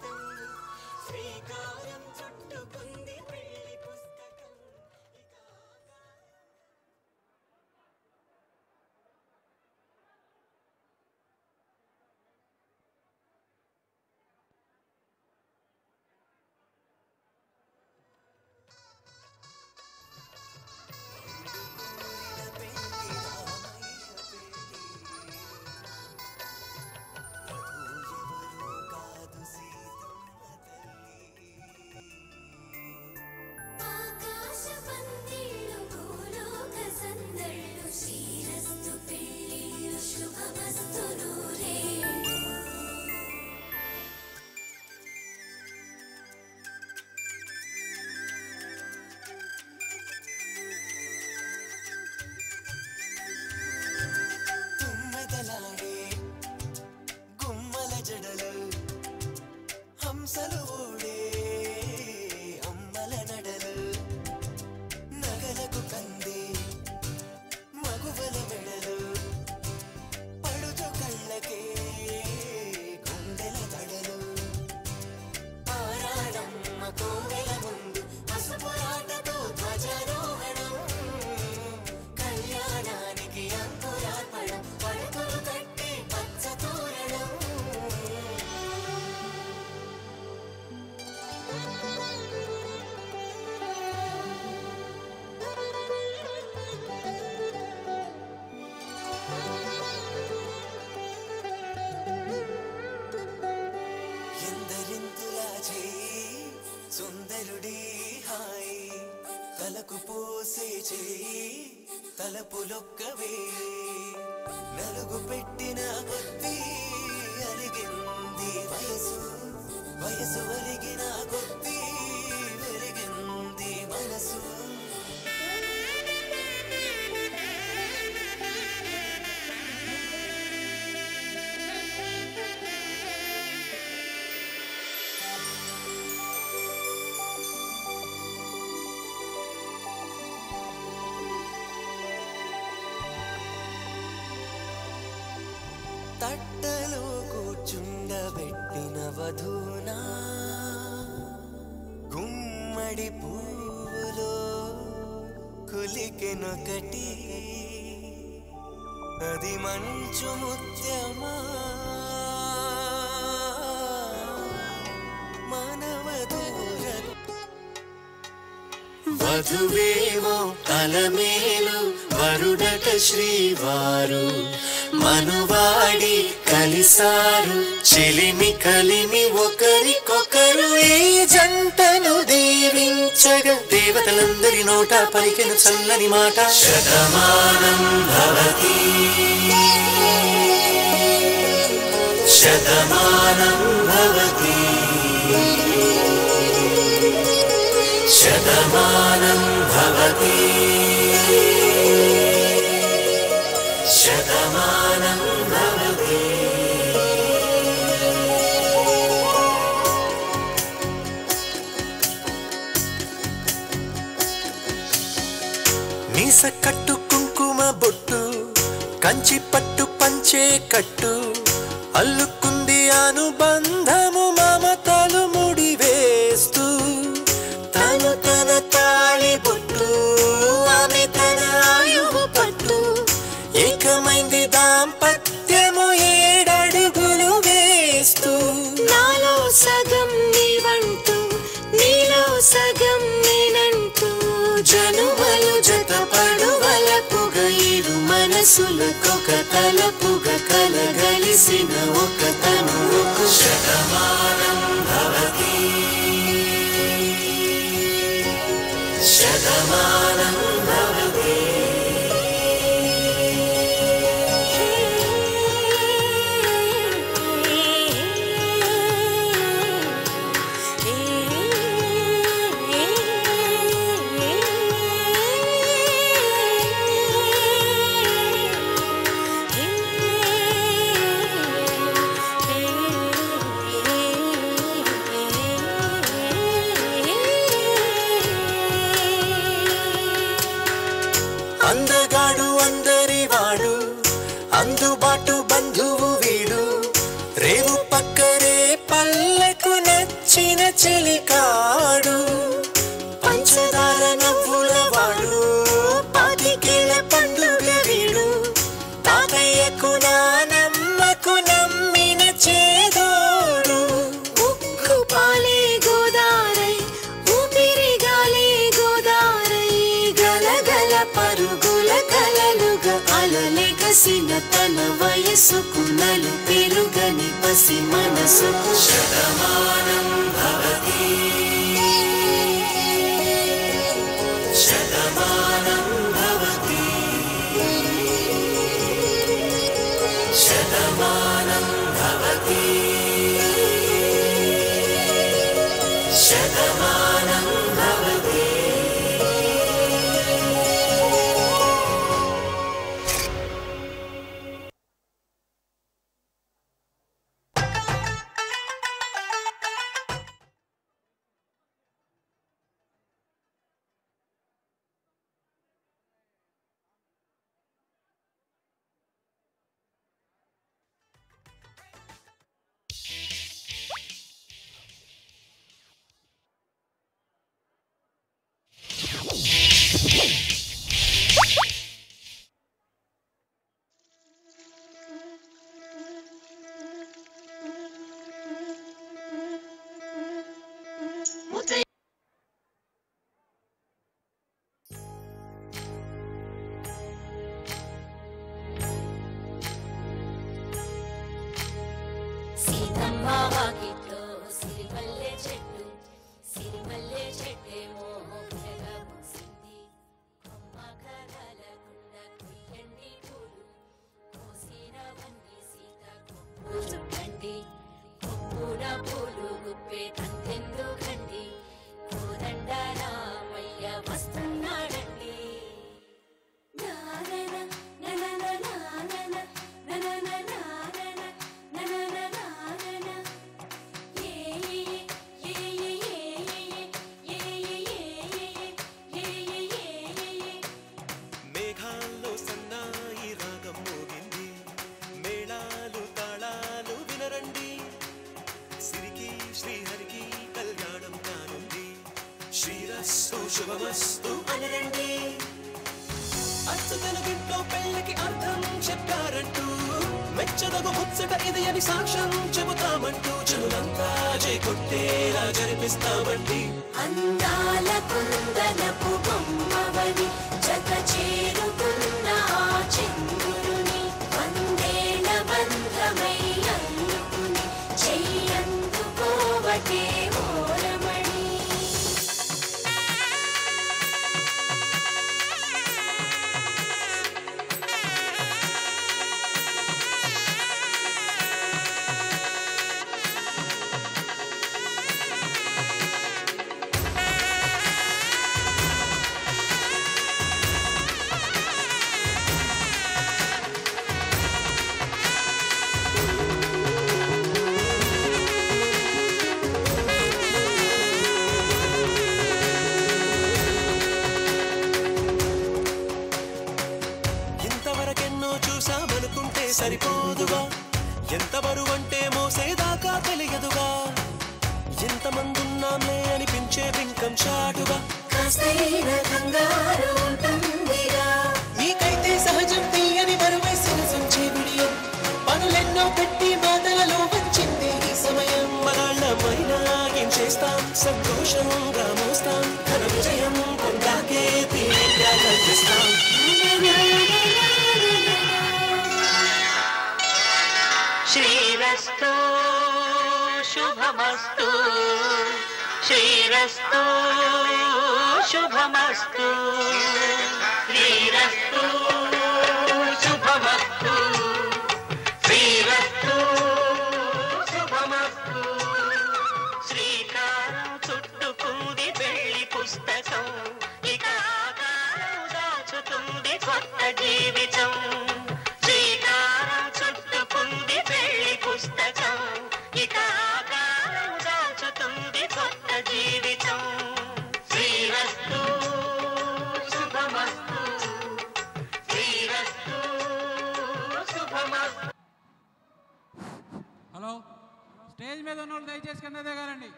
the తలపులొక్కవే నలుగు పెట్టిన పత్తి మంచు ముత్యమా వరుడట శ్రీవారు. మనువాడి కలిసారు చెలిమి కలిమి ఒకరికొకరు ఏ జంటను దీవించగ దేవతలందరి నోట పలికిన చల్లని మాట. శతమానం భవతి. शतमानं भवति। शतमानं भवति। शतमानं కట్టు కుంకుమ బొట్టు కంచి పట్టు పంచే కట్టు అల్లు बंद పసిన తన వయసుకు నలు పెరుగని పసి మనసుకు శతమానం భవతి.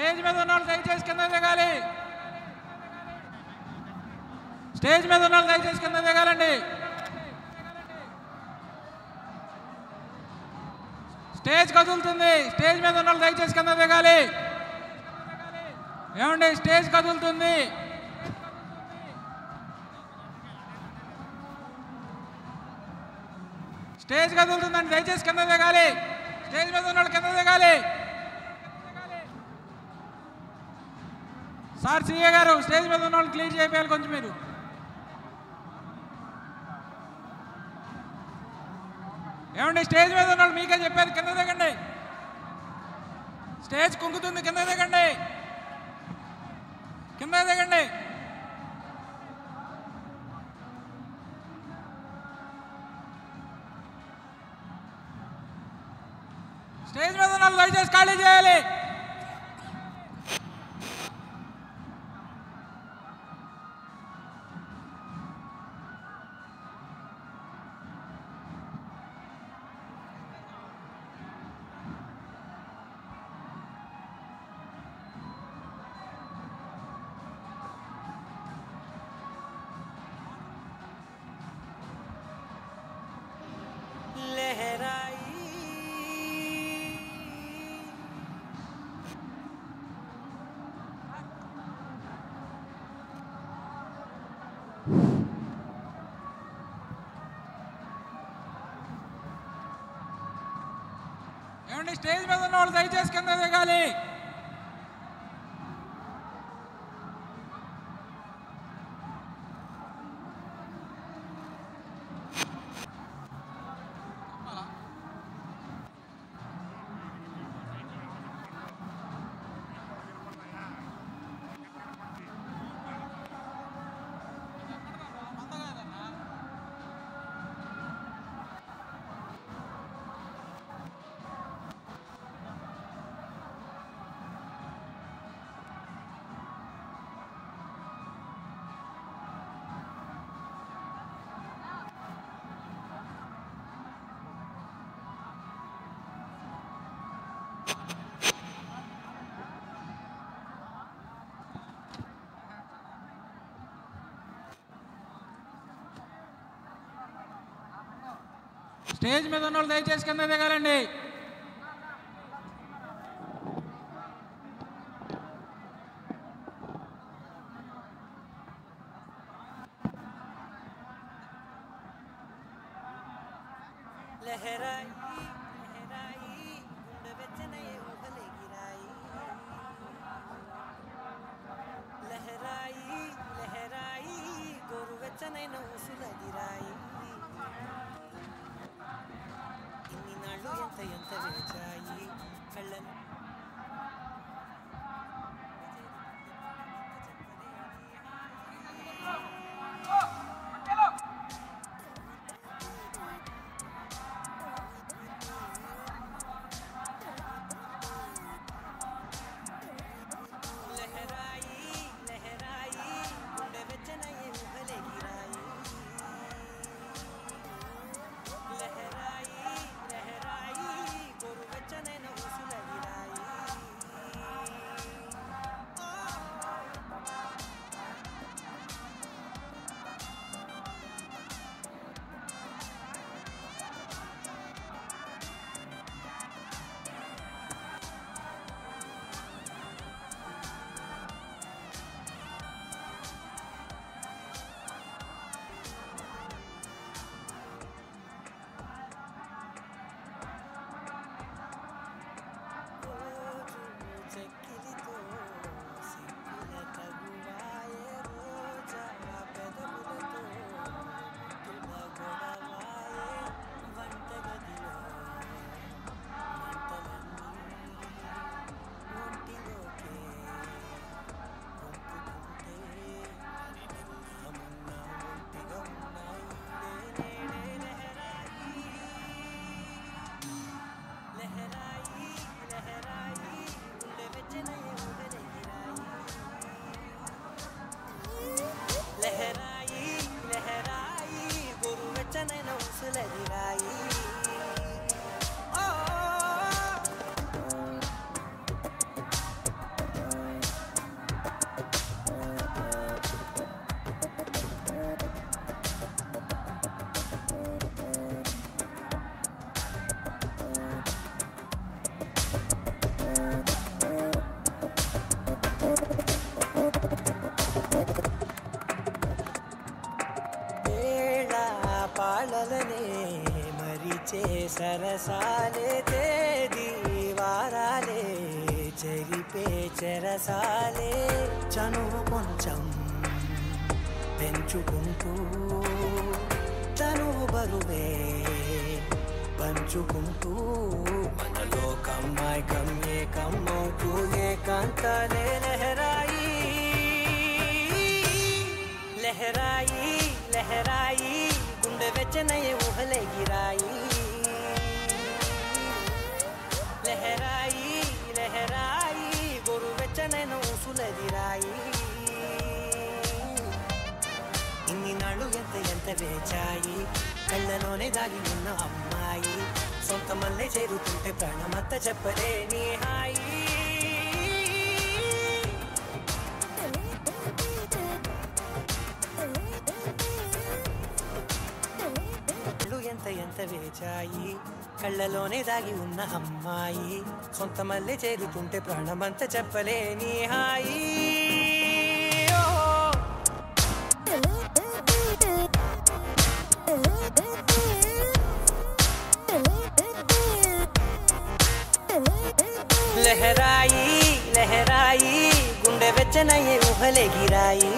స్టేజ్ మీద ఉన్న దయచేసి కింద దిగాలి. స్టేజ్ మీద ఉన్న దయచేసి కింద దిగాలండి. స్టేజ్ కదులుతుంది. స్టేజ్ మీద ఉన్న దయచేసి కింద దిగాలి. ఏమండి స్టేజ్ కదులుతుంది. స్టేజ్ కదులుతుందండి దయచేసి కింద దిగాలి. స్టేజ్ మీద ఉన్న కింద దిగాలి. సార్ సీఏ గారు స్టేజ్ మీద ఉన్న వాళ్ళు క్లీన్ చేయాలి కొంచెం మీరు. ఏమండి స్టేజ్ మీద ఉన్న వాళ్ళు మీకే చెప్పేది కింద దిగండి. స్టేజ్ కుంగుతుంది కింద దిగండి. కింద దిగండి. స్టేజ్ మీద ఉన్న వాళ్ళు దయచేసి ఖాళీ చేయాలి. స్టేజ్ మీద ఉన్న వాళ్ళు దయచేసి కింద దిగాలి స్టేజ్ మీద ఉన్న వాళ్ళు దయచేసి కింద దిగాలండి. लहराई Tôi? చెరసాలే దీవారాలే చెరిపే చెరసాలే. చను కొంచెం పెంచుకుంటూ తనువు బరువే పంచుకుంటూ. చెప్పలే చెప్పలేని హాయి. ఎంత ఎంత వేచాయి కళ్ళలోనే దాగి ఉన్న అమ్మాయి. సొంత మళ్ళీ చేరుతుంటే ప్రాణమంతా చెప్పలేని హాయి. से ये उहले गिराई।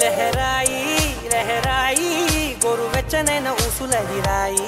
लहराई लहराई गोरु बेचने न उसुल गिराई।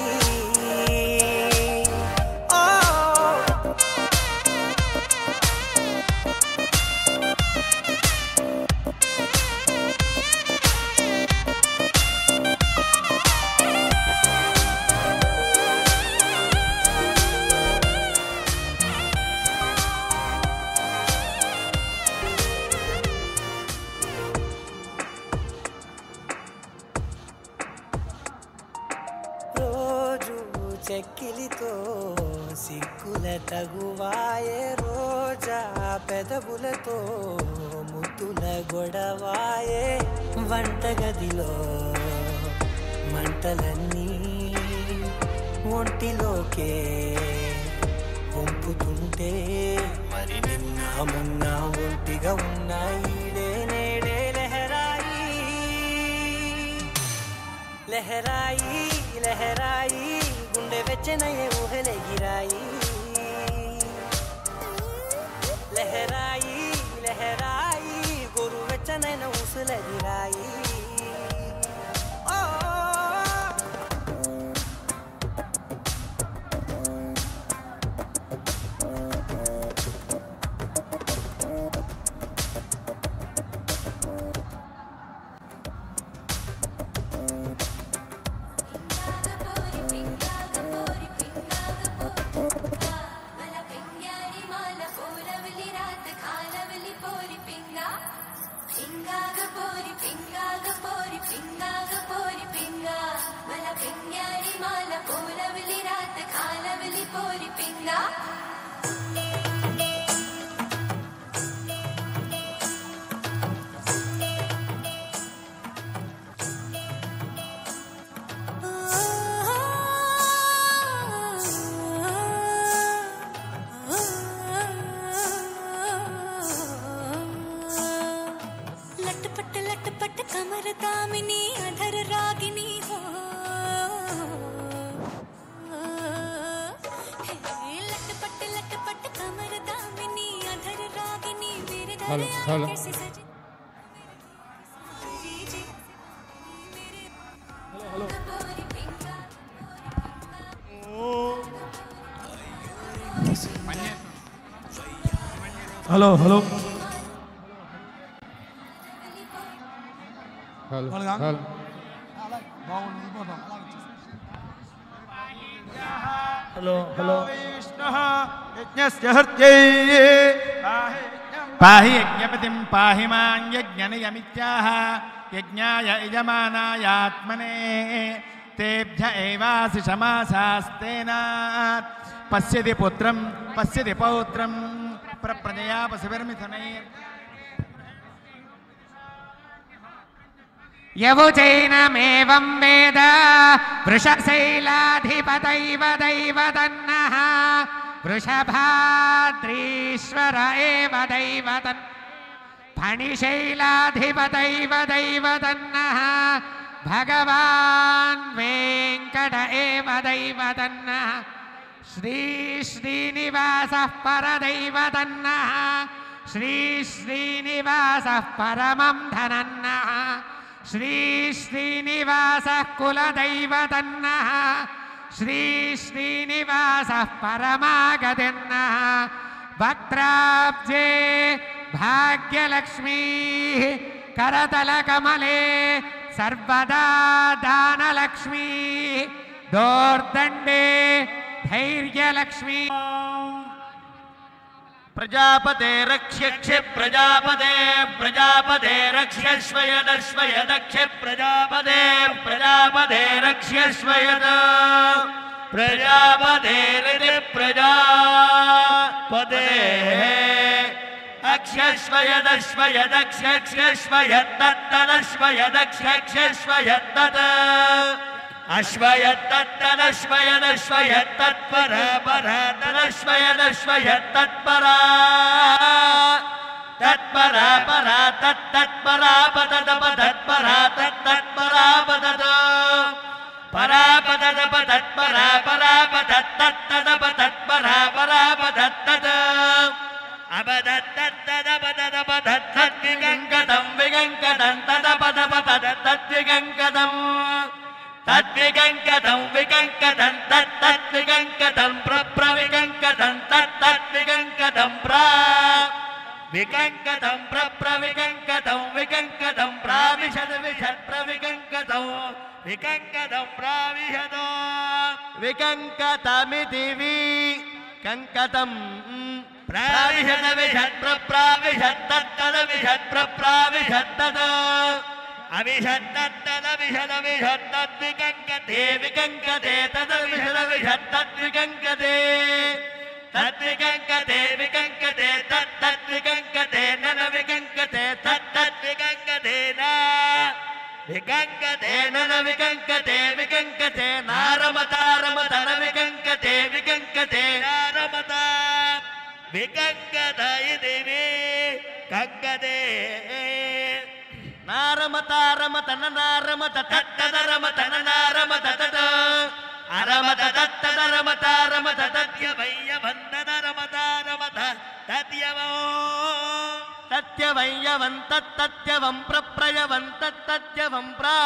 Hello hello hello hello hello पाहि यज्ञपतिं यज्ञाय यजमानायात्मने। तेभ्य एवासि पश्यति पुत्रं पश्यति पौत्रं। प्रजया वसुभिर्मिथुनै यवुचैनमेवं वेद, वृषशैलाधिपतैव दैवतन्नः वृषभाद्रीश्वर एव दैवतन् फणिशैलाधिपतैव दैवतन्नः भगवान् वेङ्कट एव दैवतन्नः श्रीश्रीनिवासः परदैवतन्नः श्रीश्रीनिवासः परमं धनन्नः। श्रीश्रीनिवासः कुलदैवतन्नः श्रीश्रीनिवासः परमागतिर्नः। भद्राब्जे भाग्यलक्ष्मीः करतलकमले सर्वदा दानलक्ष्मी। दोर्दण्डे धैर्यलक्ष्मी। प्रजापते रक्ष्यक्ष प्रजापते प्रजापते रक्ष्यस्व यदस्व यदक्ष प्रजापते प्रजापते रक्ष्यस्व यद प्रजापते अक्षस्व यदस्व यदक्षस्व यत्तत्तदस्व यदक्षस्व यत्तत् अश्वयत्तत्तदस्व यदस्व यत्तत्पर पर तदस्व यदस्व यत्तत्परा तत्परा परा तत्तत्परा पतदप तत्परा तत्तत्परा पतद परा पतदप तत्परा परा पतत्तदप तत्परा परा पतत्तद अबदत्तदपदपदत्तद्विगङ्कटं विगङ्कटं तदपदपदत्तद्विगङ्कटं तद्विगङ्कटं विगङ्कटं तत्तद्विगङ्कटं प्रप्रविगङ्कटं तत्तद्विगङ्कटं प्रा विगङ्कटं प्रप्रविगङ्कटं विगङ्कटं प्राविशद विशद प्रविगङ्कटं विगङ्कटं प्राविशद। विगङ्कटमिति विकङ्कटं प्राविशद विशद प्रप्राविशद तत्तद विशद प्रप्राविशद Vikankadayi Devi, Kankadayi Devi, நாரம தாரம தன நாரம தத்தரம தன நாரம தத அரம தத்தரம தாரம தத்ய வைய வந்ததரம தாரம தத்யவோ தத்ய வையவன் தத்தத்யவம் பிரப்ரயவன் தத்தத்யவம் பிரா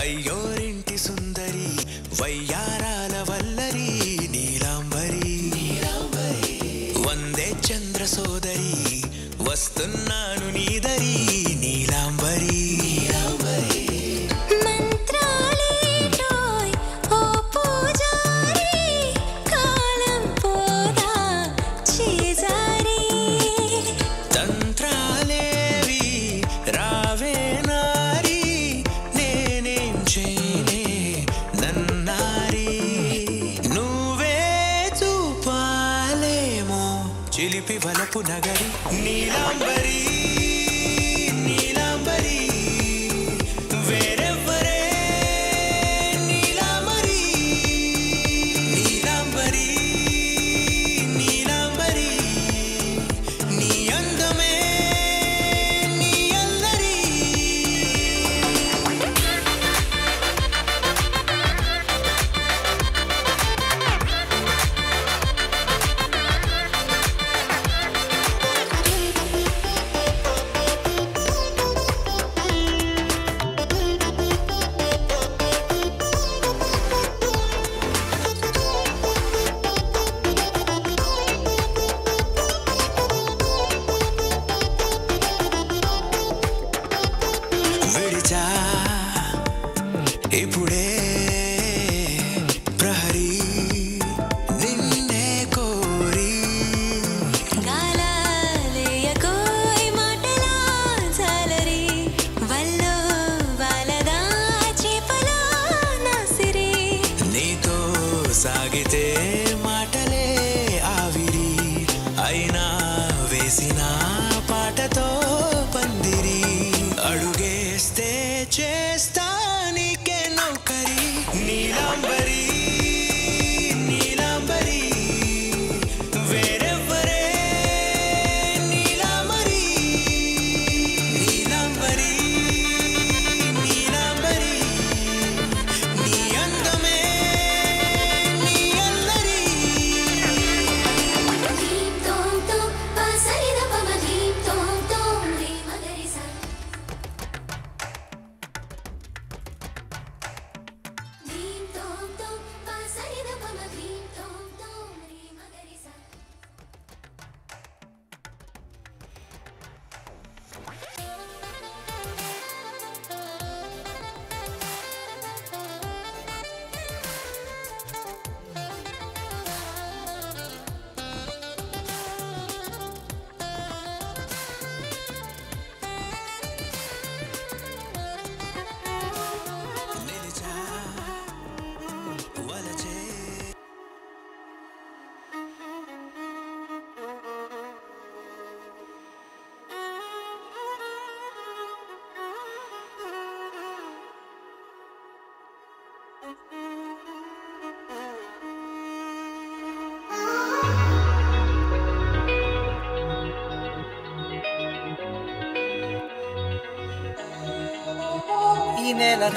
అయ్యోరింటి సుందరి వయ్యా kunaga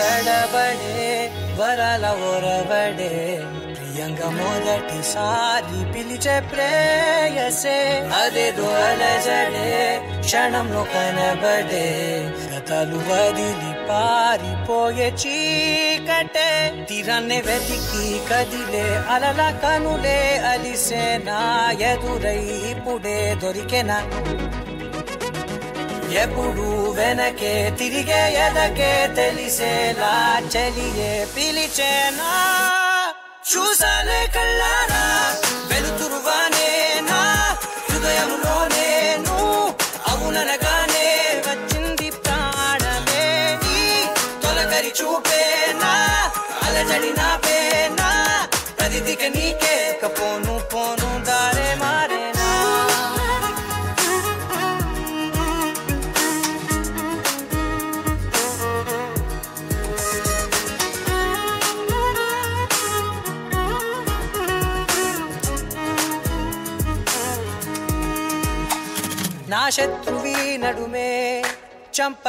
నడబడే వరాల ఒరబడే ప్రియంగా మొదటిసారి పిలిచే ప్రేయసే. అదేదో అలజడే క్షణంలో కనబడే. గతాలు వదిలి పారిపోయే చీకటే. తీరాన్ని వెతికి కదిలే అలల కనులే అలిసే. నా ఎదురై ఇప్పుడే దొరికెనా ఎప్పుడు వెనకే తిరిగే ఎదకే తెలిసేలా చెలియే పిలిచేనా? చూసానే కళ్ళారా? వెలుతురువానే నా హృదయంలోనే నువ్వు అవుననగానే వచ్చింది ప్రాణమే. నీ తొలకరి చూపేనా? అలజడి నా పేనా ప్రతిదిక నీకే. పోను పోను దారేమా?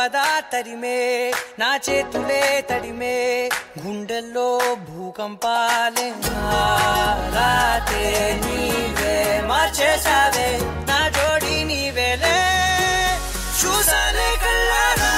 పదా తరిమే నా చేతులే తడిమే గుండెల్లో భూకంపాలే రాతే నీవే మార్చేసావే నా జోడి నీవేలే. చూసానే కళ్ళారా?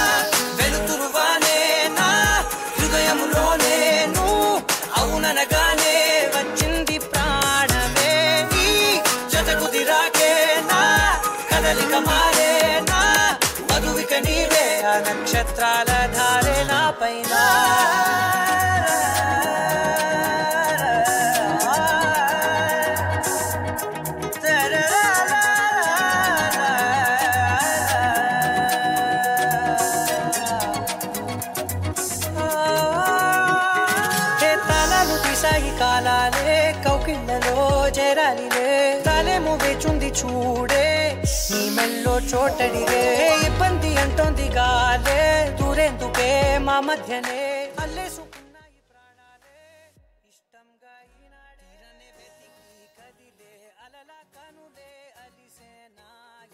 నక్షత్రాల ధారే నా పైన. కాలాలే కౌకిళ్ళలో చేరాలిలే తాలేమో వేచుంది చూడే నీ మెల్లో చోటడిగే కాలే అంటోంది దూరేందుకే మా మధ్యనే అల్లేసుకున్నాయి ప్రాణాలే ఇష్టంగా ఈనాడే వెతికి కదిలే అలల కనులే అలిసేనా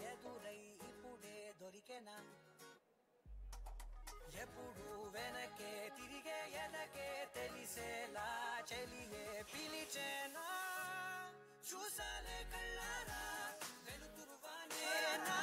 ఎదురై ఇప్పుడే దొరికెనా ఎప్పుడు వెనకే తిరిగే ఎనకే తెలిసేలా చెలియే పిలిచేనా చూసాలే కళ్ళారా వెలుతురువానేనా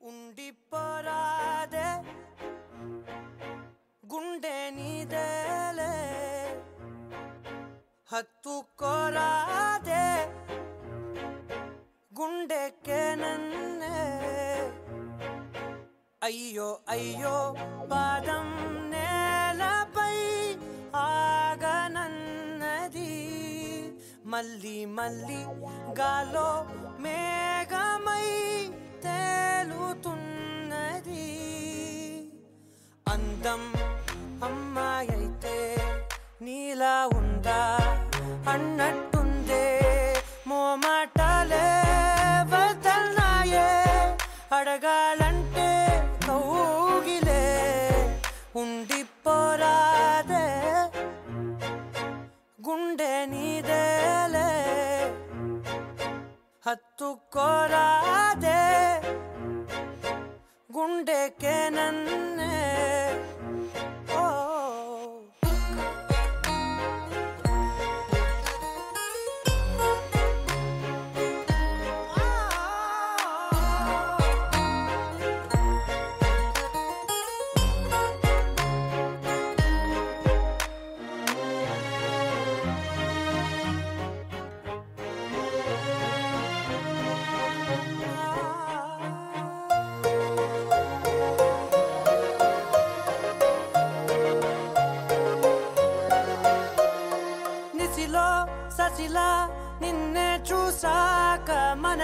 உண்டி போராத ಗುಂಡೆ ನೀದಲೆ ಹತ್ತು ಕೊರಾದೆ ಗುಂಡೆಕ್ಕೆ ನನ್ನ ಅಯ್ಯೋ ಅಯ್ಯೋ ಪಾದಂ ನೆಲಪೈ ಆಗ ನನ್ನದಿ ಮಲ್ಲಿ ಮಲ್ಲಿ ಗಾಲೋ ಮೇಘಮೈ తేలుతున్నది. అందం అమ్మాయి అయితే నీలా ఉందా అన్నట్టుందే. మోమాటాలే వదల్నాయే. అడగాలంటే కౌగిలే. ఉండిపోరాదే గుండె నీదేలే. హత్తుకోరాదే. ಗುಂಡೆ ಕೆ ನನ್ನೇ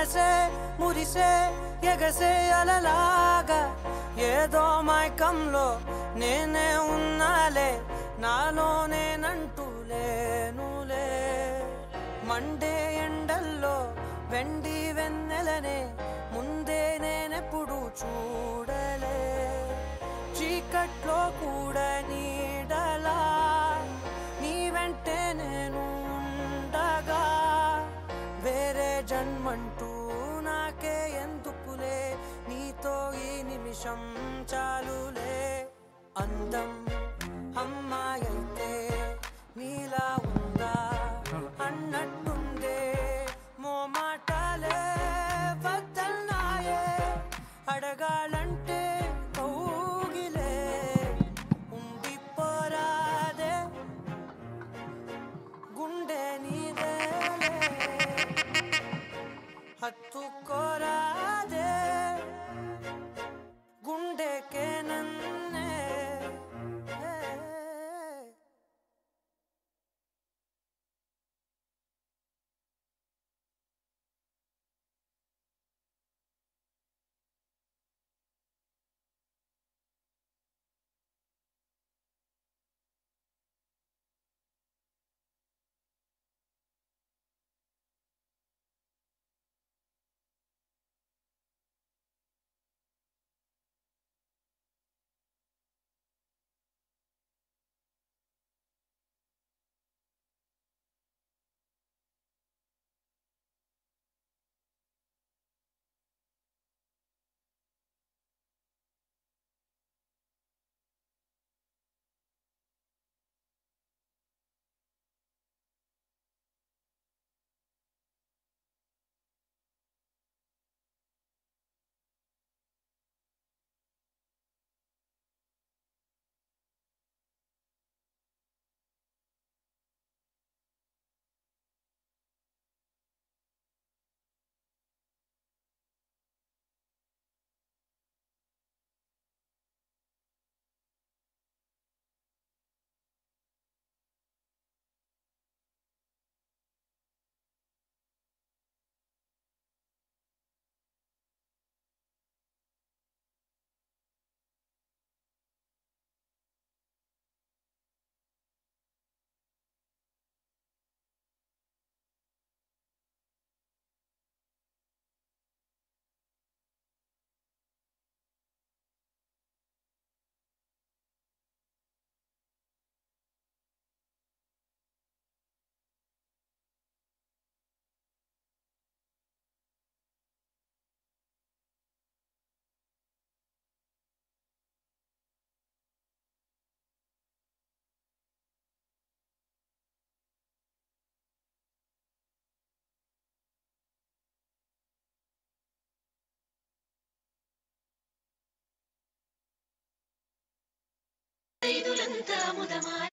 మనసే మురిసే ఎగసే అలలాగా ఏదో మైకంలో నేనే ఉన్నాలే నాలో నేనంటూ మండే ఎండల్లో వెండి వెన్నెలనే ముందే నేనెప్పుడు చూడలే చీకట్లో కూడా నీడలా నీ వెంటే నేను ఉండగా వేరే జన్మంటే ఈ నిమిషం చాలులే అందం అమ్మాయైతే నీలా Улен даму дамай.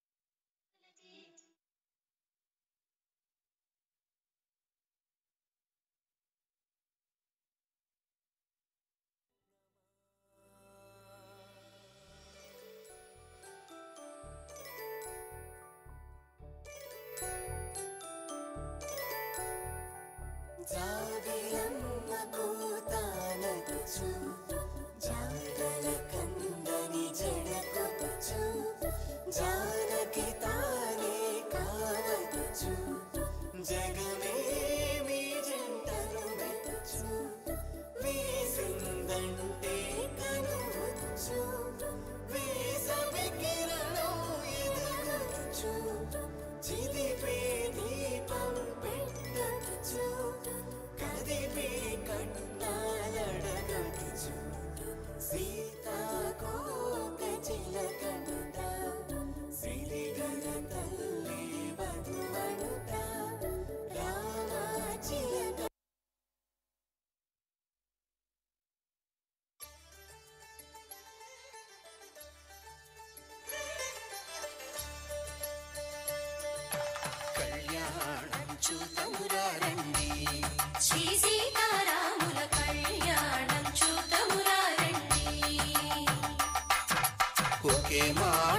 के माँ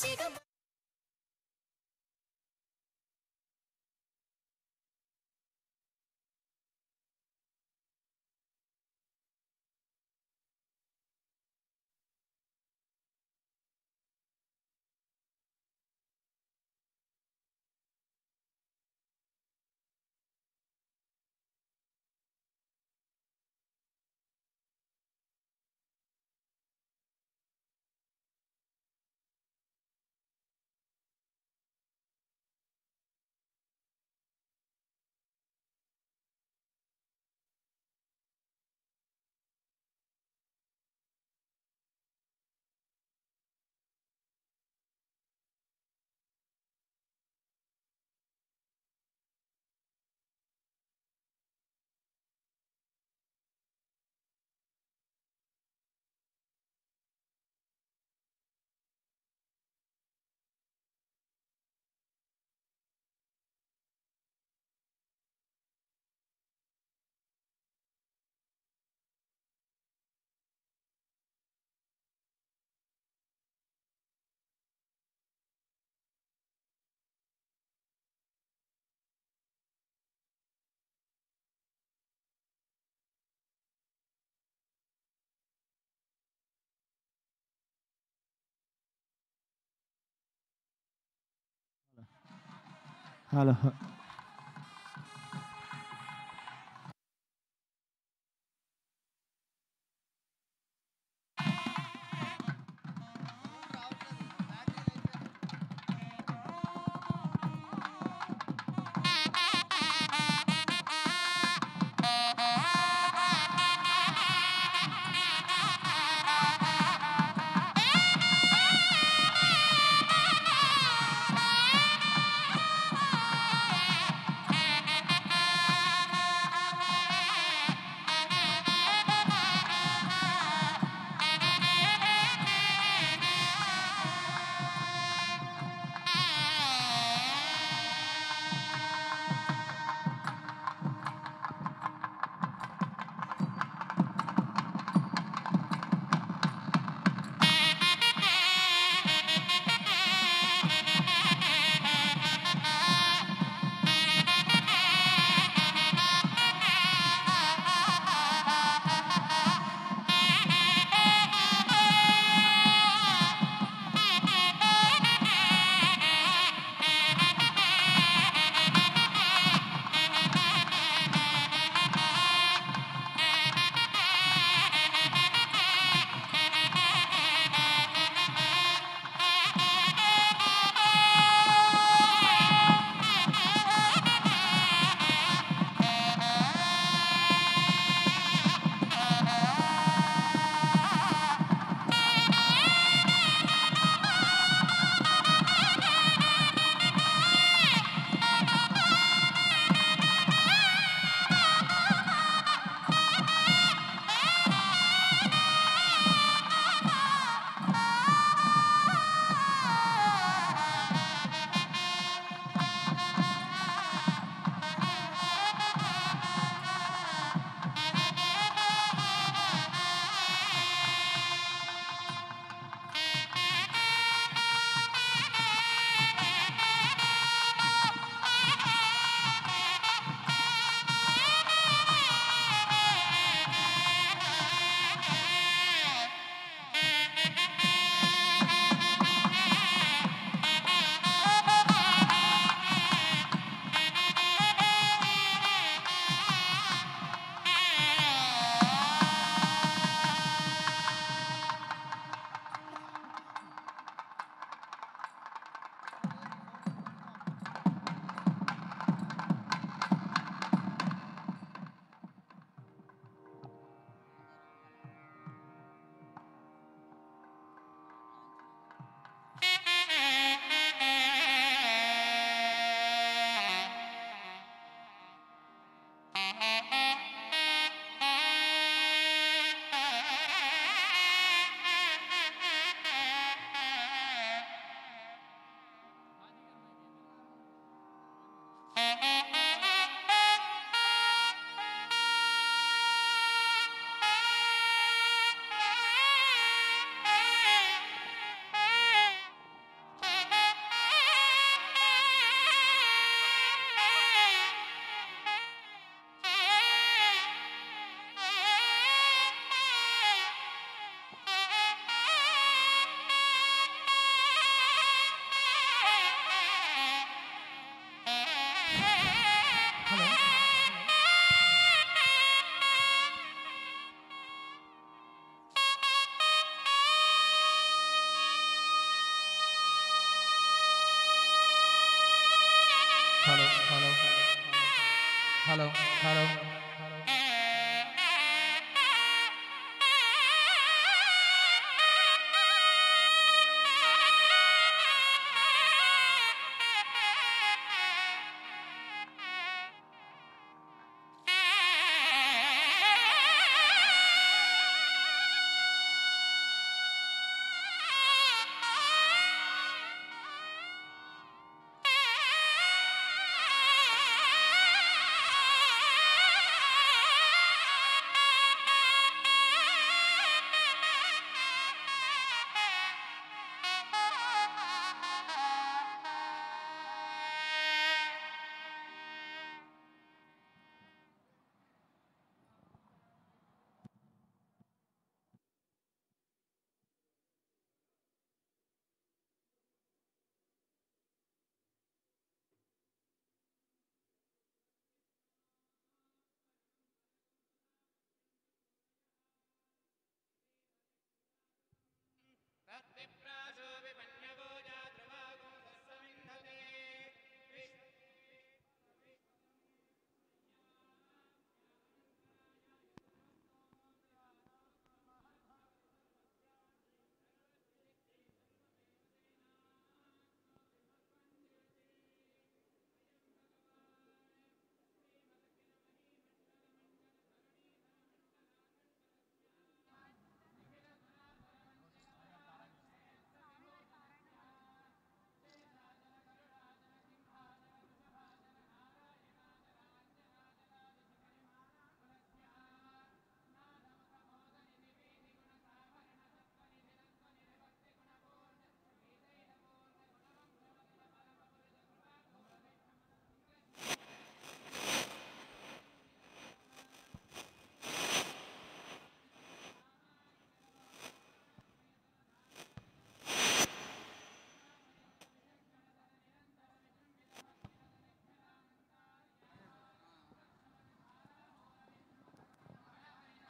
she can 好了。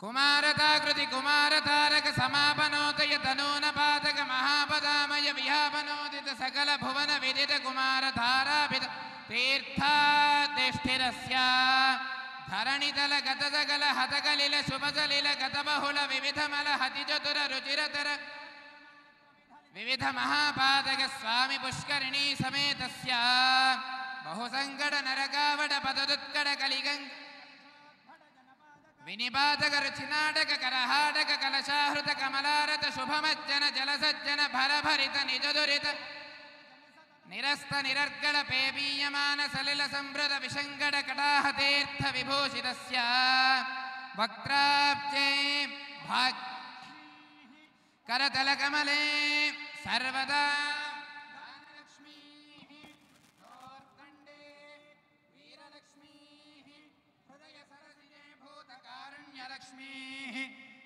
कुमारताकृति कुमारतारक समापनोदय तनून पातक महापदामय विहापनोदित सकल भुवन विदित कुमार धाराभित तीर्थाधिष्ठिरस्य धरणितल गतसकल हतकलिल शुभसलिल गतबहुल विविधमल हतिचतुर रुचिरतर विविध महापादक स्वामी पुष्करिणी समेतस्य बहुसङ्कट नरकावट पददुत्कट कलिगङ्ग विनिपातकरुचिनाटक कलहाटक शुभमज्जन जलसज्जन भरभरित निजदुरित निरस्तनिरर्गल पेपीयमान सलिल संवृत विषङ्गड कटाहतीर्थविभूषितस्य वक्त्रा करतलकमले सर्वदा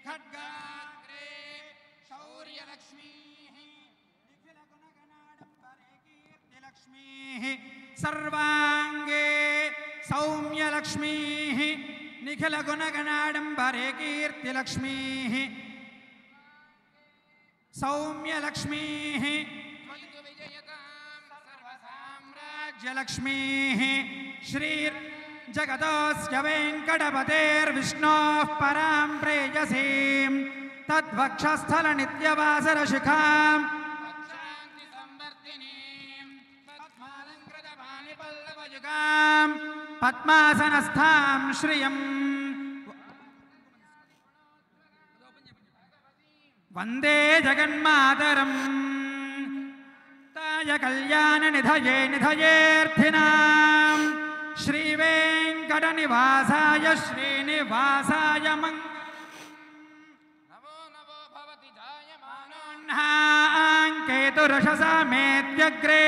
खड्गाग्रे शौर्यलक्ष्मीः। लक्ष्मीः सर्वाङ्गे सौम्यलक्ष्मीः। निखिलगुणगणाडम्बरे कीर्तिलक्ष्मीः। सौम्यलक्ष्मीः। राज्यलक्ष्मीः श्रीर् जगतोऽस्य वेङ्कटपतेर्विष्णोः परां प्रेयसीं तद्वक्षस्थलनित्यवासरशिखाम् युगां पद्मासनस्थां श्रियम् वन्दे जगन्मातरम् ताय कल्याणनिधये निधयेऽर्थिनां श्रीवेङ्कटनिवासाय श्रीनिवासाय मङ्ग केतुरशसामेत्यग्रे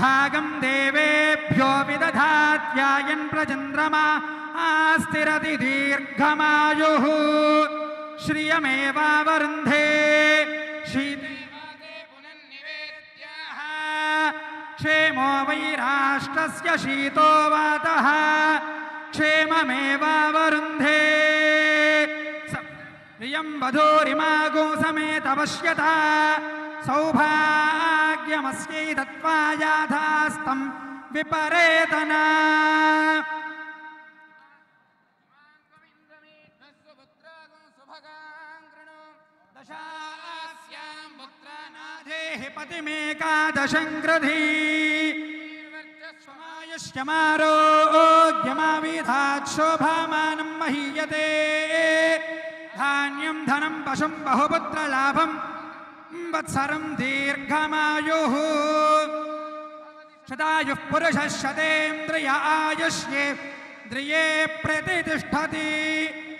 भागं देवेभ्यो विदधात्यायन् प्रचन्द्रमा आस्तिरति दीर्घमायुः श्रियमेवावरुन्धे। शीते क्षेमो वै राष्ट्रस्य शीतो वातः क्षेममेवावरुन्धे। प्रियं वधूरिमागो समेत पश्यता सौभाग्यमस्यै दत्त्वा याथास्तं विपरेतना पतिमेकादशङ्कृधी स्वमायुष्यमारोग्यमाविधात् शोभामानं महीयते। धान्यं, धनं, पशुं बहुपुत्रलाभं वत्सरं दीर्घमायुः। शतायुः पुरुषः शतेन्द्रिय आयुष्ये द्रिये प्रतितिष्ठति।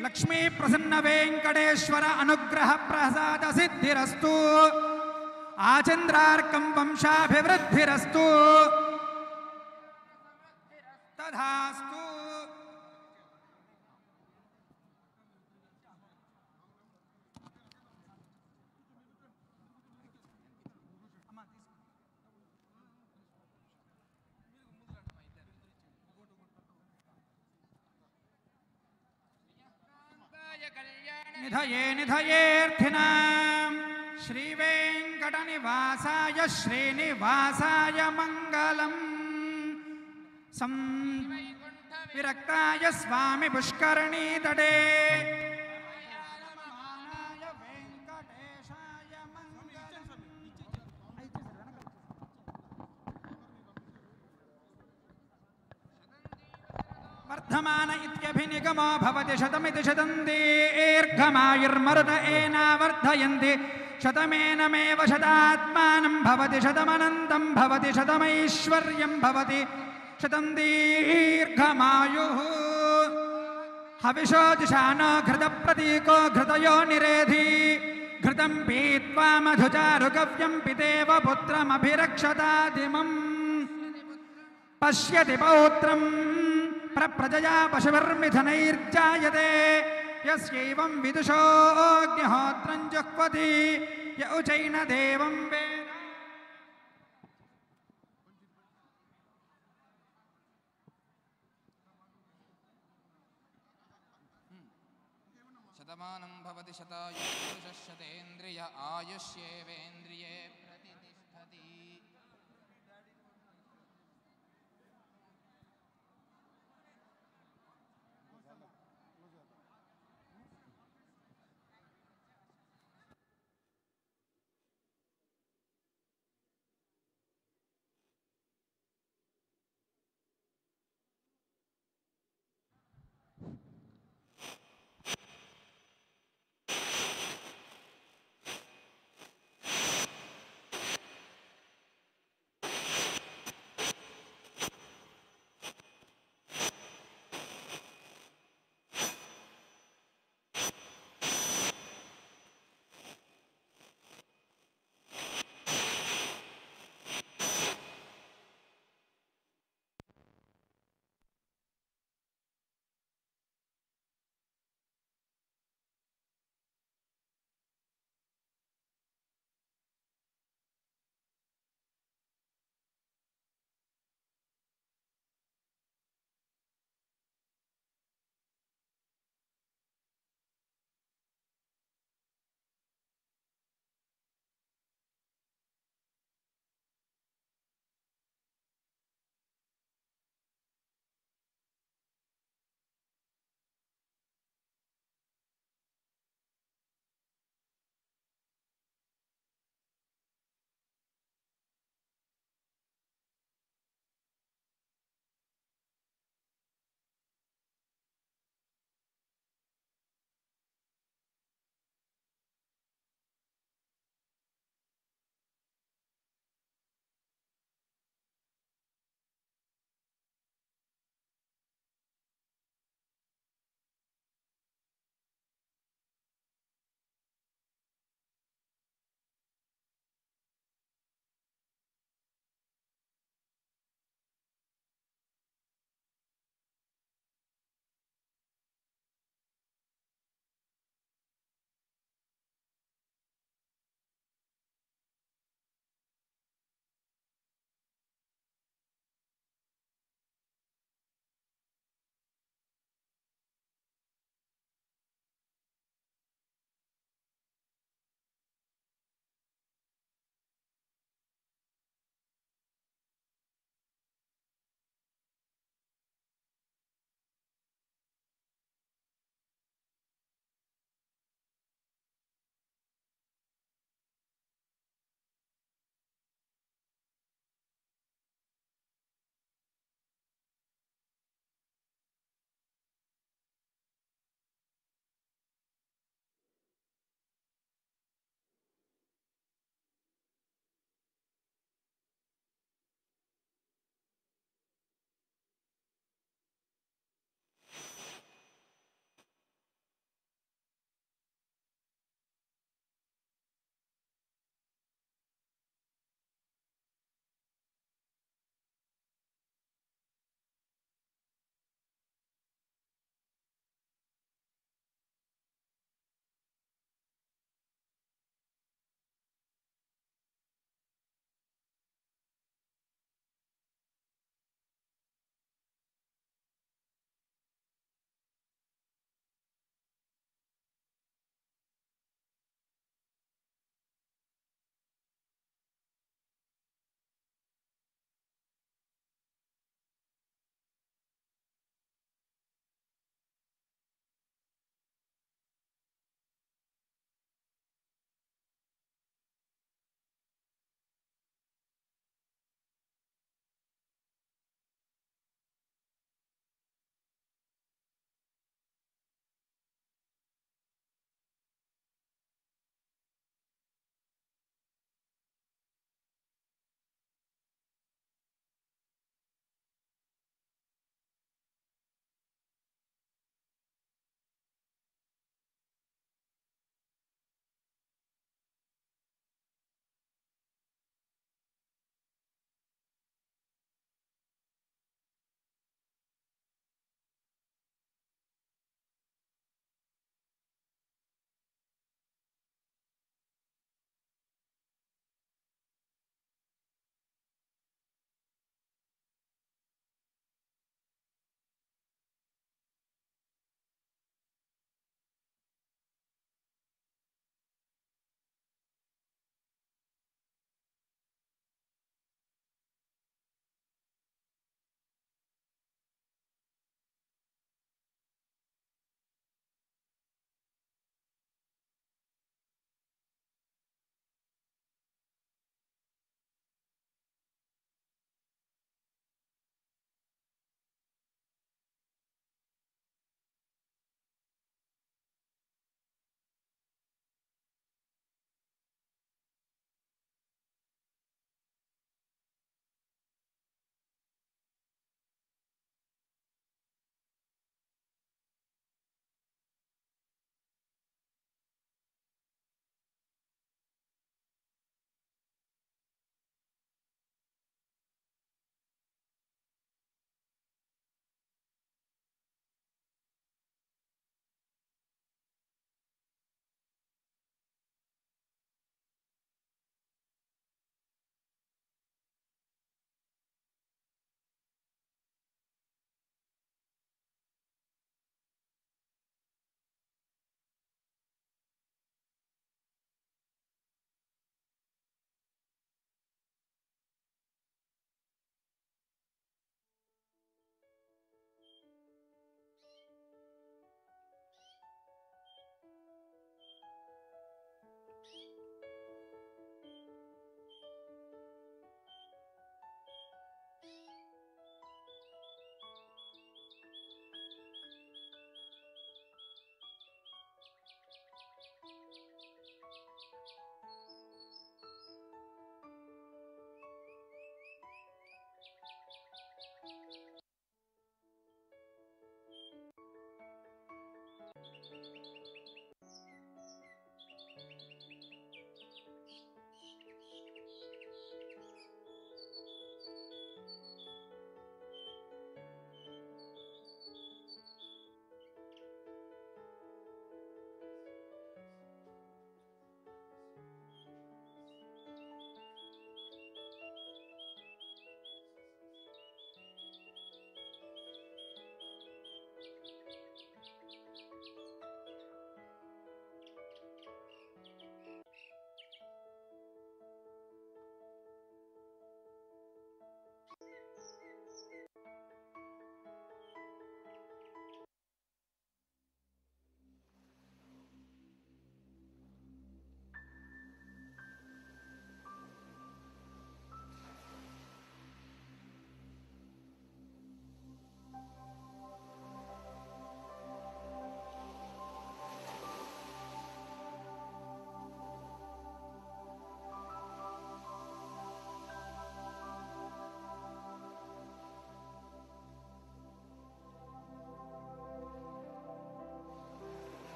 लक्ष्मी प्रसन्न आचन्द्रार्कं वंशाभिवृद्धिरस्तु। तथास्तु। निधये निधयेऽर्थिनां। श्रीवेङ्कटनिवासाय श्रीनिवासाय मङ्गलम्। सं विरक्ताय स्वामि पुष्करणीतटे वर्धमान इत्यभिनिगमो भवति शतमिति शतं दीर्घमायुर्मरुत एनावर्धयन्ति। शतमेनमेव शतात्मानं भवति, शतमनन्तं भवति, शतमैश्वर्यं भवति, शतं दीर्घमायुः। हविषो दिशानो घृतप्रतीको घृतयो निरेधि, घृतं पीत्वा मधुचारुकव्यं पितेव पुत्रमभिरक्षतादिमम्। पश्यति पौत्रं, प्रप्रजया पशुभिर्मिथुनैर्जायते यस्यैवं विदुषोऽग्निहोत्रं जुह्वति य उचैन देवं वेद। शतमानं भवति शतायुषशतेन्द्रिय आयुष्येवेन्द्रिये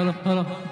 Hello, hello.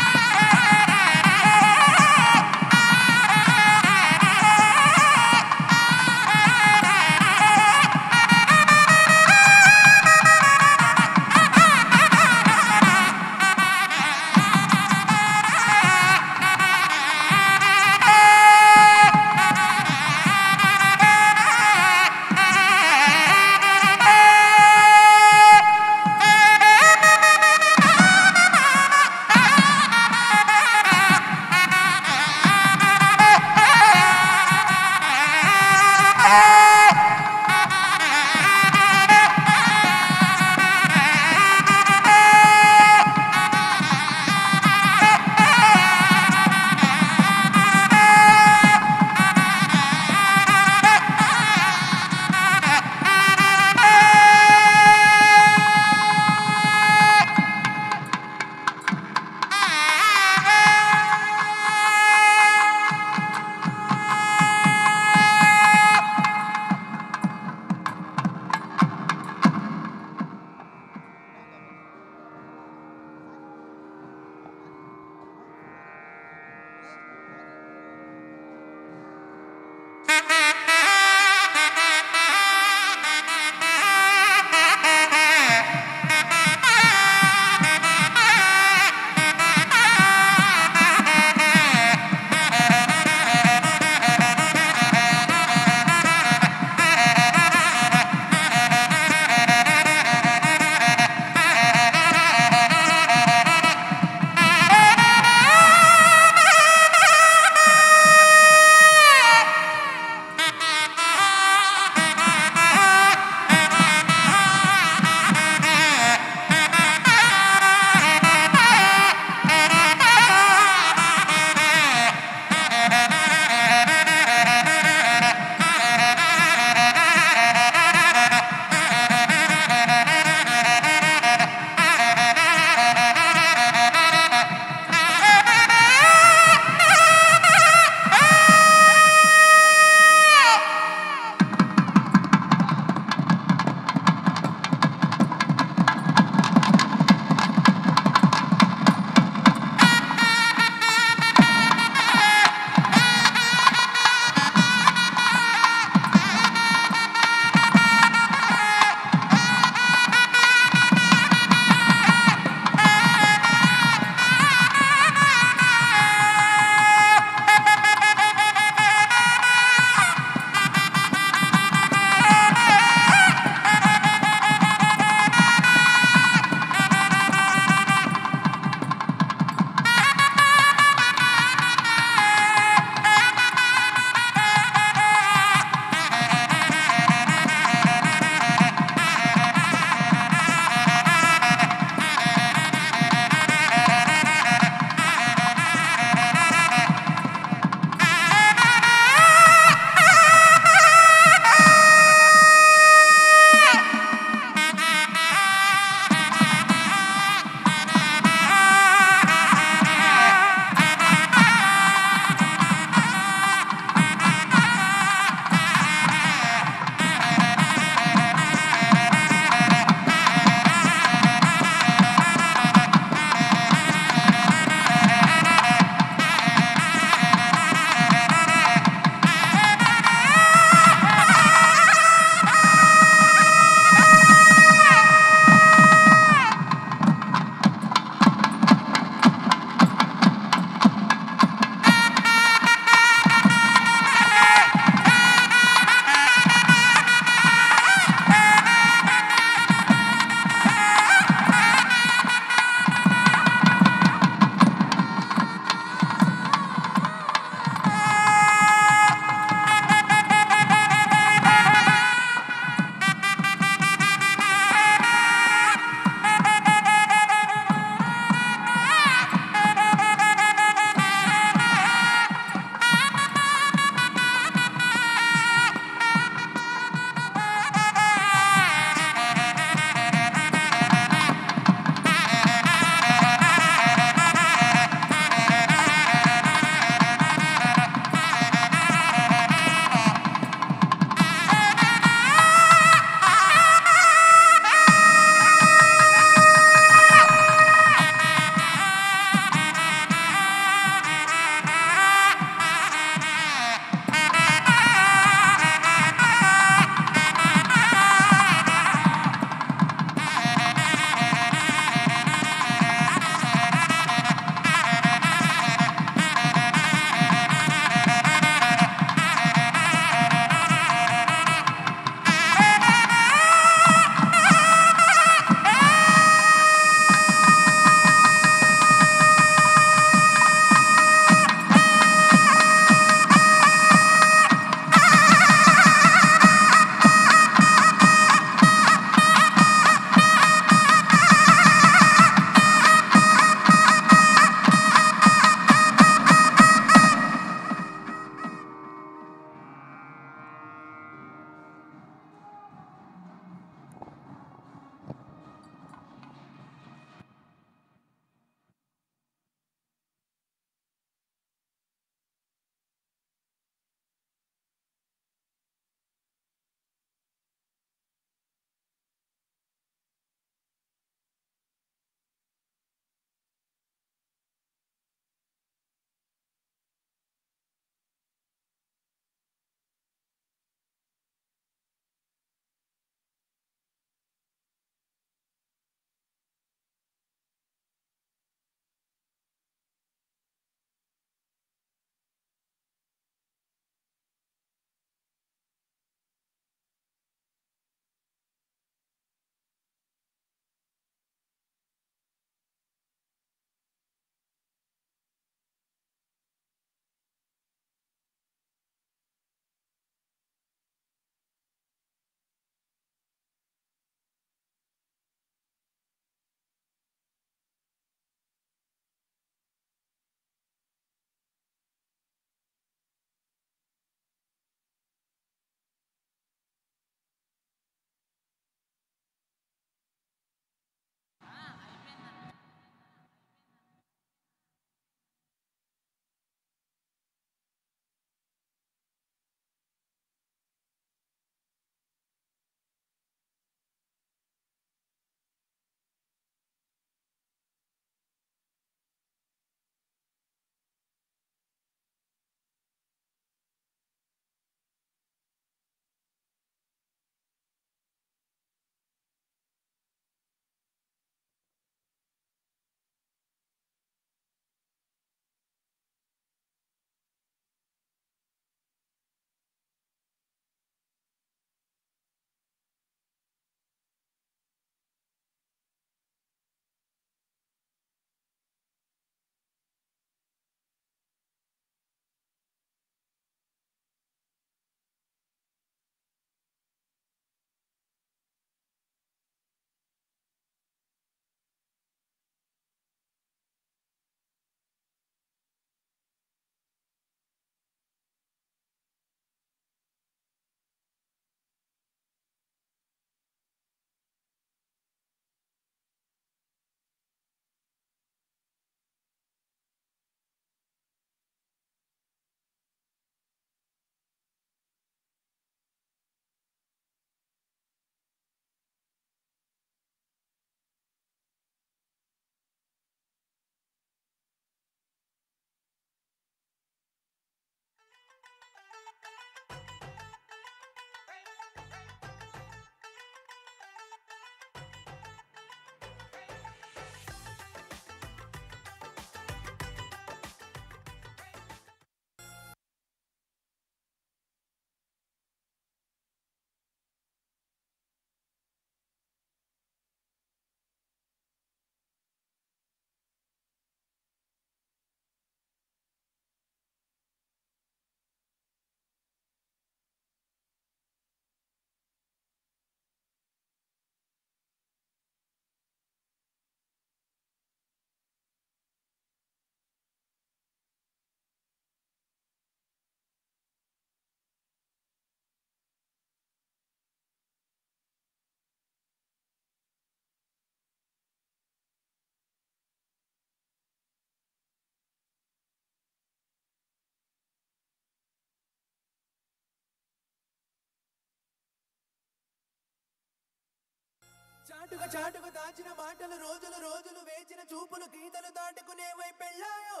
చాటుగా చాటుగా దాచిన మాటలు రోజులు రోజులు వేచిన చూపులు గీతలు దాటుకునే వైపెళ్ళాయో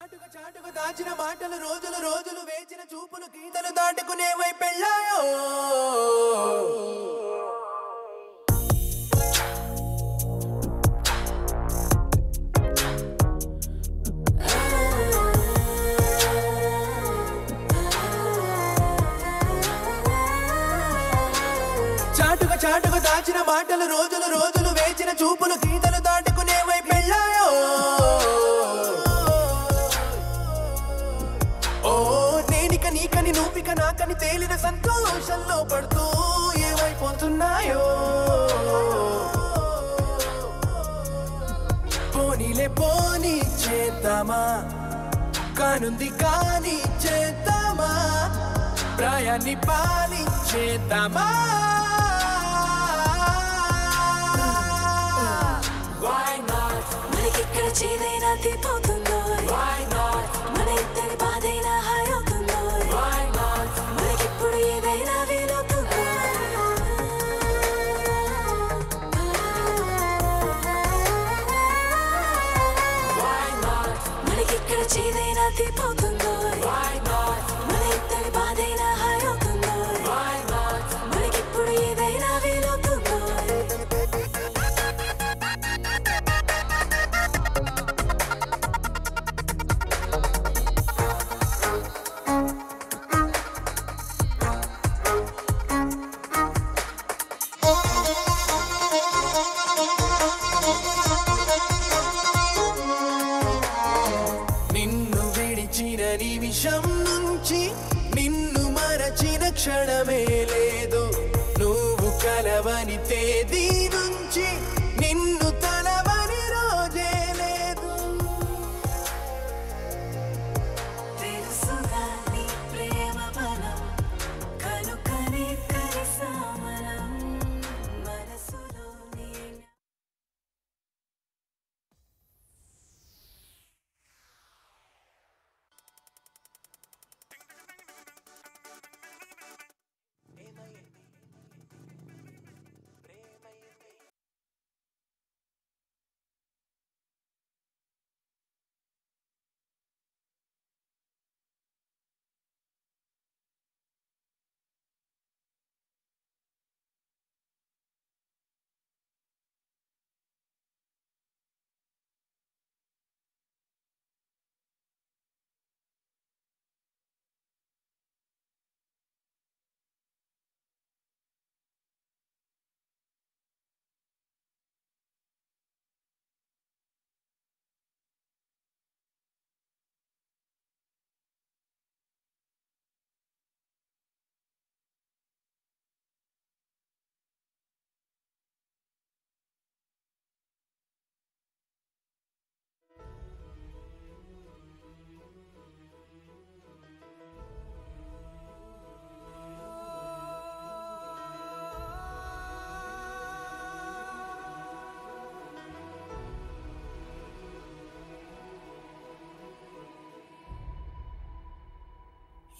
చాటుగా చాటుగా దాచిన మాటలు రోజులు రోజులు వేచిన చూపులు గీతలు దాటుకునే వైపెళ్ళాయో చాటుకు దాచిన మాటలు రోజులు రోజులు వేచిన చూపులు గీతలు దాటుకునే వైపెళ్ళాయో ఓ నేనిక నీకని నువ్విక నాకని తేలిన సంతోషంలో పడుతూ ఏమైపోతున్నాయో. పోనీలే పోనీ చేద్దామా? కానుంది కాని చేద్దామా? ప్రాయాన్ని పాలి Facilina tipo tu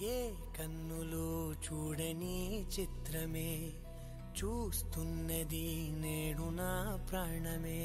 ఏ కన్నులు చూడని చిత్రమే చూస్తున్నది నేడు నా ప్రాణమే.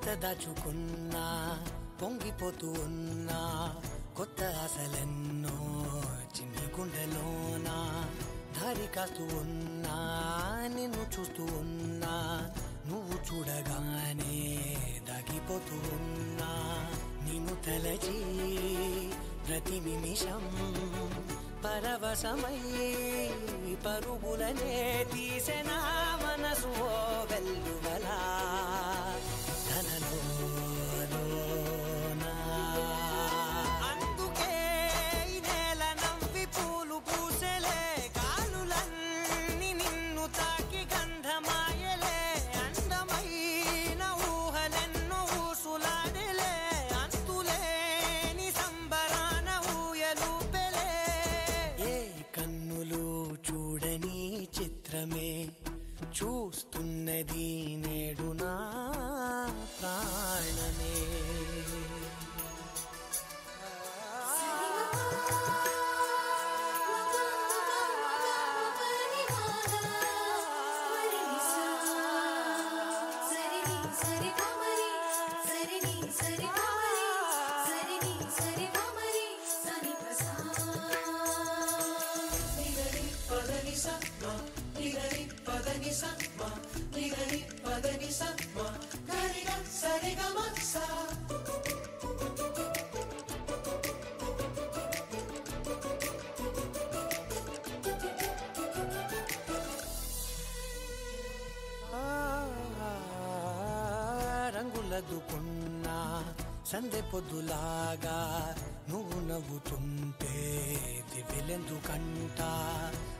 ఎంత దాచుకున్నా పొంగిపోతూ ఉన్నా కొత్త ఆశలెన్నో చిన్ని గుండెలోనా దారి కాస్తూ ఉన్నా నిన్ను చూస్తూ ఉన్నా నువ్వు చూడగానే దాగిపోతూ ఉన్నా నిన్ను తలచి ప్రతి నిమిషం పరవశమై పరుగులనే తీసెనా. చదువుకున్నా సందే పొద్దులాగా నువ్వు నవ్వుతుంటే దివ్యలెందుకంట?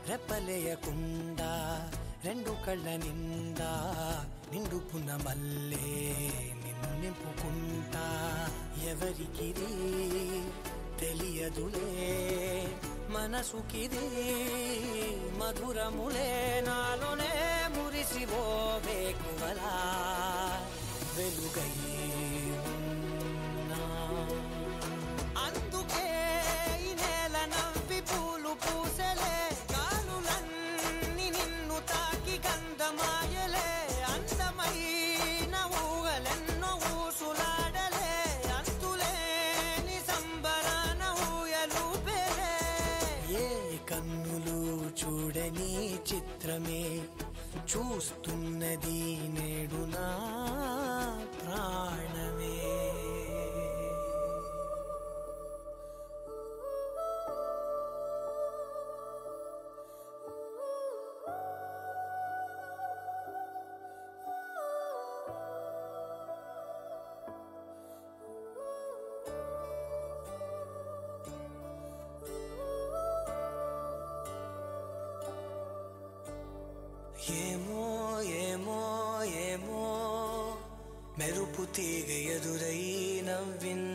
రెప్పలేయకుండా రెండు కళ్ళ నిండా నిండుకున్న మల్లే నిన్ను నింపుకుంటా. ఎవరికిది తెలియదులే మనసుకిది మధురములే. నాలోనే మురిసివో వేకువలా Beluga ఏమో ఏమో ఏమో. మెరుపు తీగ ఎదురై నవ్విన్